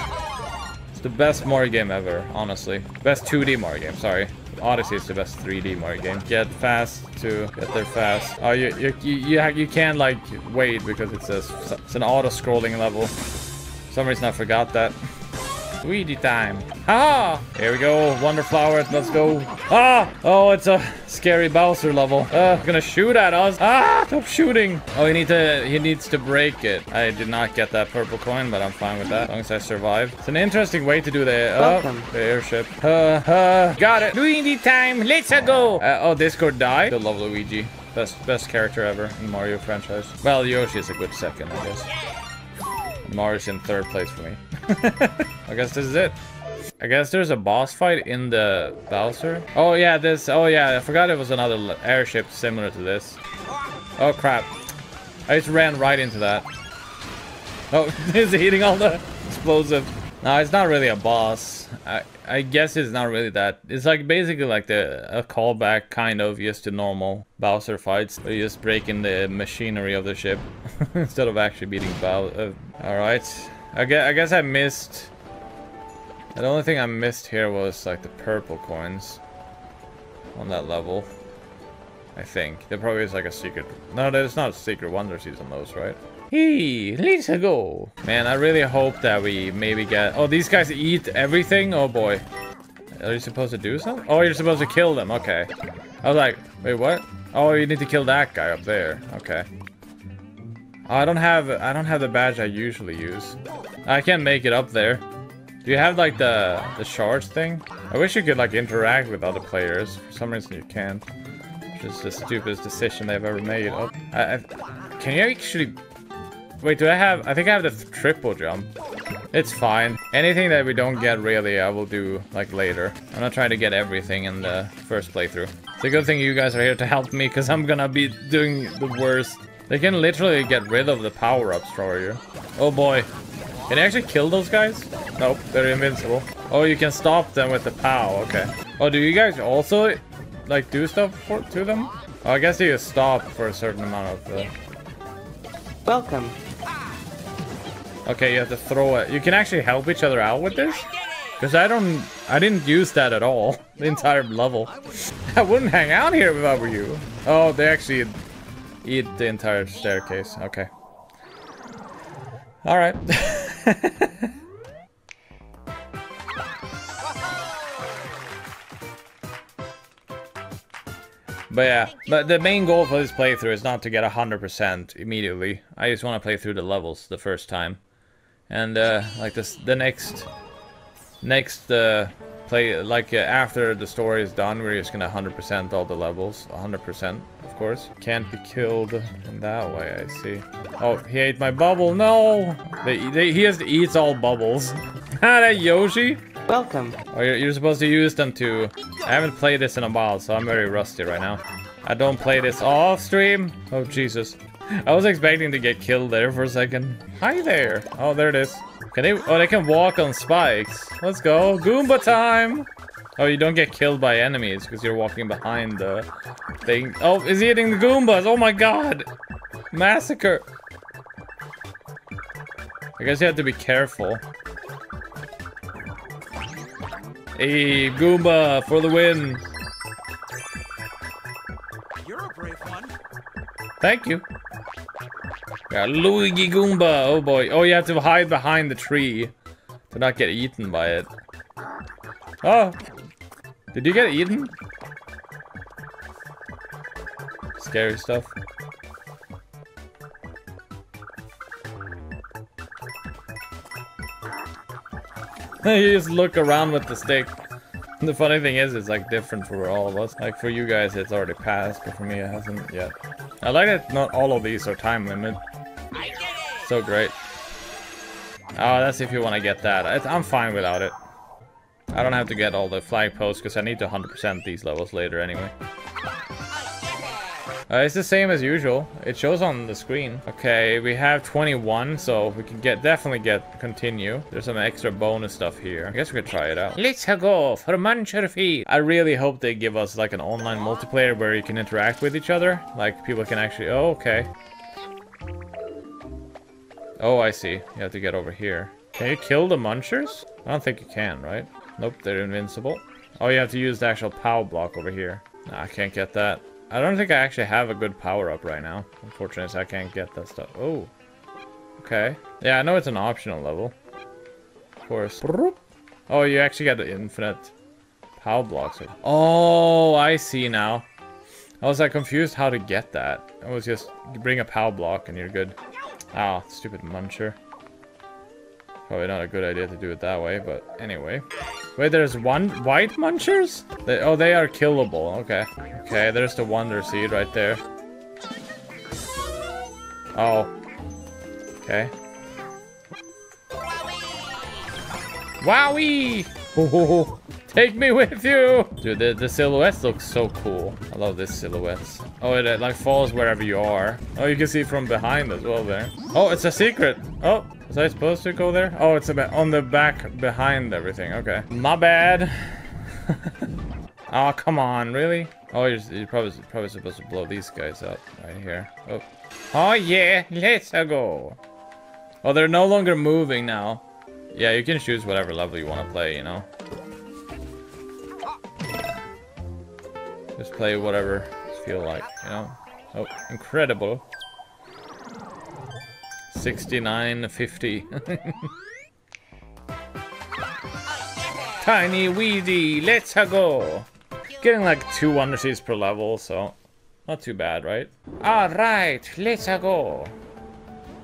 It's the best Mario game ever, honestly. Best 2D Mario game. Sorry. Odyssey is the best 3D Mario game. Get fast to get there fast. Oh, you you you you, you can't like wait because it's a it's an auto-scrolling level. For some reason I forgot that. Luigi time. Ha! Here we go. Wonder flower. Let's go. Ah! Oh, it's a scary Bowser level. Uh, gonna shoot at us. Ah! Stop shooting. Oh, he need to. He needs to break it. I did not get that purple coin, but I'm fine with that as long as I survive. It's an interesting way to do the. Uh, Welcome. the airship. Uh, uh, got it. Luigi time. Let's go. Uh, oh, Discord died. Still love Luigi. Best best character ever in Mario franchise. Well, Yoshi is a good second, I guess. Mario's in third place for me. I guess this is it. I guess there's a boss fight in the Bowser. Oh yeah, this. Oh yeah, I forgot it was another airship similar to this. Oh crap! I just ran right into that. Oh, is he hitting all the explosive? No, it's not really a boss. I I guess it's not really that. It's like basically like the a callback kind of just to normal Bowser fights. Where you just breaking the machinery of the ship instead of actually beating Bowser. Uh, all right. I guess I guess I missed. The only thing I missed here was like the purple coins on that level. I think there probably is like a secret. No, there's not a secret wonder season those, right? Hey, let's go. Man, I really hope that we maybe get. Oh, these guys eat everything. Oh boy. Are you supposed to do something? Oh, you're supposed to kill them. Okay. I was like, wait, what? Oh, you need to kill that guy up there. Okay. I don't have. I don't have the badge I usually use. I can't make it up there. Do you have like the the shards thing? I wish you could like interact with other players. For some reason you can't. Which is the stupidest decision they've ever made. Oh, I, I, can you actually? Wait, do I have? I think I have the triple jump. It's fine. Anything that we don't get really, I will do like later. I'm not trying to get everything in the first playthrough. It's a good thing you guys are here to help me, because I'm gonna be doing the worst. They can literally get rid of the power-ups for you. Oh boy. Can you actually kill those guys? Nope, they're invincible. Oh, you can stop them with the POW, okay. Oh, do you guys also, like, do stuff for, to them? Oh, I guess you stop for a certain amount of... Uh... Welcome. Okay, you have to throw it. You can actually help each other out with this? Because I don't... I didn't use that at all. The entire level. I wouldn't hang out here if I were you. Oh, they actually eat the entire staircase. Okay. Alright. But yeah, but the main goal for this playthrough is not to get 100% immediately. I just want to play through the levels the first time. And uh, like this, the next, next uh, play, like uh, after the story is done, we're just gonna 100% all the levels. 100%, of course. Can't be killed in that way, I see. Oh, he ate my bubble, no! They, they, he just eats all bubbles. Ah, that Yoshi? Welcome. Oh, you're, you're supposed to use them too I haven't played this in a while, so I'm very rusty right now. I don't play this off stream. Oh, Jesus. I was expecting to get killed there for a second. Hi there. Oh, there it is. Can they... Oh, they can walk on spikes. Let's go. Goomba time. Oh, you don't get killed by enemies because you're walking behind the thing. Oh, is he eating the Goombas? Oh my god. Massacre. I guess you have to be careful. Hey, Goomba for the win. You're a brave one. Thank you. Got Luigi Goomba. Oh boy. Oh, you have to hide behind the tree to not get eaten by it. Oh. Did you get eaten? Scary stuff. you just look around with the stick. The funny thing is, it's like different for all of us. Like for you guys, it's already passed, but for me, it hasn't yet. I like that not all of these are time limit. So great. Oh, that's if you want to get that. I'm fine without it. I don't have to get all the flag posts because I need to 100% these levels later anyway. Uh, it's the same as usual. It shows on the screen. Okay, we have 21, so we can get definitely get continue. There's some extra bonus stuff here. I guess we could try it out. Let's go for Muncher feet. I really hope they give us like an online multiplayer where you can interact with each other. Like people can actually. Oh, okay. Oh, I see. You have to get over here. Can you kill the munchers? I don't think you can, right? Nope, they're invincible. Oh, you have to use the actual POW block over here. Nah, I can't get that. I don't think I actually have a good power-up right now. Unfortunately, I can't get that stuff. Oh. Okay. Yeah, I know it's an optional level. Of course. Oh, you actually got the infinite POW blocks. Oh, I see now. I was like confused how to get that. I was just bring a POW block and you're good. Ah, oh, stupid muncher. Probably not a good idea to do it that way, but anyway. Wait, there's one white munchers? They, oh, they are killable. Okay. Okay, there's the wonder seed right there. Oh. Okay. Wowie! Oh, take me with you! Dude, the, the silhouettes look so cool. I love this silhouettes. Oh, it, it like falls wherever you are. Oh, you can see from behind as well there. Oh, it's a secret. Oh, was I supposed to go there? Oh, it's about on the back behind everything. Okay. My bad. oh, come on. Really? Oh, you're, you're probably, probably supposed to blow these guys up right here. Oh. Oh, yeah. Let's go. Oh, they're no longer moving now. Yeah, you can choose whatever level you want to play, you know? Just play whatever you feel like, you know? Oh, incredible. 69.50. Tiny Weedy, let's go. Getting like two Wonder Seeds per level, so not too bad, right? Alright, let's go.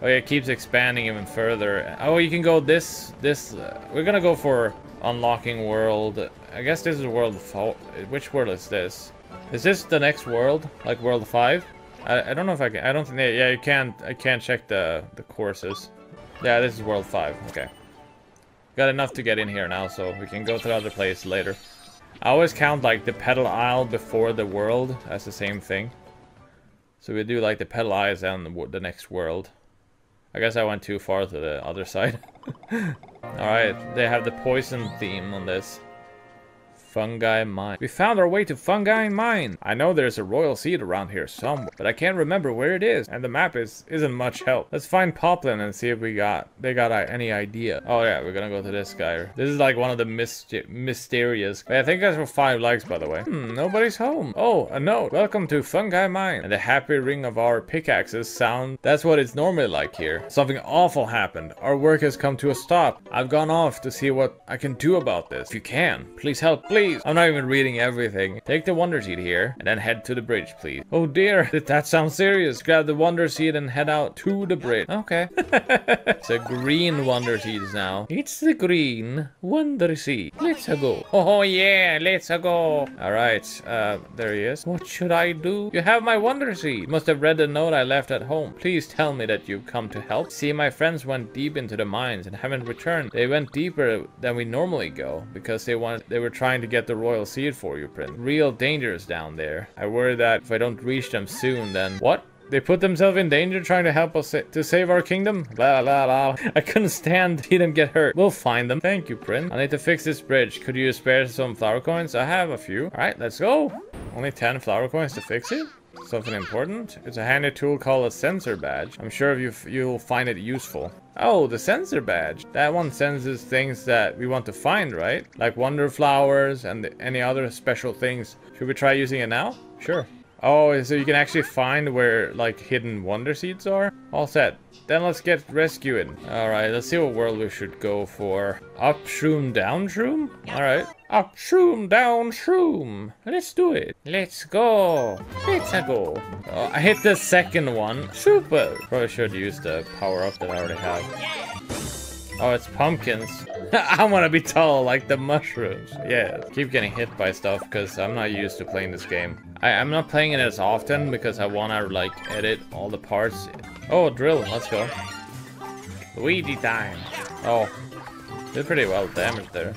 Oh yeah, it keeps expanding even further. Oh, you can go this, this, uh, we're gonna go for unlocking world. I guess this is world, which world is this? Is this the next world? Like world 5? I, I don't know if I can, I don't think, yeah, you can't, I can't check the, the courses. Yeah, this is world 5, okay. Got enough to get in here now, so we can go to the other place later. I always count like the petal isle before the world as the same thing. So we do like the petal isles and the, the next world. I guess I went too far to the other side. Alright, they have the poison theme on this. Fungi Mine. We found our way to Fungi Mine. I know there's a royal seed around here somewhere, but I can't remember where it is, and the map is isn't much help. Let's find Poplin and see if we got they got uh, any idea. Oh yeah, we're gonna go to this guy. This is like one of the myst mysterious. I think that's for five likes, by the way. Hmm, nobody's home. Oh, a note. Welcome to Fungi Mine. And the happy ring of our pickaxes sound. That's what it's normally like here. Something awful happened. Our work has come to a stop. I've gone off to see what I can do about this. If you can, please help. Please please. I'm not even reading everything. Take the Wonder Seed here, and then head to the bridge, please. Oh dear, did that sounds serious. Grab the Wonder Seed and head out to the bridge. Okay. it's a green Wonder Seeds now. It's the green Wonder Seed. Let's go. Oh yeah, let's go. Alright, uh, there he is. What should I do? You have my Wonder Seed. You must have read the note I left at home. Please tell me that you've come to help. See, my friends went deep into the mines and haven't returned. They went deeper than we normally go because they want they were trying to get the royal seed for you, Prince. Real dangers down there. I worry that if I don't reach them soon, then... What? They put themselves in danger trying to help us sa to save our kingdom? La la la. I couldn't stand see them get hurt. We'll find them. Thank you, Prince. I need to fix this bridge. Could you spare some flower coins? I have a few. Alright, let's go. Only 10 flower coins to fix it? Something important? It's a handy tool called a sensor badge. I'm sure you you'll find it useful. Oh, the sensor badge. That one senses things that we want to find, right? Like wonder flowers and any other special things. Should we try using it now? Sure. Oh, so you can actually find where like hidden wonder seeds are? All set. Then let's get rescuing. Alright, let's see what world we should go for. Up shroom, down shroom? Alright. Up shroom, down shroom. Let's do it. Let's go. Let's go. Oh, I hit the second one. Super. Probably should use the power up that I already have. Oh, it's pumpkins. I want to be tall like the mushrooms. Yeah, keep getting hit by stuff because I'm not used to playing this game. I, I'm not playing it as often because I want to like edit all the parts. Oh, drill. Let's go. Luigi time. Oh, did pretty well damage there.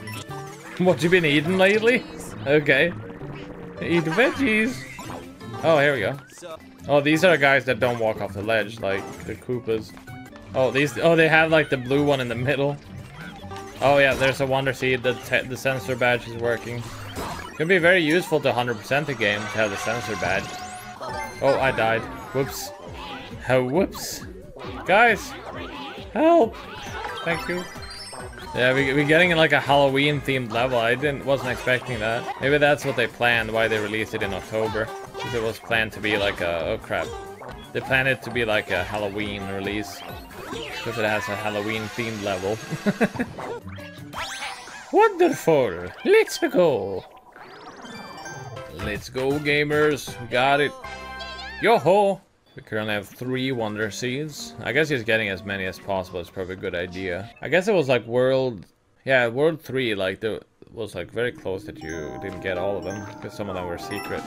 What you been eating lately? Okay. Eat veggies. Oh, here we go. Oh, these are the guys that don't walk off the ledge like the Koopas. Oh, these. Oh, they have like the blue one in the middle. Oh yeah, there's a wonder seed. The the sensor badge is working. Can be very useful to 100% the game to have the sensor badge. Oh, I died. Whoops. Oh, whoops. Guys, help! Thank you. Yeah, we, we're getting like a Halloween themed level. I didn't wasn't expecting that. Maybe that's what they planned, why they released it in October. Because it was planned to be like a, oh crap. They planned it to be like a Halloween release. Because it has a Halloween themed level. Wonderful! Let's go! Let's go, gamers. Got it. Yo-ho! We currently have three Wonder Seeds. I guess he's getting as many as possible. It's probably a good idea. I guess it was like World... Yeah, World 3, like, the was like very close that you didn't get all of them. Because some of them were secret.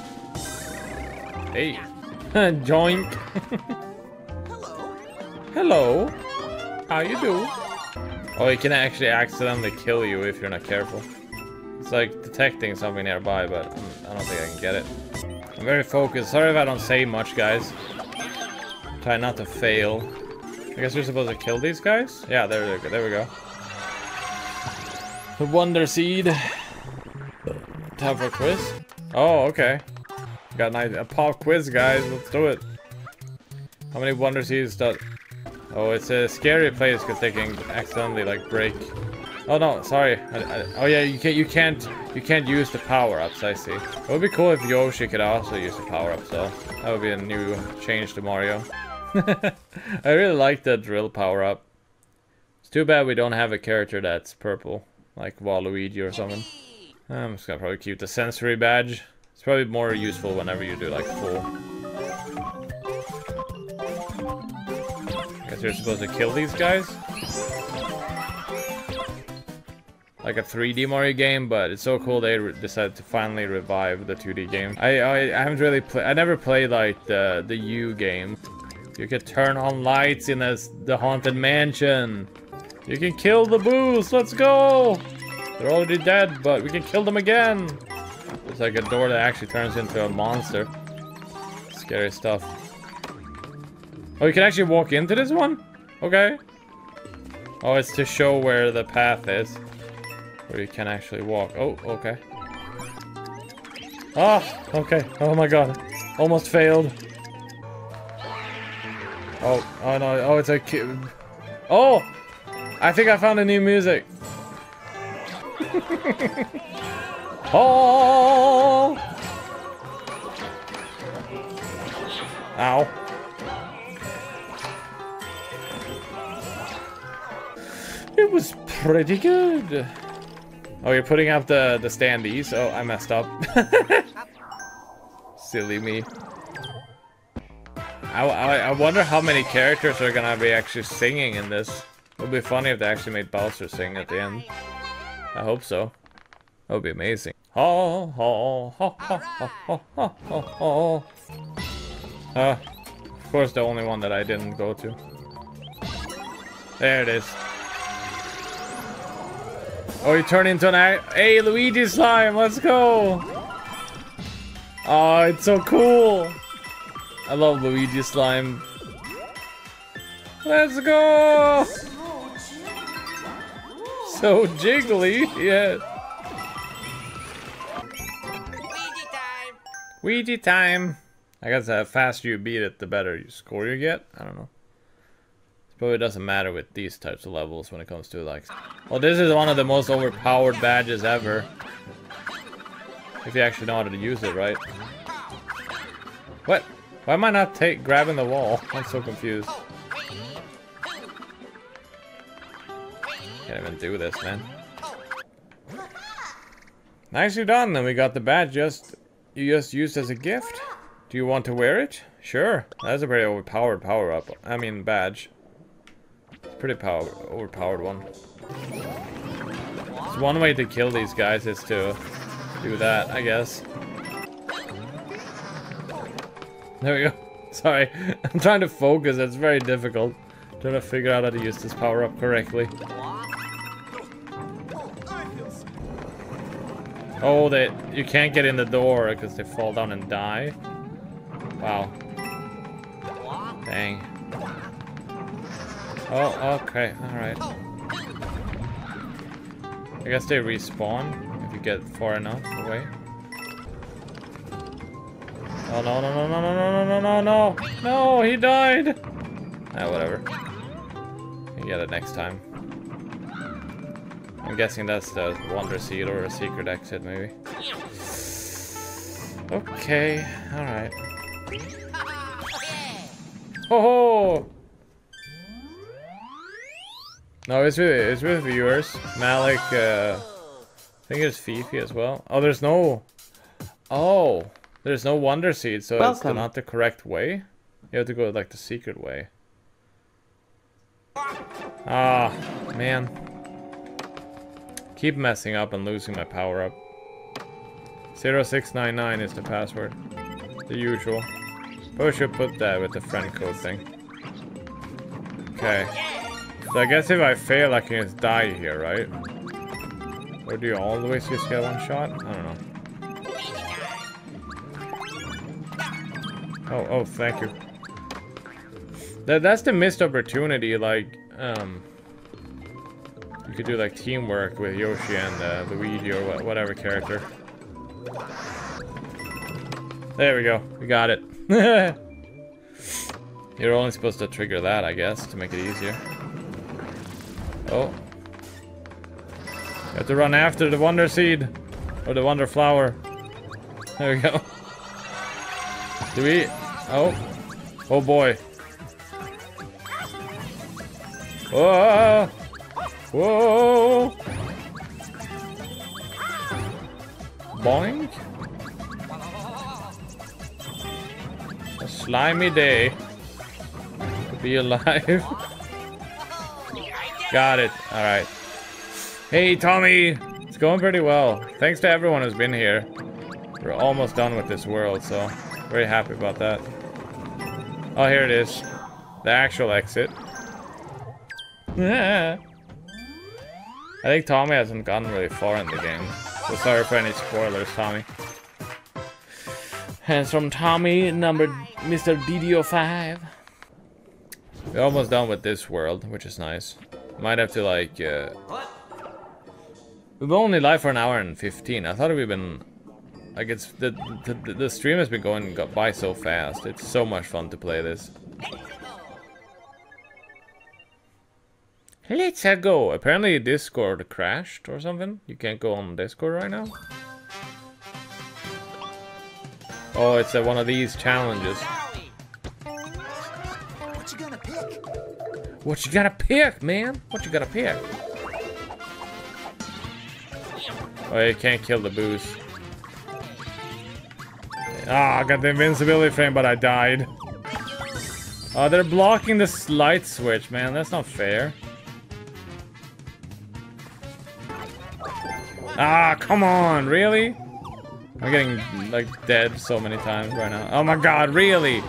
Hey! Joink! Hello. Hello! How you do? Oh, it can actually accidentally kill you if you're not careful. It's like detecting something nearby, but I do not think I can get it. I'm very focused. Sorry if I don't say much, guys. Try not to fail. I guess we're supposed to kill these guys? Yeah, there, there, there we go. The Wonder Seed. Time for a quiz? Oh, okay. Got a, nice, a pop quiz, guys. Let's do it. How many Wonder Seeds does... Oh, it's a scary place because they can accidentally, like, break... Oh no, sorry. I, I, oh yeah, you can't, you can't, you can't use the power-ups. I see. It would be cool if Yoshi could also use the power-ups, though. That would be a new change to Mario. I really like the drill power-up. It's too bad we don't have a character that's purple, like Waluigi or something. I'm just gonna probably keep the sensory badge. It's probably more useful whenever you do like full. Guess you're supposed to kill these guys? like a 3D Mario game, but it's so cool they decided to finally revive the 2D game. I I, I haven't really played. I never played like the the U game. You can turn on lights in the haunted mansion. You can kill the Boos. Let's go. They're already dead, but we can kill them again. It's like a door that actually turns into a monster. Scary stuff. Oh, you can actually walk into this one? Okay. Oh, it's to show where the path is. Where you can actually walk. Oh, okay. Ah, okay. Oh my god. Almost failed. Oh, oh no. Oh, it's a kid. Oh! I think I found a new music. oh! Ow. It was pretty good. Oh, you're putting up the, the standees? Oh, I messed up. Silly me. I, I, I wonder how many characters are gonna be actually singing in this. It would be funny if they actually made Bowser sing at the end. I hope so. That would be amazing. Ho ho ho ho ho ho ho ho. Uh, ah, of course the only one that I didn't go to. There it is. Oh, you turn into an Hey, Luigi slime, let's go! Oh, it's so cool! I love Luigi slime. Let's go! So jiggly, yeah. Ouija time. Ouija time. I guess the faster you beat it, the better you score you get. I don't know. It probably doesn't matter with these types of levels when it comes to like... Well, this is one of the most overpowered badges ever. If you actually know how to use it, right? What? Why am I not take grabbing the wall? I'm so confused. Can't even do this, man. Nicely done, then we got the badge just you just used as a gift. Do you want to wear it? Sure. That's a pretty overpowered power up. I mean badge. It's pretty power overpowered one. It's one way to kill these guys is to do that, I guess. There we go. Sorry. I'm trying to focus, it's very difficult. Trying to figure out how to use this power up correctly. Oh, they you can't get in the door because they fall down and die. Wow. Dang. Oh, okay, alright. I guess they respawn if you get far enough away. Oh no no no no no no no no no no he died! Ah whatever. You get it next time. I'm guessing that's the Wonder Seed or a secret exit, maybe. Okay, alright. Oh! ho! No, it's with, it's with viewers. Malik, uh, I think it's Fifi as well. Oh, there's no... Oh! There's no Wonder Seed, so it's not the correct way? You have to go like the secret way. Ah, man. Keep messing up and losing my power up. 0699 is the password. The usual. Probably should put that with the friend code thing. Okay. So I guess if I fail, I can just die here, right? Or do you always just get one shot? I don't know. Oh, oh, thank you. That, that's the missed opportunity, like, um... You could do, like, teamwork with Yoshi and uh, Luigi or wha whatever character. There we go. We got it. You're only supposed to trigger that, I guess, to make it easier. Oh. You have to run after the Wonder Seed. Or the Wonder Flower. There we go. Do we... Oh. Oh boy. Whoa! Whoa! Boink. A slimy day. To be alive. Got it. Alright. Hey, Tommy! It's going pretty well. Thanks to everyone who's been here. We're almost done with this world, so very happy about that. Oh, here it is. The actual exit. I think Tommy hasn't gotten really far in the game. So sorry for any spoilers, Tommy. And from Tommy, number Mr. DDO5. We're almost done with this world, which is nice. Might have to like, uh... We've only live for an hour and 15. I thought we've been... Like it's... The, the, the stream has been going by so fast. It's so much fun to play this. Let's go. Apparently Discord crashed or something. You can't go on Discord right now. Oh, it's uh, one of these challenges. What you gonna pick? What you gotta pick, man? What you gotta pick? Oh, you can't kill the boost. Ah, I got the invincibility frame, but I died. Oh, they're blocking this light switch, man. That's not fair. Ah, come on, really? I'm getting, like, dead so many times right now. Oh my god, really?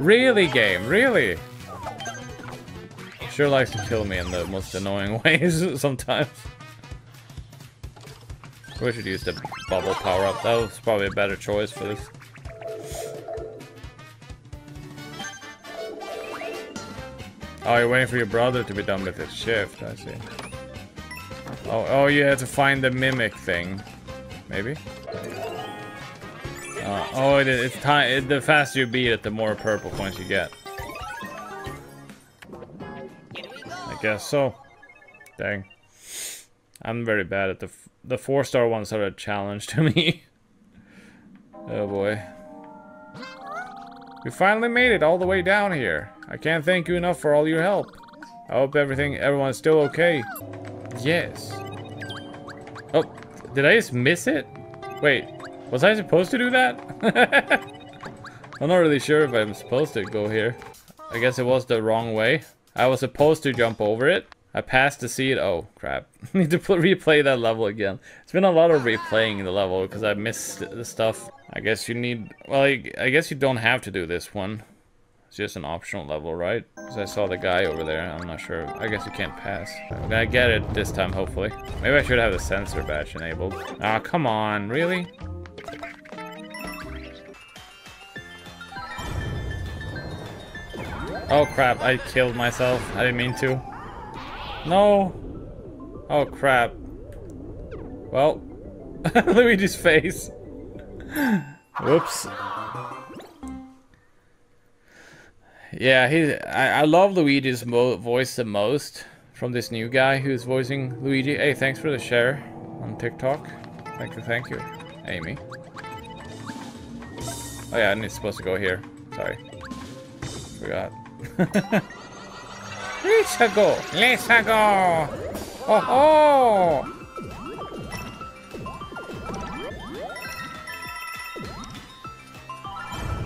Really, game? Really? Sure likes to kill me in the most annoying ways sometimes. We should use the bubble power up. That was probably a better choice for this. Oh, you're waiting for your brother to be done with his shift, I see. Oh, oh, you had to find the mimic thing. Maybe? Uh, oh, it, it's time. It, the faster you beat it, the more purple points you get. I guess so. Dang. I'm very bad at the the four star ones are a challenge to me. oh boy. We finally made it all the way down here. I can't thank you enough for all your help. I hope everything, everyone's still okay. Yes. Oh, did I just miss it? Wait, was I supposed to do that? I'm not really sure if I'm supposed to go here. I guess it was the wrong way. I was supposed to jump over it. I passed the seed. Oh, crap. Need to replay that level again. It's been a lot of replaying the level because I missed the stuff. I guess you need... Well, I, I guess you don't have to do this one. Just an optional level, right? Because I saw the guy over there. I'm not sure. I guess you can't pass. I'm gonna get it this time, hopefully. Maybe I should have the sensor badge enabled. Ah, oh, come on. Really? Oh crap, I killed myself. I didn't mean to. No. Oh crap. Well, Luigi's face. Whoops. Yeah, he. I, I love Luigi's voice the most from this new guy who's voicing Luigi. Hey, thanks for the share on TikTok. Thank you, thank you, Amy. Oh yeah, I'm supposed to go here. Sorry. Forgot. let's go! Let's go! Oh oh!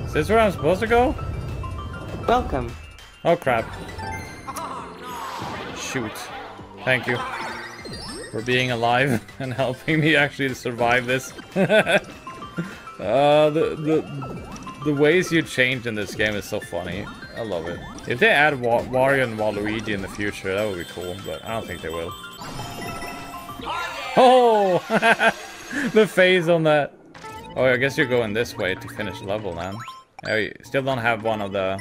Is this where I'm supposed to go? Welcome. Oh crap. Shoot. Thank you. For being alive and helping me actually survive this. uh, the, the, the ways you change in this game is so funny. I love it. If they add Wa Wario and Waluigi in the future, that would be cool, but I don't think they will. Oh! the phase on that. Oh, I guess you're going this way to finish level, man. Oh, you still don't have one of the...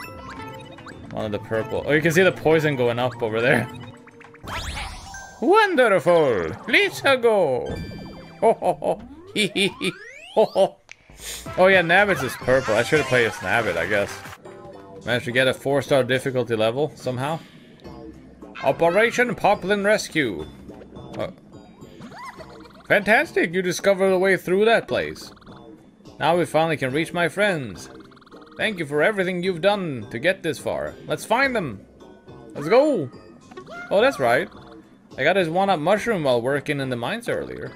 One of the purple. Oh, you can see the poison going up over there. Wonderful! Let's go! Hee! Ho ho! Oh yeah, Nabbit is purple. I should have played as Nabbit, I guess. Managed to get a four-star difficulty level somehow. Operation Poplin Rescue. Uh, fantastic! You discovered a way through that place. Now we finally can reach my friends. Thank you for everything you've done to get this far. Let's find them. Let's go. Oh, that's right. I got his one-up mushroom while working in the mines earlier.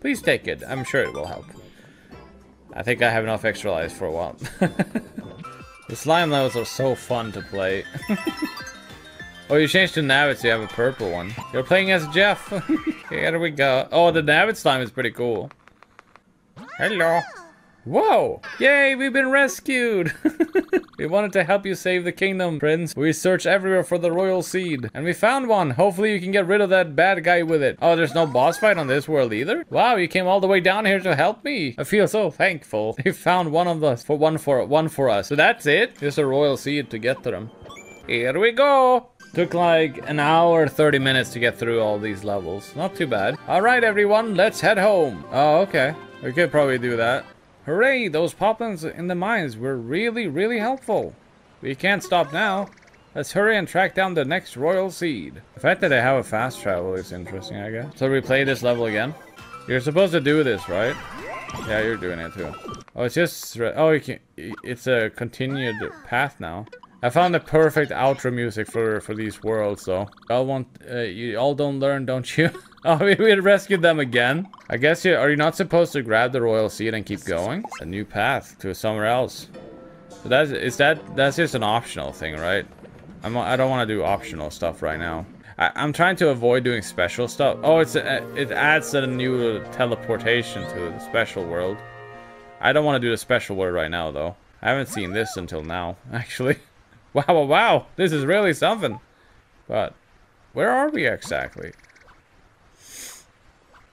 Please take it. I'm sure it will help. I think I have enough extra lives for a while. the slime levels are so fun to play. oh, you changed to Nabbit so you have a purple one. You're playing as Jeff. Here we go. Oh, the Nabbit slime is pretty cool. Hello. Whoa! Yay, we've been rescued! we wanted to help you save the kingdom, Prince. We searched everywhere for the royal seed, and we found one. Hopefully you can get rid of that bad guy with it. Oh, there's no boss fight on this world either? Wow, you came all the way down here to help me. I feel so thankful. You found one of us for one for one for us. So that's it? Just a royal seed to get to them. Here we go! Took like an hour, 30 minutes to get through all these levels. Not too bad. All right, everyone, let's head home. Oh, okay. We could probably do that. Hooray, those poplins in the mines were really, really helpful. We can't stop now. Let's hurry and track down the next royal seed. The fact that they have a fast travel is interesting, I guess. So we play this level again? You're supposed to do this, right? Yeah, you're doing it too. Oh, it's just... Oh, you can... It's a continued path now. I found the perfect outro music for, for these worlds, though. Y'all want... Uh, you all don't learn, don't you? Oh, we, we rescued them again. I guess you are you not supposed to grab the royal seed and keep going? A new path to somewhere else. That's is that that's just an optional thing, right? I'm I don't want to do optional stuff right now. I, am trying to avoid doing special stuff. Oh, it's a, it adds a new teleportation to the special world. I don't want to do the special world right now, though. I haven't seen this until now, actually. Wow, wow, wow. This is really something. But where are we exactly?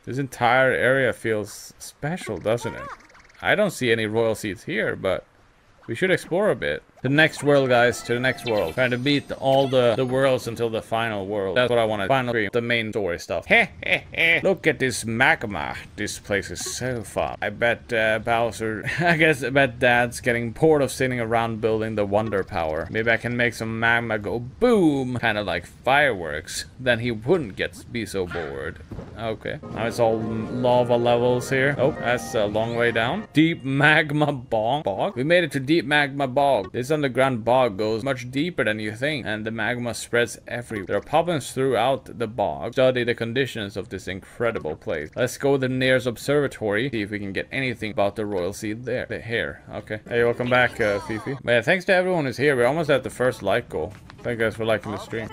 This entire area feels special, doesn't it? I don't see any royal seats here, but we should explore a bit. To the next world, guys. To the next world. Trying to beat all the, the worlds until the final world. That's what I want to final stream. The main story stuff. Look at this magma. This place is so fun. I bet uh, Bowser... I guess I bet Dad's getting bored of sitting around building the Wonder Power. Maybe I can make some magma go boom. Kind of like fireworks. Then he wouldn't get be so bored. Okay. Now it's all lava levels here. Oh, that's a long way down. Deep magma bog. bog? We made it to deep magma bog. This underground bog goes much deeper than you think, and the magma spreads everywhere. There are problems throughout the bog. Study the conditions of this incredible place. Let's go to the nearest observatory, see if we can get anything about the royal seed there. The here. Okay. Hey, welcome back, uh, Fifi. Yeah, thanks to everyone who's here. We're almost at the first like goal. Thank you guys for liking the stream.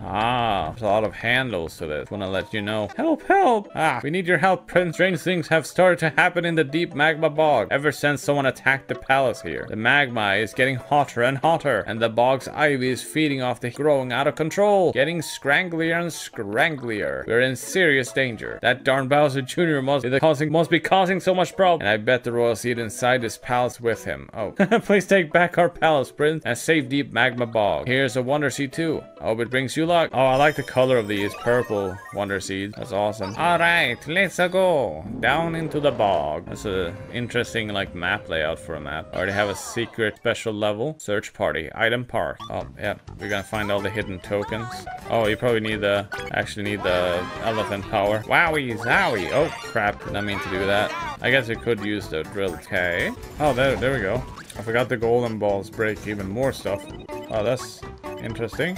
Ah, there's a lot of handles to this. Wanna let you know. Help, help! Ah, we need your help, Prince. Strange things have started to happen in the deep magma bog ever since someone attacked the palace here. The magma is getting hotter and hotter, and the bog's ivy is feeding off the growing out of control, getting scranglier and scranglier. We're in serious danger. That darn Bowser Jr. must be causing must be causing so much problem, and I bet the royal seed inside this palace with him. Oh, please take back our palace, Prince, and save deep magma bog. Here's a wonder seed too. I hope it brings you Oh, I like the color of these purple wonder seeds. That's awesome. All right, let's go down into the bog. That's a interesting like map layout for a map. I Already have a secret special level. Search party, item park. Oh, yeah, we're gonna find all the hidden tokens. Oh, you probably need the, actually need the elephant power. Wowie, zowie. Oh, crap, did not mean to do that. I guess you could use the drill. Okay. Oh, there, there we go. I forgot the golden balls break even more stuff. Oh, that's interesting.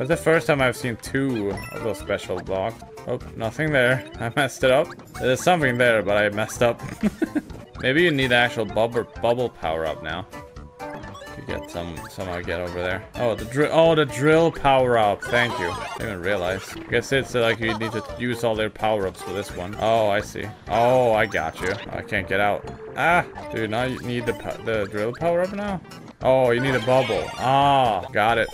That's the first time I've seen two of those special blocks. Oh, nothing there. I messed it up. There's something there, but I messed up. Maybe you need actual bubble bubble power up now. To get some somehow get over there. Oh, the drill. Oh, the drill power up. Thank you. I didn't even realize. I guess it's uh, like you need to use all their power ups for this one. Oh, I see. Oh, I got you. I can't get out. Ah, dude, now you need the the drill power up now. Oh, you need a bubble. Ah, got it.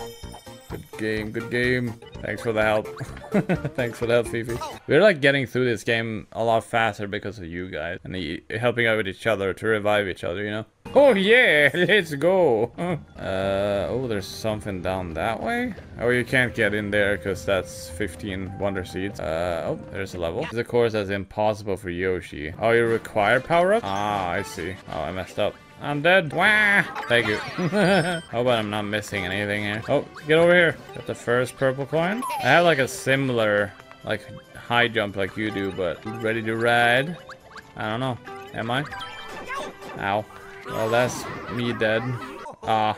Good game, good game. Thanks for the help. Thanks for the help, Fifi. We're like getting through this game a lot faster because of you guys. And helping out with each other to revive each other, you know? Oh yeah, let's go. uh, oh, there's something down that way. Oh, you can't get in there because that's 15 Wonder Seeds. Uh, oh, there's a level. This is a course that's impossible for Yoshi. Oh, you require power-up? Ah, I see. Oh, I messed up. I'm dead. Wah! Thank you. Hope I'm not missing anything here. Oh, get over here. Got the first purple coin. I have like a similar, like, high jump like you do, but ready to ride? I don't know. Am I? Ow. Well, that's me dead. Ah.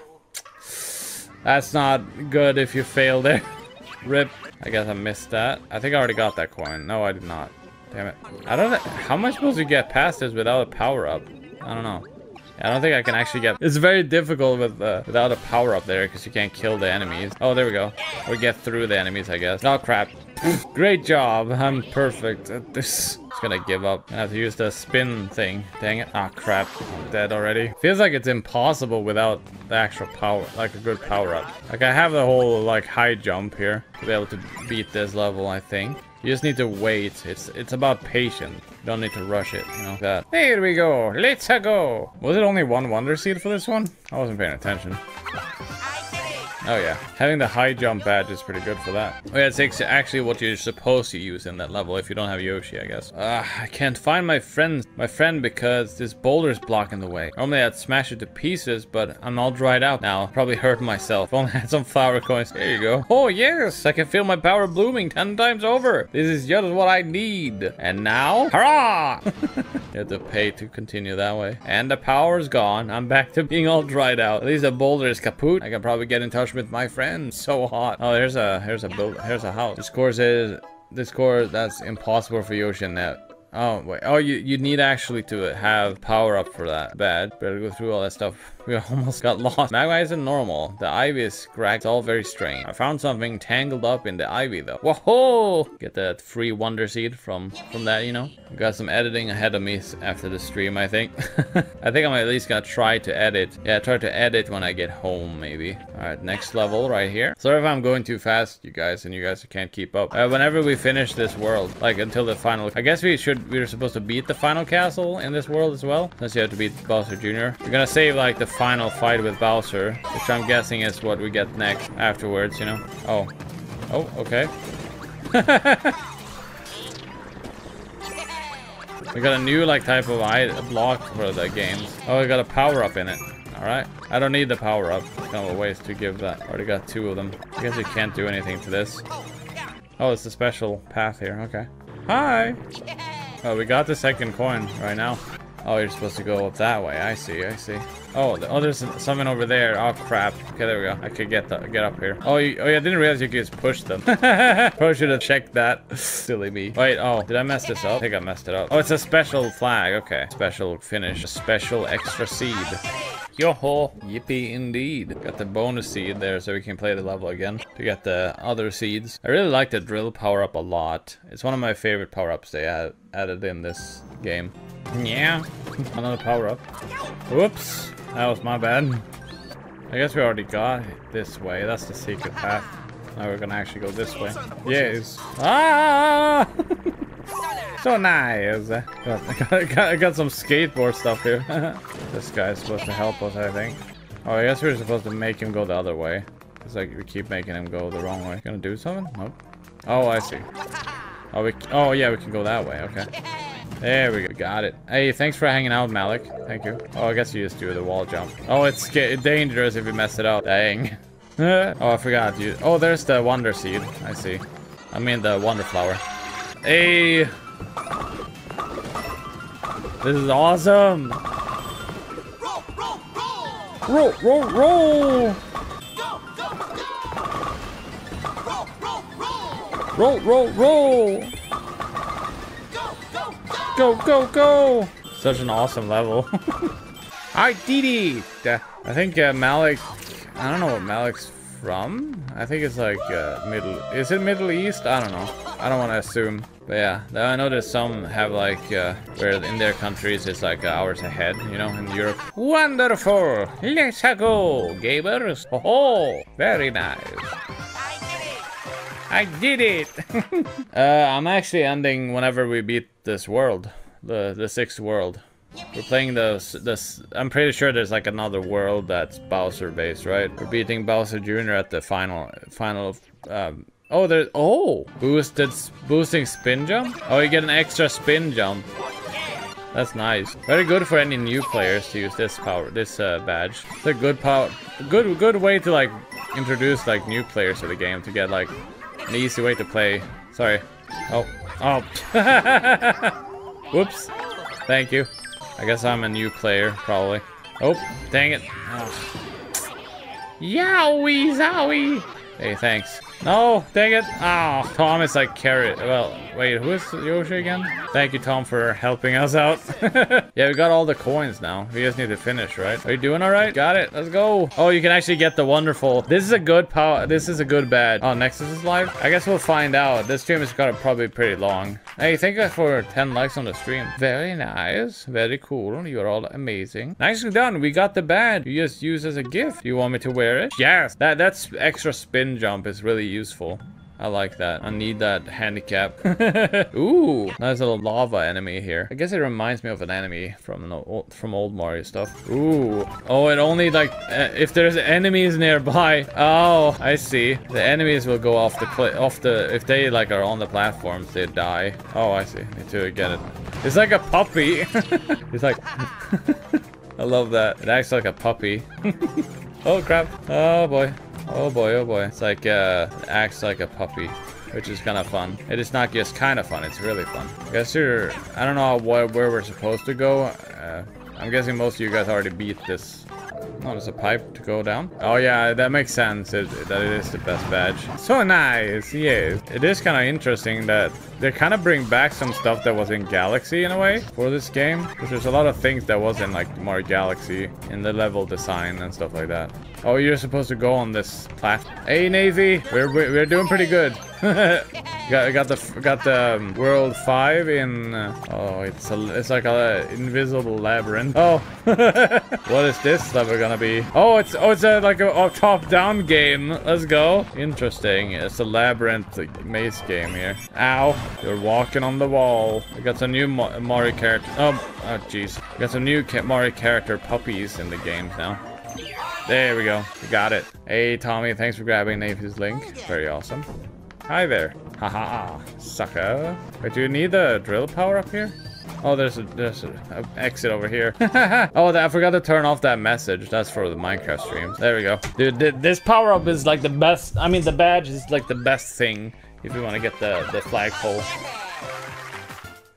That's not good if you fail there. Rip. I guess I missed that. I think I already got that coin. No, I did not. Damn it. I don't know. How am I supposed to get past this without a power-up? I don't know. I don't think I can actually get... It's very difficult with uh, without a power up there because you can't kill the enemies. Oh, there we go. We get through the enemies, I guess. Oh, crap. Great job. I'm perfect at this. Just gonna give up. I have to use the spin thing. Dang it. Ah, oh, crap. I'm dead already. Feels like it's impossible without the actual power, like a good power up. Like I have the whole like high jump here to be able to beat this level, I think. You just need to wait. It's it's about patience. You don't need to rush it, you know that. Here we go. Let's go. Was it only one wonder seed for this one? I wasn't paying attention. Oh yeah, having the high jump badge is pretty good for that. Oh yeah, it's actually what you're supposed to use in that level if you don't have Yoshi, I guess. Uh, I can't find my friend, my friend because this boulder is blocking the way. Normally I'd smash it to pieces, but I'm all dried out now. Probably hurt myself. If only I had some flower coins. There you go. Oh yes, I can feel my power blooming 10 times over. This is just what I need. And now, hurrah! you have to pay to continue that way. And the power's gone. I'm back to being all dried out. At least the boulder is kaput. I can probably get in touch with with my friends. So hot. Oh, there's a here's a build here's a house. This course is this course that's impossible for Yoshi and Net. Oh wait. Oh, you you need actually to have power up for that. Bad. Better go through all that stuff. We almost got lost. Magma isn't normal. The ivy is cracked. It's all very strange. I found something tangled up in the ivy though. Whoa! Get that free wonder seed from from that, you know. Got some editing ahead of me after the stream, I think. I think I'm at least gonna try to edit. Yeah, try to edit when I get home, maybe. All right, next level right here. Sorry if I'm going too fast, you guys, and you guys can't keep up. Uh, whenever we finish this world, like until the final, I guess we should we're supposed to beat the final castle in this world as well. Since you have to beat Bowser Jr. We're gonna save like the final fight with Bowser, which I'm guessing is what we get next afterwards, you know? Oh. Oh, okay. we got a new like type of eye block for the games. Oh, we got a power up in it. Alright. I don't need the power up. It's kind of a waste to give that. Already got two of them. I guess you can't do anything to this. Oh, it's a special path here. Okay. Hi! Oh, we got the second coin right now. Oh, you're supposed to go up that way. I see, I see. Oh, the, oh, there's something over there. Oh, crap. Okay, there we go. I could get the, get up here. Oh, you, oh yeah, I didn't realize you could just push them. Probably should have checked that. Silly me. Wait, oh, did I mess this up? I think I messed it up. Oh, it's a special flag. Okay. Special finish. A special extra seed. Yo-ho! Yippee indeed. Got the bonus seed there so we can play the level again to get the other seeds. I really like the drill power-up a lot. It's one of my favorite power-ups they add added in this game. Yeah. Another power-up. Whoops. That was my bad. I guess we already got this way. That's the secret path. Now we're gonna actually go this way. Yes. Ah! so nice. Got, got, got, got some skateboard stuff here. this guy's supposed to help us, I think. Oh, I guess we are supposed to make him go the other way. It's like we keep making him go the wrong way. Gonna do something? Nope. Oh, I see. Oh, we. Oh, yeah, we can go that way. Okay. There we go. Got it. Hey, thanks for hanging out, Malik. Thank you. Oh, I guess you just do the wall jump. Oh, it's dangerous if you mess it up. Dang. oh, I forgot. You. Oh, there's the wonder seed. I see. I mean the wonder flower. Hey. This is awesome. Roll, roll, roll! Roll, roll, roll. Go, go, go! Roll, roll, roll! Roll, roll, roll. Go, go, go! Such an awesome level. I did it. I think uh, Malik. I don't know what Malik's from. I think it's like uh, middle. Is it Middle East? I don't know. I don't want to assume. But yeah, I know that some have like uh, where in their countries it's like hours ahead. You know, in Europe. Wonderful. Let's go, gamers. Oh, very nice. I did it! uh, I'm actually ending whenever we beat this world, the the sixth world. We're playing the this. I'm pretty sure there's like another world that's Bowser based, right? We're beating Bowser Jr. at the final final. Um, oh, there's oh boosted boosting spin jump. Oh, you get an extra spin jump. That's nice. Very good for any new players to use this power, this uh, badge. It's a good power, good good way to like introduce like new players to the game to get like an easy way to play. Sorry. Oh. Oh. Whoops. Thank you. I guess I'm a new player, probably. Oh, dang it. Oh. Yowie, zowie. Hey, thanks. No, dang it. Oh, Tom is like carrot. Well, wait, who is Yoshi again? Thank you, Tom, for helping us out. yeah, we got all the coins now. We just need to finish, right? Are you doing all right? Got it. Let's go. Oh, you can actually get the wonderful. This is a good power. This is a good bad. Oh, Nexus is live? I guess we'll find out. This stream is gonna probably be pretty long. Hey, thank you for 10 likes on the stream. Very nice. Very cool. You're all amazing. Nicely done. We got the badge. You just use as a gift. You want me to wear it? Yes. That That's extra spin jump is really useful. I like that. I need that handicap. Ooh, nice little lava enemy here. I guess it reminds me of an enemy from old, from old Mario stuff. Ooh. Oh, it only like uh, if there's enemies nearby. Oh, I see. The enemies will go off the. Off the if they like are on the platforms, they die. Oh, I see. Need to get it. It's like a puppy. it's like. I love that. It acts like a puppy. Oh crap. Oh boy. Oh boy, oh boy. It's like, uh, acts like a puppy, which is kind of fun. It is not just kind of fun, it's really fun. I guess you're, I don't know what, where we're supposed to go. Uh, I'm guessing most of you guys already beat this. Oh, there's a pipe to go down. Oh yeah, that makes sense, it, that it is the best badge. So nice, yes. It is kind of interesting that they kind of bring back some stuff that was in Galaxy in a way for this game. Because there's a lot of things that was in like Mario Galaxy in the level design and stuff like that. Oh, you're supposed to go on this platform. Hey, Navy, we're we're doing pretty good. Got got the got the um, world five in. Uh, oh, it's a it's like a invisible labyrinth. Oh, what is this? Level gonna be? Oh, it's oh, it's a like a, a top-down game. Let's go. Interesting. It's a labyrinth like, maze game here. Ow! You're walking on the wall. We got some new Mario character. Oh, oh, jeez. Got some new Mario character puppies in the games now. There we go. We got it. Hey, Tommy. Thanks for grabbing Navy's link. Very awesome. Hi there. Haha, sucker. Wait, do you need the drill power up here? Oh, there's a there's an exit over here. oh, I forgot to turn off that message. That's for the Minecraft streams. There we go. Dude, th this power up is like the best. I mean, the badge is like the best thing if you want to get the the flagpole.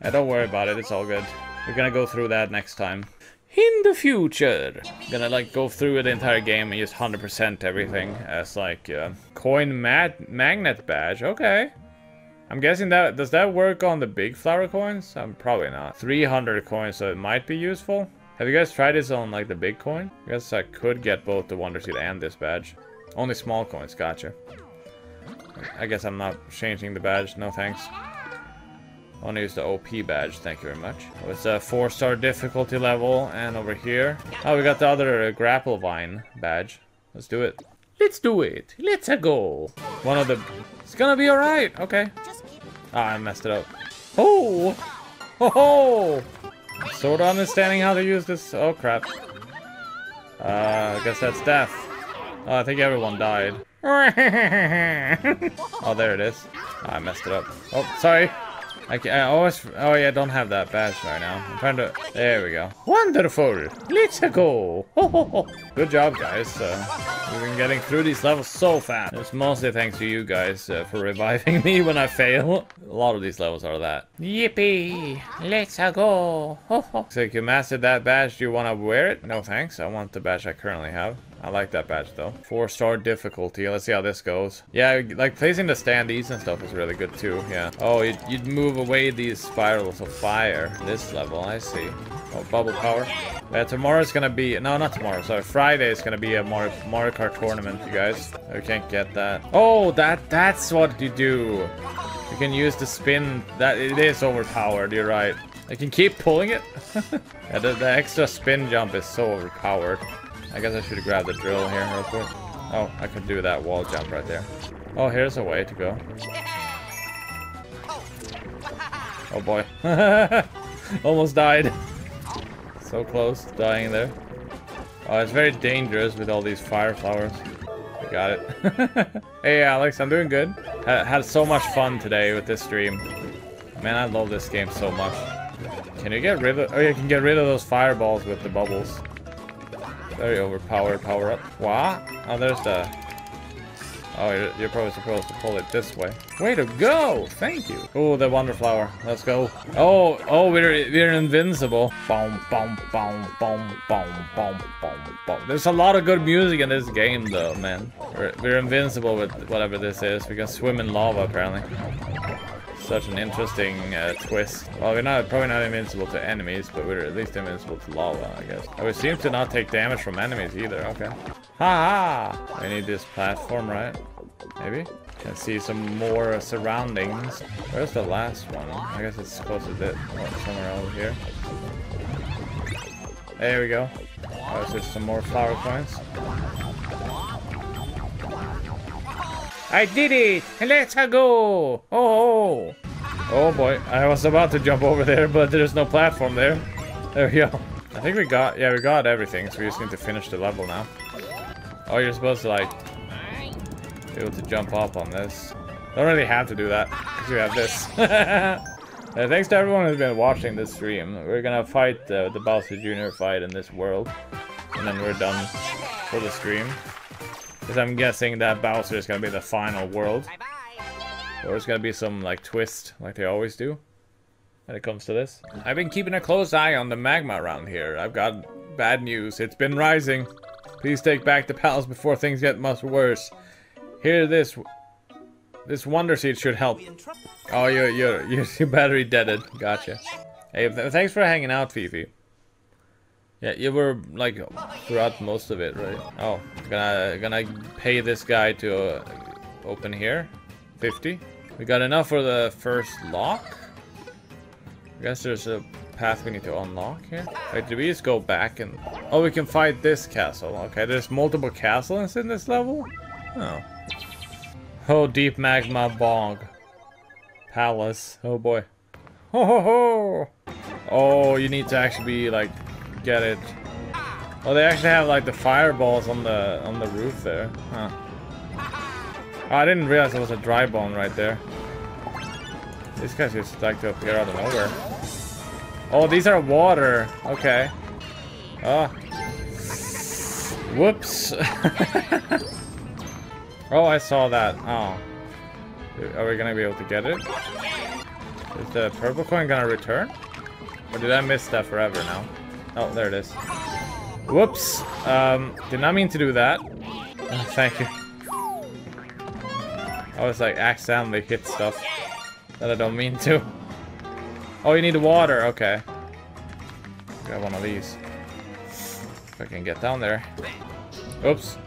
Yeah, don't worry about it. It's all good. We're gonna go through that next time. In the future, gonna like go through the entire game and just 100% everything as like uh, coin mat magnet badge. Okay. I'm guessing that, does that work on the big flower coins? I'm probably not. 300 coins, so it might be useful. Have you guys tried this on like the big coin? I guess I could get both the Wonder Seed and this badge. Only small coins, gotcha. I guess I'm not changing the badge, no thanks. I want to use the OP badge, thank you very much. Oh, it's a 4-star difficulty level, and over here... Oh, we got the other uh, Grapple Vine badge. Let's do it. Let's do it. Let's go. One of the... It's gonna be alright. Okay. Ah, I messed it up. Oh! Ho ho! Sort of understanding how to use this. Oh, crap. Uh, I guess that's death. Oh, I think everyone died. oh, there it is. Oh, I messed it up. Oh, sorry. I, I always... Oh, yeah, I don't have that badge right now. I'm trying to... There we go. Wonderful. Let's go. Ho, ho, ho. Good job, guys. Uh, we've been getting through these levels so fast. It's mostly thanks to you guys uh, for reviving me when I fail. A lot of these levels are that. Yippee. Let's go. Ho, ho. So you mastered that badge, do you want to wear it? No, thanks. I want the badge I currently have. I like that badge though. Four star difficulty. Let's see how this goes. Yeah, like placing the standees and stuff is really good too. Yeah. Oh, you'd, you'd move away these spirals of fire. This level, I see. Oh, bubble power. Yeah, tomorrow's gonna be no, not tomorrow. Sorry, Friday is gonna be a Mario, Mario Kart tournament, you guys. I can't get that. Oh, that that's what you do. You can use the spin. That it is overpowered. You're right. I can keep pulling it. yeah, the, the extra spin jump is so overpowered. I guess I should grab the drill here real quick. Oh, I could do that wall jump right there. Oh, here's a way to go. Oh boy. Almost died. So close, dying there. Oh, it's very dangerous with all these fire flowers. I got it. hey, Alex, I'm doing good. Had, had so much fun today with this stream. Man, I love this game so much. Can you get rid of... Oh, you can get rid of those fireballs with the bubbles. Very overpowered power up. What? Oh, there's the... Oh, you're, probably supposed to pull it this way. Way to go! Thank you. Oh, the Wonder Flower. Let's go. Oh, oh, we're we're invincible. Boom, boom, boom, boom, boom, boom, boom, boom. There's a lot of good music in this game, though, man. We're, we're invincible with whatever this is. We can swim in lava, apparently. Such an interesting uh, twist. Well, we're not probably not invincible to enemies, but we're at least invincible to lava, I guess. Oh, we seem to not take damage from enemies either. Okay. Ha ha! I need this platform, right? Maybe? Can see some more surroundings. Where's the last one? I guess it's close to it. Oh, somewhere over here. There we go. Oh, there's some more flower coins. I did it! Let's go! Oh, oh! Oh boy, I was about to jump over there, but there's no platform there. There we go. I think we got, yeah, we got everything, so we just need to finish the level now. Oh, you're supposed to, like, be able to jump up on this. Don't really have to do that, because you have this. uh, thanks to everyone who's been watching this stream. We're gonna fight uh, the Bowser Jr. fight in this world, and then we're done for the stream. Because I'm guessing that Bowser is gonna be the final world. Or it's gonna be some, like, twist, like they always do. When it comes to this. I've been keeping a close eye on the magma around here. I've got bad news. It's been rising. Please take back the palace before things get much worse. Here, this... This Wonder Seed should help. Oh, you're, you're, you're, your battery deaded. Gotcha. Hey, th thanks for hanging out, Fifi. Yeah, you were like throughout most of it, right? Oh, gonna gonna pay this guy to uh, open here. 50. We got enough for the first lock. I guess there's a path we need to unlock here? Wait, did we just go back and... Oh, we can fight this castle. Okay, there's multiple castles in this level? Oh. Oh, deep magma bog. Palace. Oh boy. Ho ho ho! Oh, you need to actually be like, get it. Oh, they actually have like the fireballs on the on the roof there. Huh. Oh, I didn't realize there was a dry bone right there. These guys just like to appear out of nowhere. Oh, these are water. Okay. Oh. Whoops. oh, I saw that. Oh. Are we gonna be able to get it? Is the purple coin gonna return? Or did I miss that forever now? Oh, there it is. Whoops. Um, did not mean to do that. Oh, thank you. I was like accidentally hit stuff that I don't mean to. Oh, you need water. Okay. Got one of these. If I can get down there. Oops.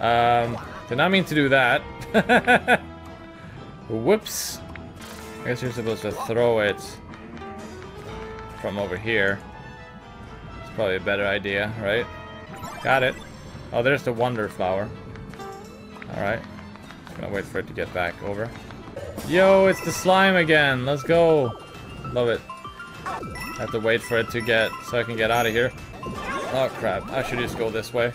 Um, did not mean to do that. Whoops. I guess you're supposed to throw it from over here. Probably a better idea, right? Got it. Oh, there's the wonder flower. Alright. Gonna wait for it to get back over. Yo, it's the slime again. Let's go. Love it. I have to wait for it to get so I can get out of here. Oh crap. I should just go this way.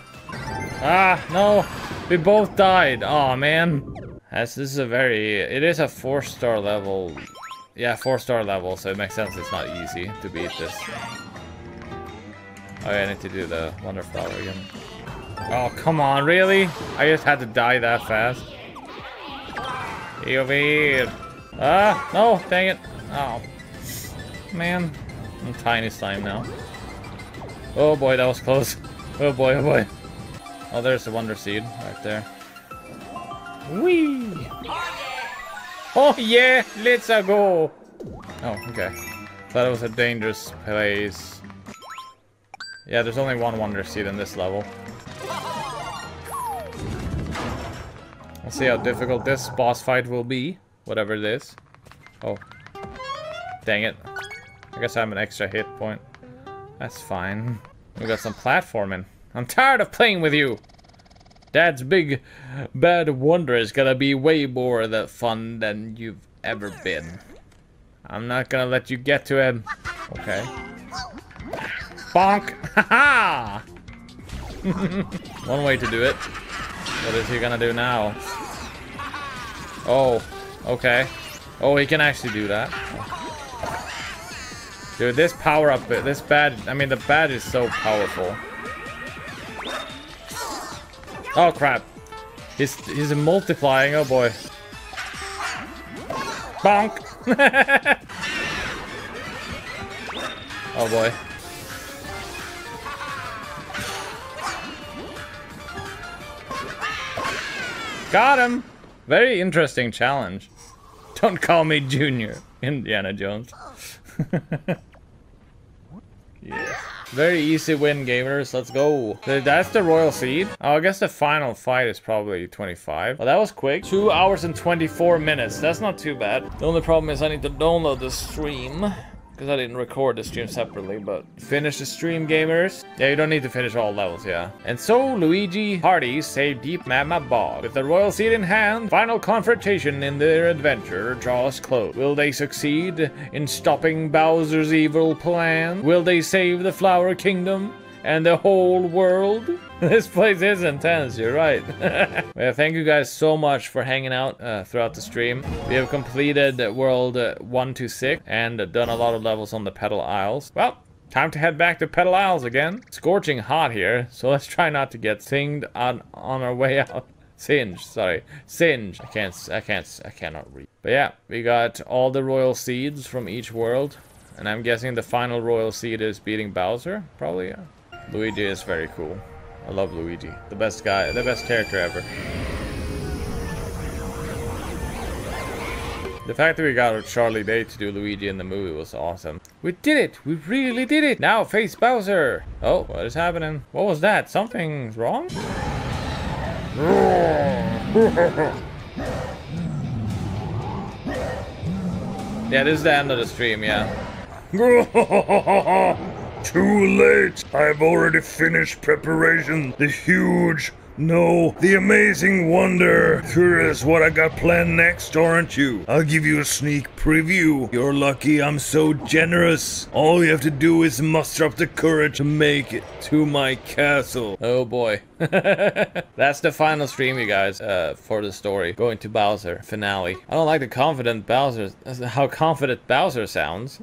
Ah, no. We both died. Oh man. As this is a very it is a four star level. Yeah, four star level, so it makes sense it's not easy to beat this. Oh, I need to do the wonder flower again. Oh, come on, really? I just had to die that fast. Here. Ah, no, dang it. Oh, man. I'm tiny slime now. Oh boy, that was close. Oh boy, oh boy. Oh, there's the wonder seed right there. Whee! Oh yeah, let's go. Oh, okay. Thought it was a dangerous place. Yeah, there's only one wonder seed in this level. Let's see how difficult this boss fight will be. Whatever it is. Oh. Dang it. I guess I have an extra hit point. That's fine. We got some platforming. I'm tired of playing with you! Dad's big bad wonder is gonna be way more the fun than you've ever been. I'm not gonna let you get to him. Okay. Bonk! Haha! One way to do it. What is he gonna do now? Oh, okay. Oh, he can actually do that. Dude, this power up, this bad, I mean, the bad is so powerful. Oh, crap. He's, he's multiplying, oh boy. Bonk! oh boy. Got him! Very interesting challenge. Don't call me Junior, Indiana Jones. yeah. Very easy win, gamers. Let's go. That's the Royal Seed. Oh, I guess the final fight is probably 25. Well, that was quick. Two hours and 24 minutes. That's not too bad. The only problem is I need to download the stream. Because I didn't record the stream separately, but finish the stream, gamers. Yeah, you don't need to finish all levels, yeah. And so, Luigi Hardy saved Deep Magma Bog. With the Royal Seed in hand, final confrontation in their adventure draws close. Will they succeed in stopping Bowser's evil plan? Will they save the Flower Kingdom? and the whole world. this place is intense, you're right. well, thank you guys so much for hanging out uh, throughout the stream. We have completed world uh, 1 to 6 and done a lot of levels on the Petal Isles. Well, Time to head back to Petal Isles again. Scorching hot here, so let's try not to get singed on on our way out. Singe, sorry. Singe. I can't, I can't, I cannot read. But yeah, we got all the royal seeds from each world. And I'm guessing the final royal seed is beating Bowser? Probably, yeah. Luigi is very cool. I love Luigi. The best guy, the best character ever. The fact that we got Charlie Day to do Luigi in the movie was awesome. We did it! We really did it! Now face Bowser! Oh, what is happening? What was that? Something's wrong? yeah, this is the end of the stream, yeah. Too late. I've already finished preparation. The huge, no, the amazing wonder. Curious what I got planned next, aren't you? I'll give you a sneak preview. You're lucky I'm so generous. All you have to do is muster up the courage to make it to my castle. Oh boy. That's the final stream, you guys, uh, for the story. Going to Bowser, finale. I don't like the confident Bowser, how confident Bowser sounds.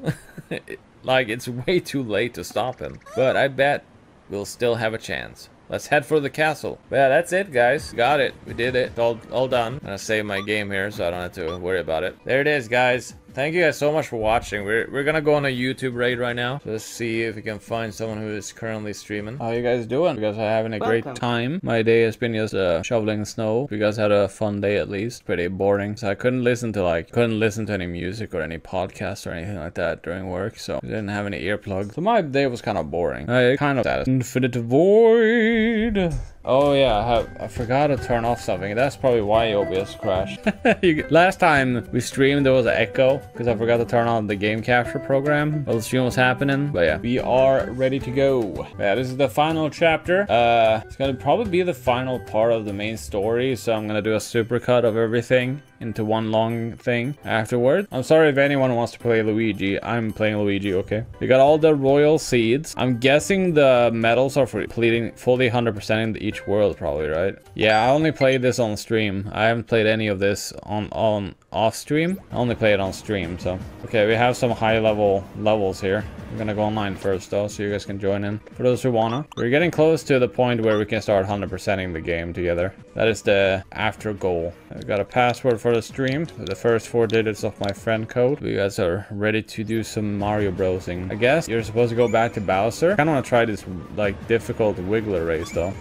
like, it's way too late to stop him. But I bet we'll still have a chance. Let's head for the castle. Yeah, that's it, guys. Got it. We did it. All, all done. I'm gonna save my game here so I don't have to worry about it. There it is, guys. Thank you guys so much for watching. We're, we're gonna go on a YouTube raid right now. Let's see if we can find someone who is currently streaming. How you guys doing? You guys are having a great time. My day has been just uh, shoveling snow. You guys had a fun day at least. Pretty boring. So I couldn't listen to like, couldn't listen to any music or any podcasts or anything like that during work. So I didn't have any earplugs. So my day was kind of boring. I kind of sad. Infinite void. Oh yeah, I, have, I forgot to turn off something. That's probably why OBS crashed. You- Last time we streamed, there was an echo because I forgot to turn on the game capture program while the stream was happening. But yeah, we are ready to go. Yeah, this is the final chapter. Uh, it's gonna probably be the final part of the main story. So I'm gonna do a supercut of everything into one long thing afterward. I'm sorry if anyone wants to play Luigi. I'm playing Luigi, okay? We got all the royal seeds. I'm guessing the medals are for completing fully 100% in each world, probably, right? Yeah, I only played this on stream. I haven't played any of this on on off stream. I only play it on stream, so. Okay, we have some high level levels here. I'm gonna go online first though, so you guys can join in. For those who wanna. We're getting close to the point where we can start 100%ing the game together. That is the after goal. I've got a password for the stream. The first four digits of my friend code. You guys are ready to do some Mario browsing. I guess you're supposed to go back to Bowser. I kinda wanna try this like difficult Wiggler race though.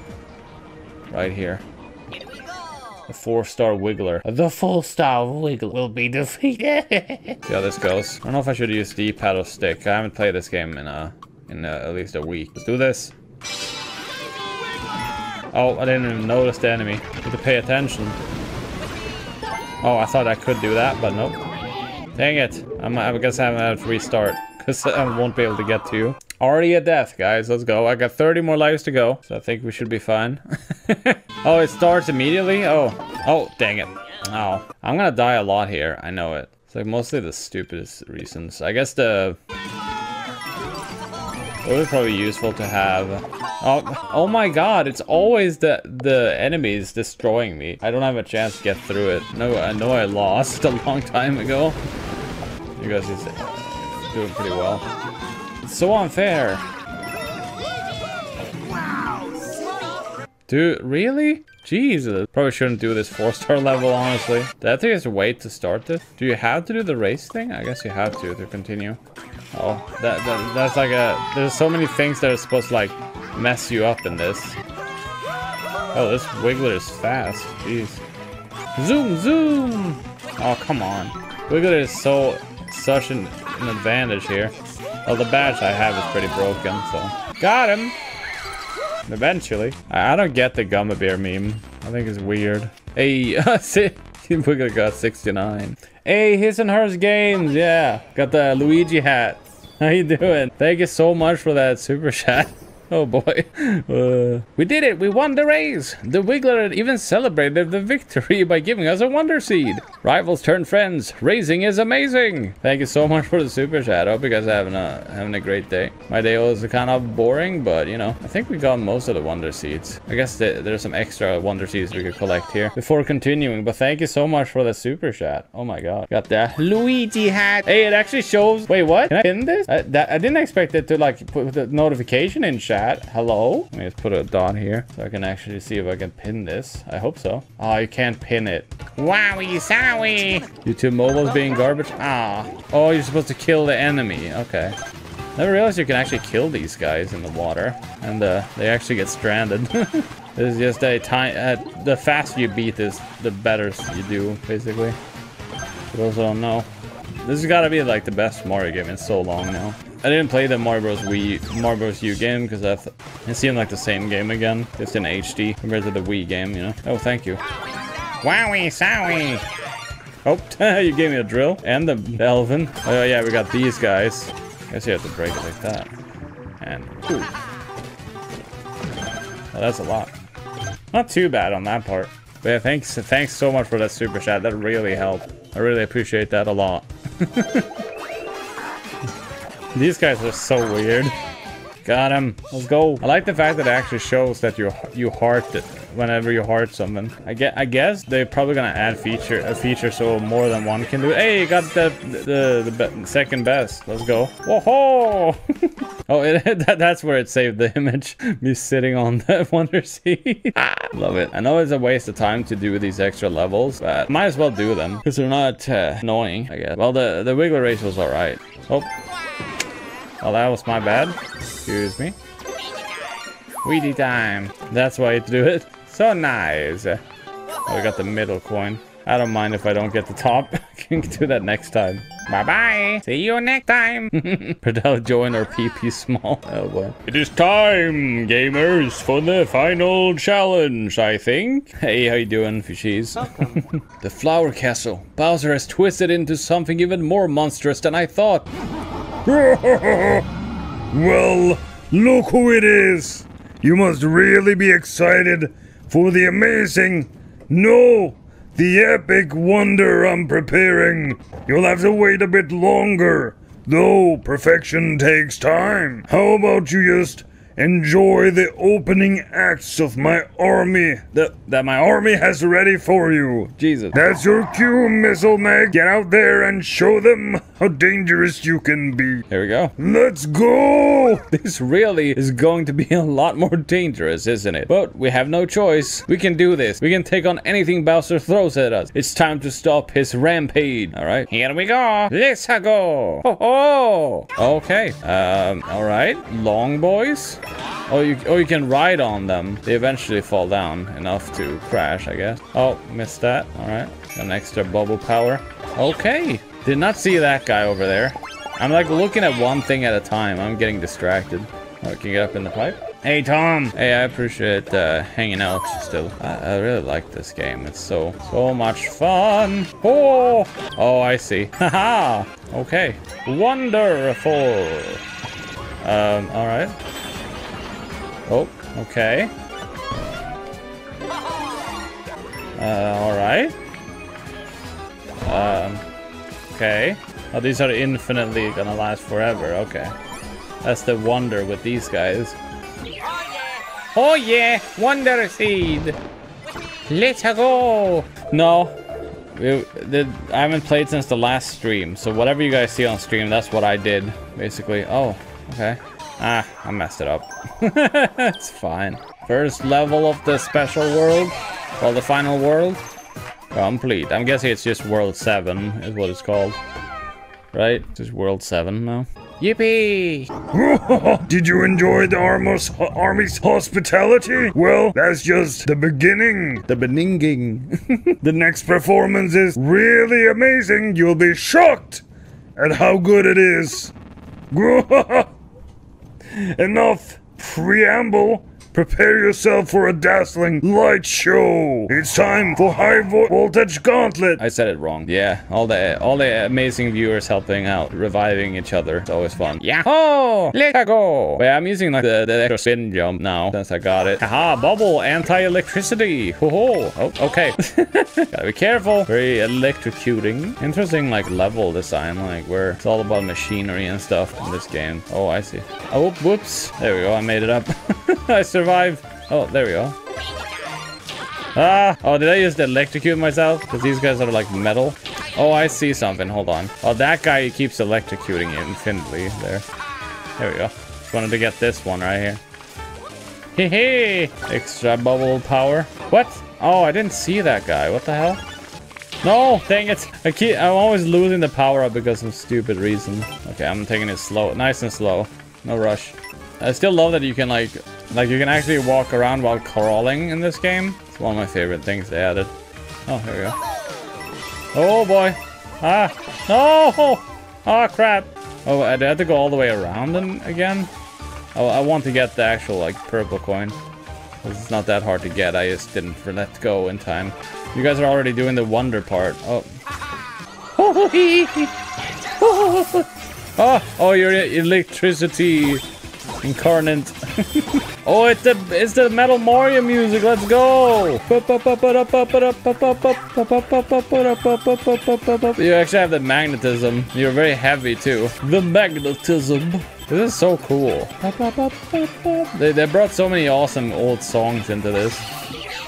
Right here. The four-star Wiggler. The full-star Wiggler will be defeated. See how this goes. I don't know if I should use the paddle stick. I haven't played this game in uh in uh, at least a week. Let's do this. Oh, I didn't even notice the enemy. I Need to pay attention. Oh, I thought I could do that, but nope. Dang it. I'm, I guess I'm gonna have to restart. Because I won't be able to get to you. Already a death, guys. Let's go. I got 30 more lives to go. So I think we should be fine. oh, it starts immediately? Oh. Oh, dang it. Oh. I'm gonna die a lot here. I know it. It's like mostly the stupidest reasons. I guess the... It would probably useful to have... Oh, oh my god, it's always the the enemies destroying me. I don't have a chance to get through it. No, I know I lost a long time ago. You guys uh, doing pretty well. So unfair. Dude, really? Jesus. Probably shouldn't do this four-star level, honestly. Do I have to just wait to start this? Do you have to do the race thing? I guess you have to to continue. Oh, that, that that's like a... There's so many things that are supposed to, like, mess you up in this. Oh, this Wiggler is fast. Jeez. Zoom, zoom! Oh, come on. Wiggler is so... Such an, an advantage here. Well, the badge I have is pretty broken, so... Got him! Eventually. I, I don't get the Gumma Bear meme. I think it's weird. Hey, Wiggler got 69. Hey, his and hers games, yeah. Got the Luigi hat. How you doing? Thank you so much for that super chat. Oh boy. Uh, we did it! We won the race! The Wiggler even celebrated the victory by giving us a Wonder Seed! Rivals turn friends! Racing is amazing! Thank you so much for the super chat. I hope you guys are having a, having a great day. My day was kind of boring, but you know, I think we got most of the Wonder Seeds. I guess th there's some extra Wonder Seeds we could collect here before continuing, but thank you so much for the super chat. Oh my god. Got the Luigi hat! Hey, it actually shows... Wait, what? Can I pin this? I, that, I didn't expect it to like put the notification in chat. Hello? Let me just put a dot here so I can actually see if I can pin this. I hope so. Oh, you can't pin it. Wowie sowie! YouTube mobile's being garbage. Ah. Oh, you're supposed to kill the enemy. Okay. Never realized you can actually kill these guys in the water. And uh, they actually get stranded. this is just a time... Uh, the faster you beat this, the better you do, basically. For those who don't know. This has got to be like the best Mario game in so long now. I didn't play the Mario Bros. Wii, Mario Bros. U game because it seemed like the same game again, just in HD compared to the Wii game, you know. Oh, thank you. Wowie sowie. Oh, you gave me a drill and the Elvin. Oh yeah, we got these guys. Guess you have to break it like that. And ooh. Oh, that's a lot. Not too bad on that part. But yeah, thanks thanks so much for that super chat. That really helped. I really appreciate that a lot. These guys are so weird. Got him. Let's go. I like the fact that it actually shows that you you heart it whenever you heart something. I get. I guess they're probably gonna add feature a feature so more than one can do. Hey, got the the the, be second best. Let's go. Whoa! oh, it, that, that's where it saved the image. Me sitting on the wonder seat. Love it. I know it's a waste of time to do these extra levels, but might as well do them because they're not uh, annoying. I guess. Well, the the wiggler race was all right. Oh. Well, that was my bad. Excuse me. Weedy time. That's why you do it. So nice. Oh, we got the middle coin. I don't mind if I don't get the top. I can do that next time. Bye-bye. See you next time. Perdel join or PP small. Oh boy. It is time, gamers, for the final challenge, I think. Hey, how you doing, fishies? The Flower Castle. Bowser has twisted into something even more monstrous than I thought. Well, look who it is! You must really be excited for the amazing, no, the epic wonder I'm preparing. You'll have to wait a bit longer, though perfection takes time. How about you just enjoy the opening acts of my army that, that my army has ready for you? Jesus. That's your cue, Missile Meg. Get out there and show them how dangerous you can be. Here we go. Let's go! This really is going to be a lot more dangerous, isn't it? But we have no choice. We can do this. We can take on anything Bowser throws at us. It's time to stop his rampage. All right, here we go. Let's go. Oh, ho. Okay. Um. All right. Long boys. Oh, you oh you can ride on them. They eventually fall down enough to crash, I guess. Oh, missed that. All right. An extra bubble power. Okay. Did not see that guy over there. I'm like looking at one thing at a time. I'm getting distracted. Oh, can you get up in the pipe? Hey, Tom. Hey, I appreciate uh, hanging out still. I, I really like this game. It's so, so much fun. Oh, oh, I see. Haha. okay. Wonderful. Um, all right. Oh, okay. Uh, all right. Um, okay. Oh, these are infinitely gonna last forever. Okay. That's the wonder with these guys. Oh yeah, Wonder Seed. Let's go. No, the, I haven't played since the last stream, so whatever you guys see on stream, that's what I did, basically. Oh, okay. Ah, I messed it up. it's fine. First level of the special world, well, the final world, complete. I'm guessing it's just World 7 is what it's called. Right? Just World 7 now. Yippee! Did you enjoy the Armos, Army's hospitality? Well, that's just the beginning. The beninging. The next performance is really amazing. You'll be shocked at how good it is. Enough preamble. Prepare yourself for a dazzling light show. It's time for high vo- voltage gauntlet. I said it wrong. Yeah, all the all the amazing viewers helping out, reviving each other. It's always fun. Yeah. Oh, Let's go! Yeah, I'm using like the, the extra spin jump now since I got it. Haha, bubble, anti-electricity. Ho ho. Oh, okay. Gotta be careful. Very electrocuting. Interesting like level design, like where it's all about machinery and stuff in this game. Oh, I see. Oh, whoops. There we go. I made it up. I survived. Oh, there we go. Ah! Oh, did I just electrocute myself? Because these guys are like metal. Oh, I see something. Hold on. Oh, that guy keeps electrocuting infinitely there. There we go. Just wanted to get this one right here. Hee hee! Extra bubble power. What? Oh, I didn't see that guy. What the hell? No, dang it. I keep, I'm always losing the power up because of stupid reason. Okay, I'm taking it slow. Nice and slow. No rush. I still love that you can like, like you can actually walk around while crawling in this game. It's one of my favorite things they added. Oh, here we go. Oh boy. Ah, no! Oh crap. Oh, I had to go all the way around them again. Oh, I want to get the actual like purple coin. It's not that hard to get. I just didn't let go in time. You guys are already doing the wonder part. Oh. Oh, oh, you're electricity incarnate. oh, it's the it's the Metal Mario music. Let's go. You actually have the magnetism. You're very heavy too. The magnetism. This is so cool. They, they brought so many awesome old songs into this.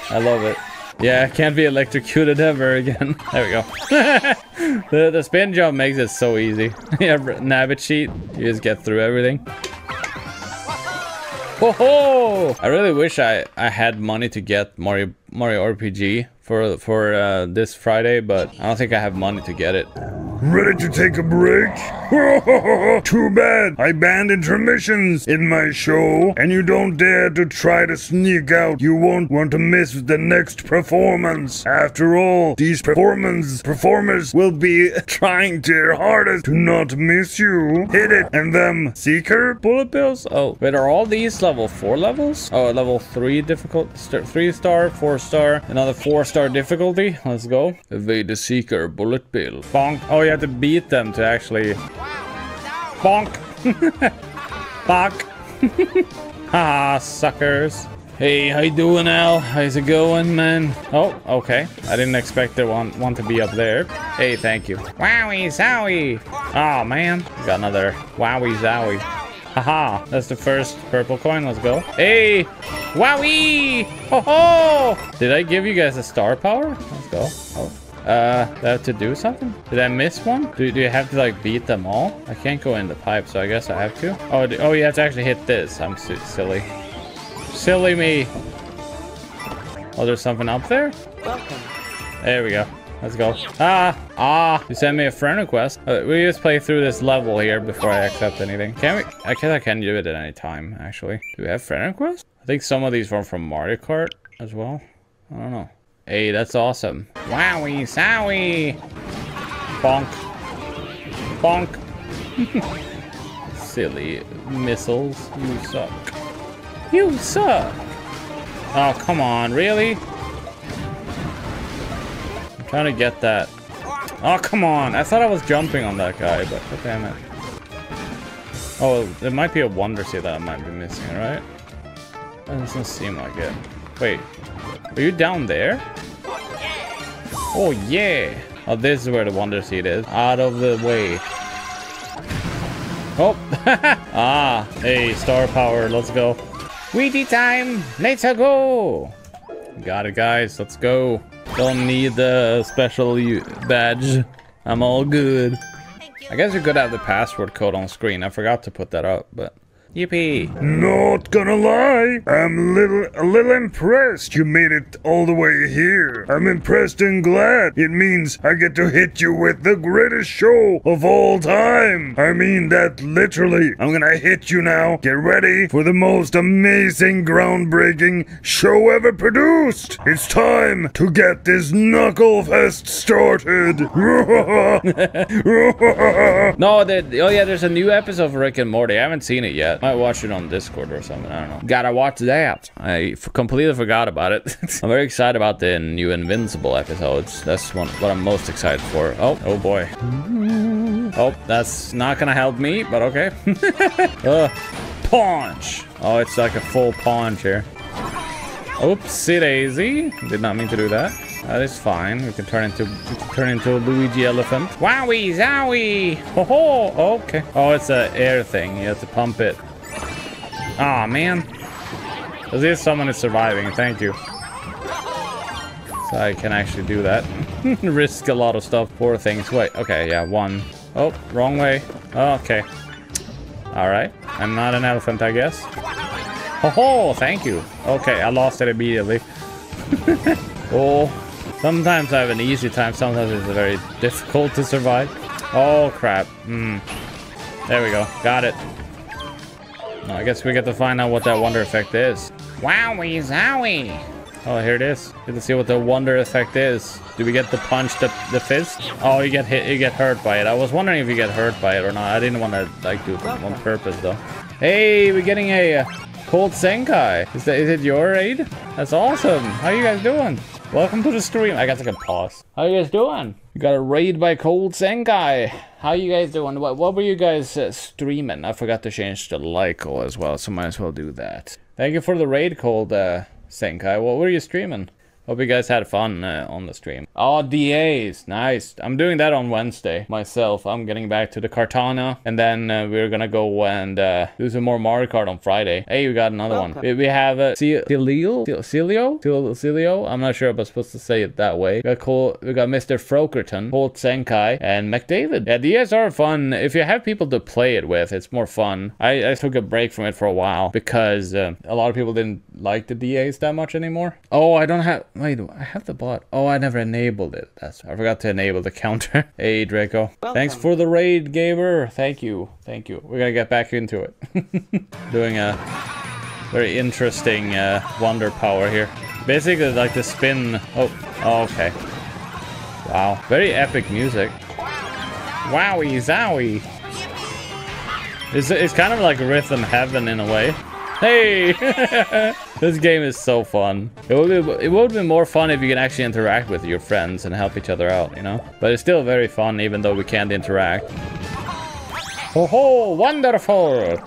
I love it. Yeah, can't be electrocuted ever again. There we go. the, the spin jump makes it so easy. yeah, Nabbit cheat. You just get through everything. Ho ho! I really wish I, I had money to get Mario Mario RPG for for uh, this Friday, but I don't think I have money to get it. Ready to take a break? Too bad. I banned intermissions in my show, and you don't dare to try to sneak out. You won't want to miss the next performance. After all, these performance performers will be trying their hardest to not miss you. Hit it, and them seeker bullet bills. Oh, wait, are all these level four levels? Oh, level three difficult, three star, four star, another four star difficulty. Let's go. Evade the seeker bullet bill. Bonk. Oh, you have to beat them to actually. Bonk. Bonk. ah, suckers. Hey, how you doing, Al? How's it going, man? Oh, okay. I didn't expect the one want to be up there. Hey, thank you. Wowie zowie. Oh man, got another wowie zowie. Haha, that's the first purple coin. Let's go. Hey, wowie! Ho ho! Did I give you guys a star power? Let's go. Oh. Uh, have to do something? Did I miss one? Do, do you have to like beat them all? I can't go in the pipe, so I guess I have to. Oh, do, oh, you have to actually hit this. I'm si silly. Silly me. Oh, there's something up there? Welcome. There we go. Let's go. Ah, ah, you sent me a friend request. Uh, we just play through this level here before I accept anything. Can we? I guess I can do it at any time, actually. Do we have friend requests? I think some of these were from Mario Kart as well. I don't know. Hey, that's awesome. Wowie, sowie. Bonk. Bonk. Silly missiles. You suck. You suck. Oh, come on. Really? Trying to get that. Oh, come on. I thought I was jumping on that guy, but oh, damn it. Oh, there might be a Wonder Seed that I might be missing, right? That doesn't seem like it. Wait, are you down there? Oh, yeah. Oh, this is where the Wonder Seed is. Out of the way. Oh. ah, hey, star power. Let's go. Weedy time. Let's go. Got it, guys. Let's go. Don't need the special badge. I'm all good. I guess you could have the password code on screen. I forgot to put that up, but yippee. Not gonna lie, I'm little a little impressed you made it all the way here. I'm impressed and glad. It means I get to hit you with the greatest show of all time. I mean that literally. I'm gonna hit you now. Get ready for the most amazing, groundbreaking show ever produced. It's time to get this knuckle fest started. No, the, oh yeah, there's a new episode of Rick and Morty. I haven't seen it yet. Might watch it on Discord or something. I don't know. Gotta watch that. I completely forgot about it. I'm very excited about the new Invincible episodes. That's one, what I'm most excited for. Oh, oh boy. Oh, that's not gonna help me, but okay. uh, punch. Oh, it's like a full punch here. Oopsie daisy. Did not mean to do that. That is fine. We can turn into turn into a Luigi elephant. Wowie zowie! Ho ho! Okay. Oh, it's a air thing. You have to pump it. Ah man. At least someone is surviving. Thank you. So I can actually do that. Risk a lot of stuff. Poor things. Wait. Okay. Yeah. One. Oh, wrong way. Oh, okay. All right. I'm not an elephant, I guess. Ho ho! Thank you. Okay, I lost it immediately. oh, sometimes I have an easy time. Sometimes it's very difficult to survive. Oh crap. Hmm. There we go. Got it. I guess we get to find out what that wonder effect is. Wowie zowie! Oh, here it is. Get to see what the wonder effect is. Do we get the punch, the, the fist? Oh, you get hit, you get hurt by it. I was wondering if you get hurt by it or not. I didn't want to like do it on purpose though. Hey, we're getting a uh, Cold Senkai. Is that is it your raid? That's awesome. How you guys doing? Welcome to the stream. I guess I can pause. How you guys doing? You got a raid by Cold Senkai. How you guys doing? What, what were you guys uh, streaming? I forgot to change the Lyco as well, so might as well do that. Thank you for the raid, Cold uh, Senkai. What were you streaming? Hope you guys had fun uh, on the stream. Oh, DAs. Nice. I'm doing that on Wednesday myself. I'm getting back to the Cartana. And then uh, we're gonna go and uh, do some more Mario Kart on Friday. Hey, we got another one. We, we have uh, Celio? Celio? Celio? I'm not sure if I'm supposed to say it that way. We got, Cole, we got Mr. Frokerton, Holt Senkai, and McDavid. Yeah, DAs are fun. If you have people to play it with, it's more fun. I, I took a break from it for a while because uh, a lot of people didn't like the DAs that much anymore. Oh, I don't have... Wait, I have the bot. Oh, I never enabled it. That's I forgot to enable the counter. hey, Draco. Welcome. Thanks for the raid, Gamer. Thank you. Thank you. We're gonna get back into it. Doing a very interesting uh, wonder power here. Basically, like the spin. Oh, oh, okay. Wow. Very epic music. Wowie zowie. It's, it's kind of like Rhythm Heaven in a way. Hey! this game is so fun. It would, be, it would be more fun if you can actually interact with your friends and help each other out, you know? But it's still very fun even though we can't interact. Oh ho! Wonderful!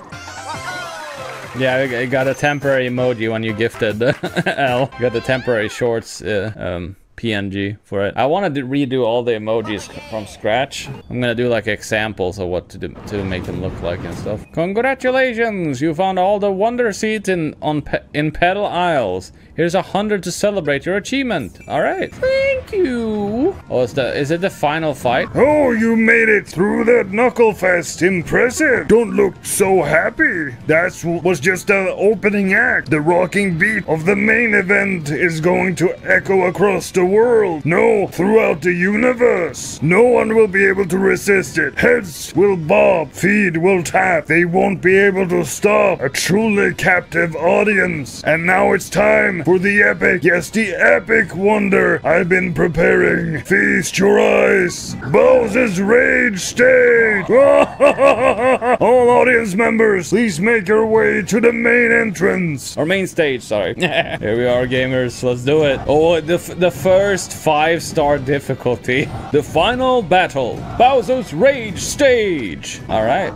Yeah, I got a temporary emoji when you gifted L. Got the temporary shorts uh, um, PNG for it. I wanted to redo all the emojis from scratch. I'm gonna do like examples of what to do to make them look like and stuff. Congratulations! You found all the wonder seeds in on pe in Petal Isles. Here's a hundred to celebrate your achievement. All right. Thank you. Oh, is the is it the final fight? Oh, you made it through that Knucklefest. Impressive. Don't look so happy. That was just the opening act. The rocking beat of the main event is going to echo across the world. No, throughout the universe. No one will be able to resist it. Heads will bob, feet will tap. They won't be able to stop. A truly captive audience. And now it's time for the epic, yes, the epic wonder I've been preparing. Feast your eyes. Bowser's Rage Stage. All audience members, please make your way to the main entrance. Or main stage, sorry. Here we are, gamers. Let's do it. Oh, the, f- the first five star difficulty. The final battle. Bowser's Rage Stage. All right.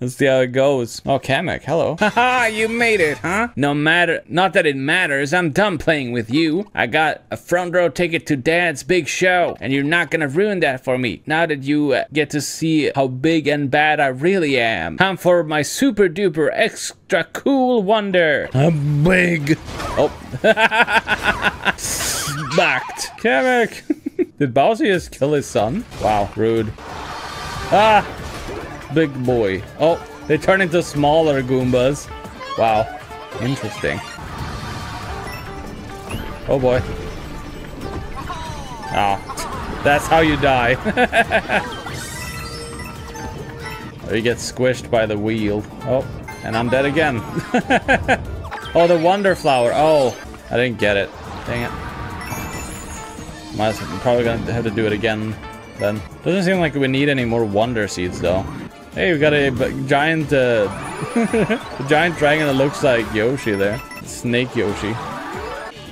Let's see how it goes. Oh, Kamek, hello. Haha, you made it, huh? No matter, not that it matters. I'm done playing with you. I got a front row ticket to Dad's big show, and you're not gonna ruin that for me. Now that you uh, get to see how big and bad I really am. Time for my super duper extra cool wonder. I'm big. Oh. Backed. Kamek. Did Bowser just kill his son? Wow, rude. Ah! Big boy. Oh, they turn into smaller Goombas. Wow. Interesting. Oh boy. Ah. That's how you die. or you get squished by the wheel. Oh, and I'm dead again. oh, the Wonder Flower. Oh, I didn't get it. Dang it. Might as- I'm probably gonna have to do it again then. Doesn't seem like we need any more Wonder Seeds though. Hey, we got a giant, uh, giant dragon that looks like Yoshi there. Snake Yoshi.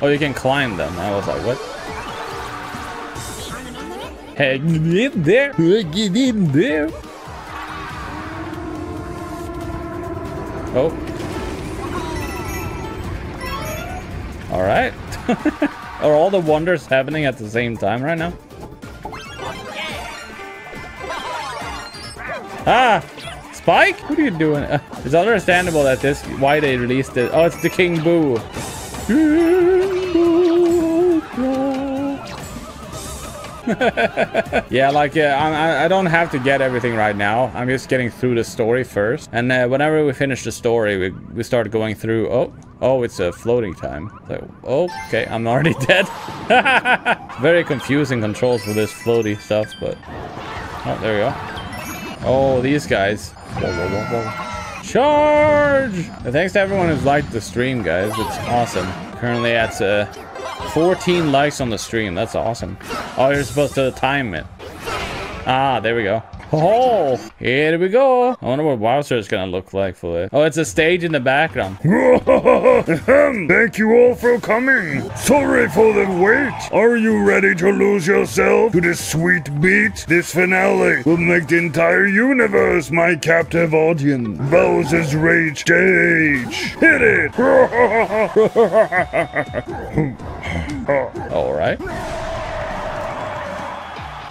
Oh, you can climb them. I was like, what? Hey, get in there! Get in there! Oh. All right. Are all the wonders happening at the same time right now? Ah! Spike? What are you doing? Uh, it's understandable that this why they released it. Oh, it's the King Boo. yeah, like uh, I, I don't have to get everything right now. I'm just getting through the story first, and uh, whenever we finish the story, we we start going through. Oh, oh, it's a floating time. So, okay, I'm already dead. Very confusing controls for this floaty stuff, but oh, there we go. Oh, these guys. Whoa, whoa, whoa. Charge! And thanks to everyone who's liked the stream, guys. It's awesome. Currently at uh, 14 likes on the stream. That's awesome. Oh, you're supposed to time it. Ah, there we go. Oh, here we go. I wonder what Bowser is gonna look like for it. Oh, it's a stage in the background. Thank you all for coming. Sorry for the wait. Are you ready to lose yourself to this sweet beat? This finale will make the entire universe my captive audience. Bowser's Rage Stage. Hit it. All right.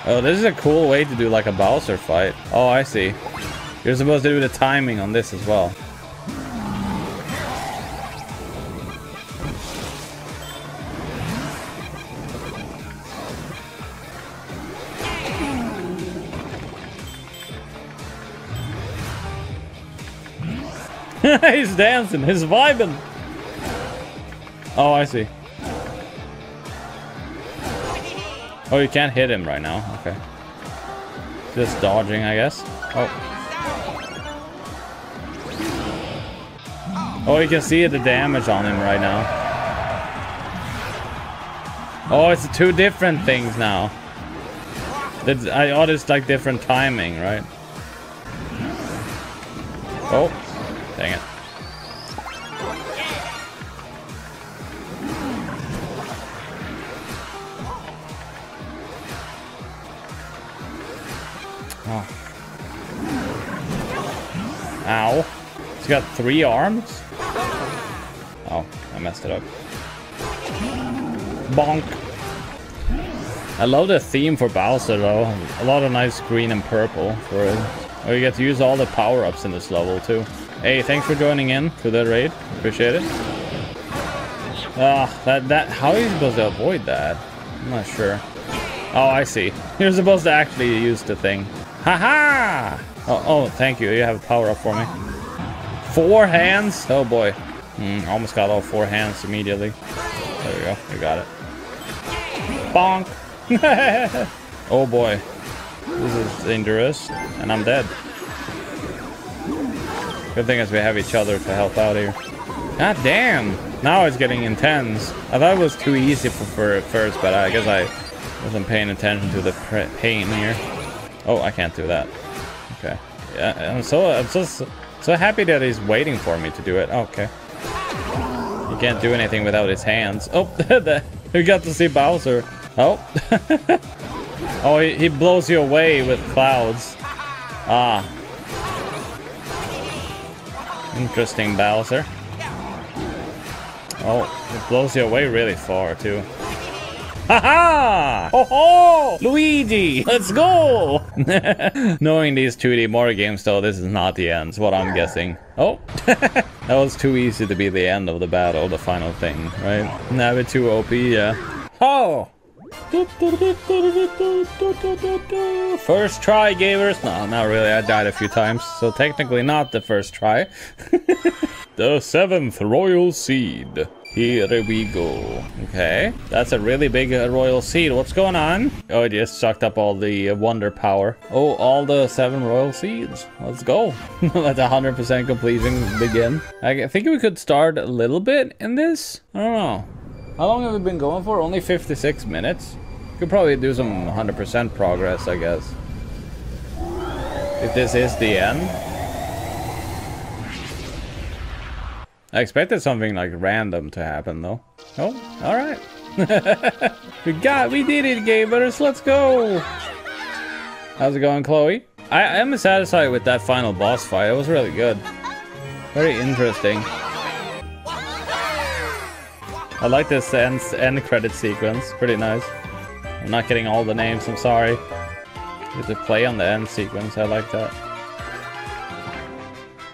Oh, this is a cool way to do like a Bowser fight. Oh, I see. You're supposed to do the timing on this as well. he's dancing, he's vibing. Oh, I see. Oh, you can't hit him right now. Okay. Just dodging, I guess. Oh. Oh, you can see the damage on him right now. Oh, it's two different things now. That's, I, oh, it's like different timing, right? Oh, dang it. He's got three arms? Oh, I messed it up. Bonk. I love the theme for Bowser though. A lot of nice green and purple for it. Oh, you get to use all the power-ups in this level too. Hey, thanks for joining in to the raid. Appreciate it. Ah, that, that, how are you supposed to avoid that? I'm not sure. Oh, I see. You're supposed to actually use the thing. Haha! -ha! Oh, oh, thank you. You have a power up for me. Four hands? Oh boy. Mm, almost got all four hands immediately. There we go. You got it. Bonk! oh boy. This is dangerous. And I'm dead. Good thing is we have each other to help out here. God damn! Now it's getting intense. I thought it was too easy for, for first, but I guess I wasn't paying attention to the pain here. Oh, I can't do that. Okay. Yeah, I'm so I'm so so happy that he's waiting for me to do it. Okay. He can't do anything without his hands. Oh, we got to see Bowser. Oh. oh, he, he blows you away with clouds. Ah. Interesting, Bowser. Oh, it blows you away really far, too. Haha! Ho ho! Luigi! Let's go! Knowing these 2D Mario games though, this is not the end, is what I'm guessing. Oh! that was too easy to be the end of the battle, the final thing, right? Now we're too OP, yeah. Oh! First try, gamers. No, not really. I died a few times, so technically not the first try. the seventh royal seed. Here we go. Okay, that's a really big uh, royal seed. What's going on? Oh, it just sucked up all the uh, wonder power. Oh, all the seven royal seeds. Let's go. The 100% completion begin. I think we could start a little bit in this. I don't know. How long have we been going for? Only 56 minutes? Could probably do some 100% progress, I guess. If this is the end. I expected something like random to happen though. Oh, alright. we got, we did it gamers, let's go! How's it going, Chloe? I, am satisfied with that final boss fight, it was really good. Very interesting. I like this end, end credit sequence, pretty nice. I'm not getting all the names, I'm sorry. Get to play on the end sequence, I like that.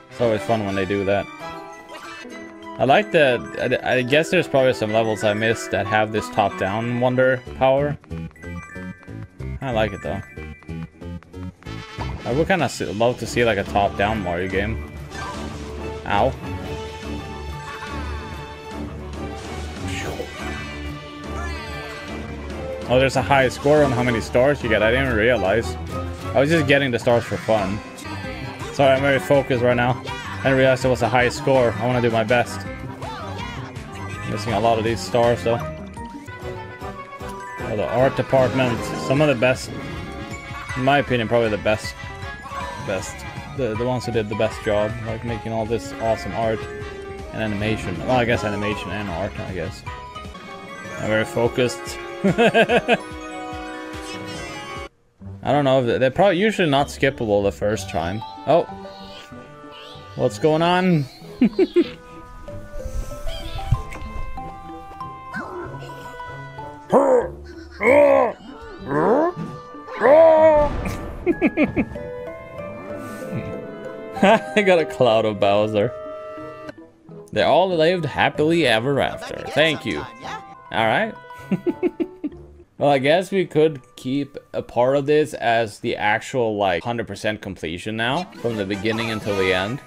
It's always fun when they do that. I like the... I, I guess there's probably some levels I missed that have this top-down wonder power. I like it though. I would kind of love to see like a top-down Mario game. Ow. Oh, there's a high score on how many stars you get. I didn't realize. I was just getting the stars for fun. Sorry, I'm very focused right now. I didn't realize it was the highest score. I want to do my best. Missing a lot of these stars though. Oh, the art department, some of the best, in my opinion, probably the best best, the the ones who did the best job, like making all this awesome art and animation. Well, I guess animation and art, I guess. I'm very focused. I don't know. They're probably usually not skippable the first time. Oh, what's going on? I got a cloud of Bowser. They all lived happily ever after. Thank you. Alright. well, I guess we could keep a part of this as the actual, like, 100% completion now. From the beginning until the end.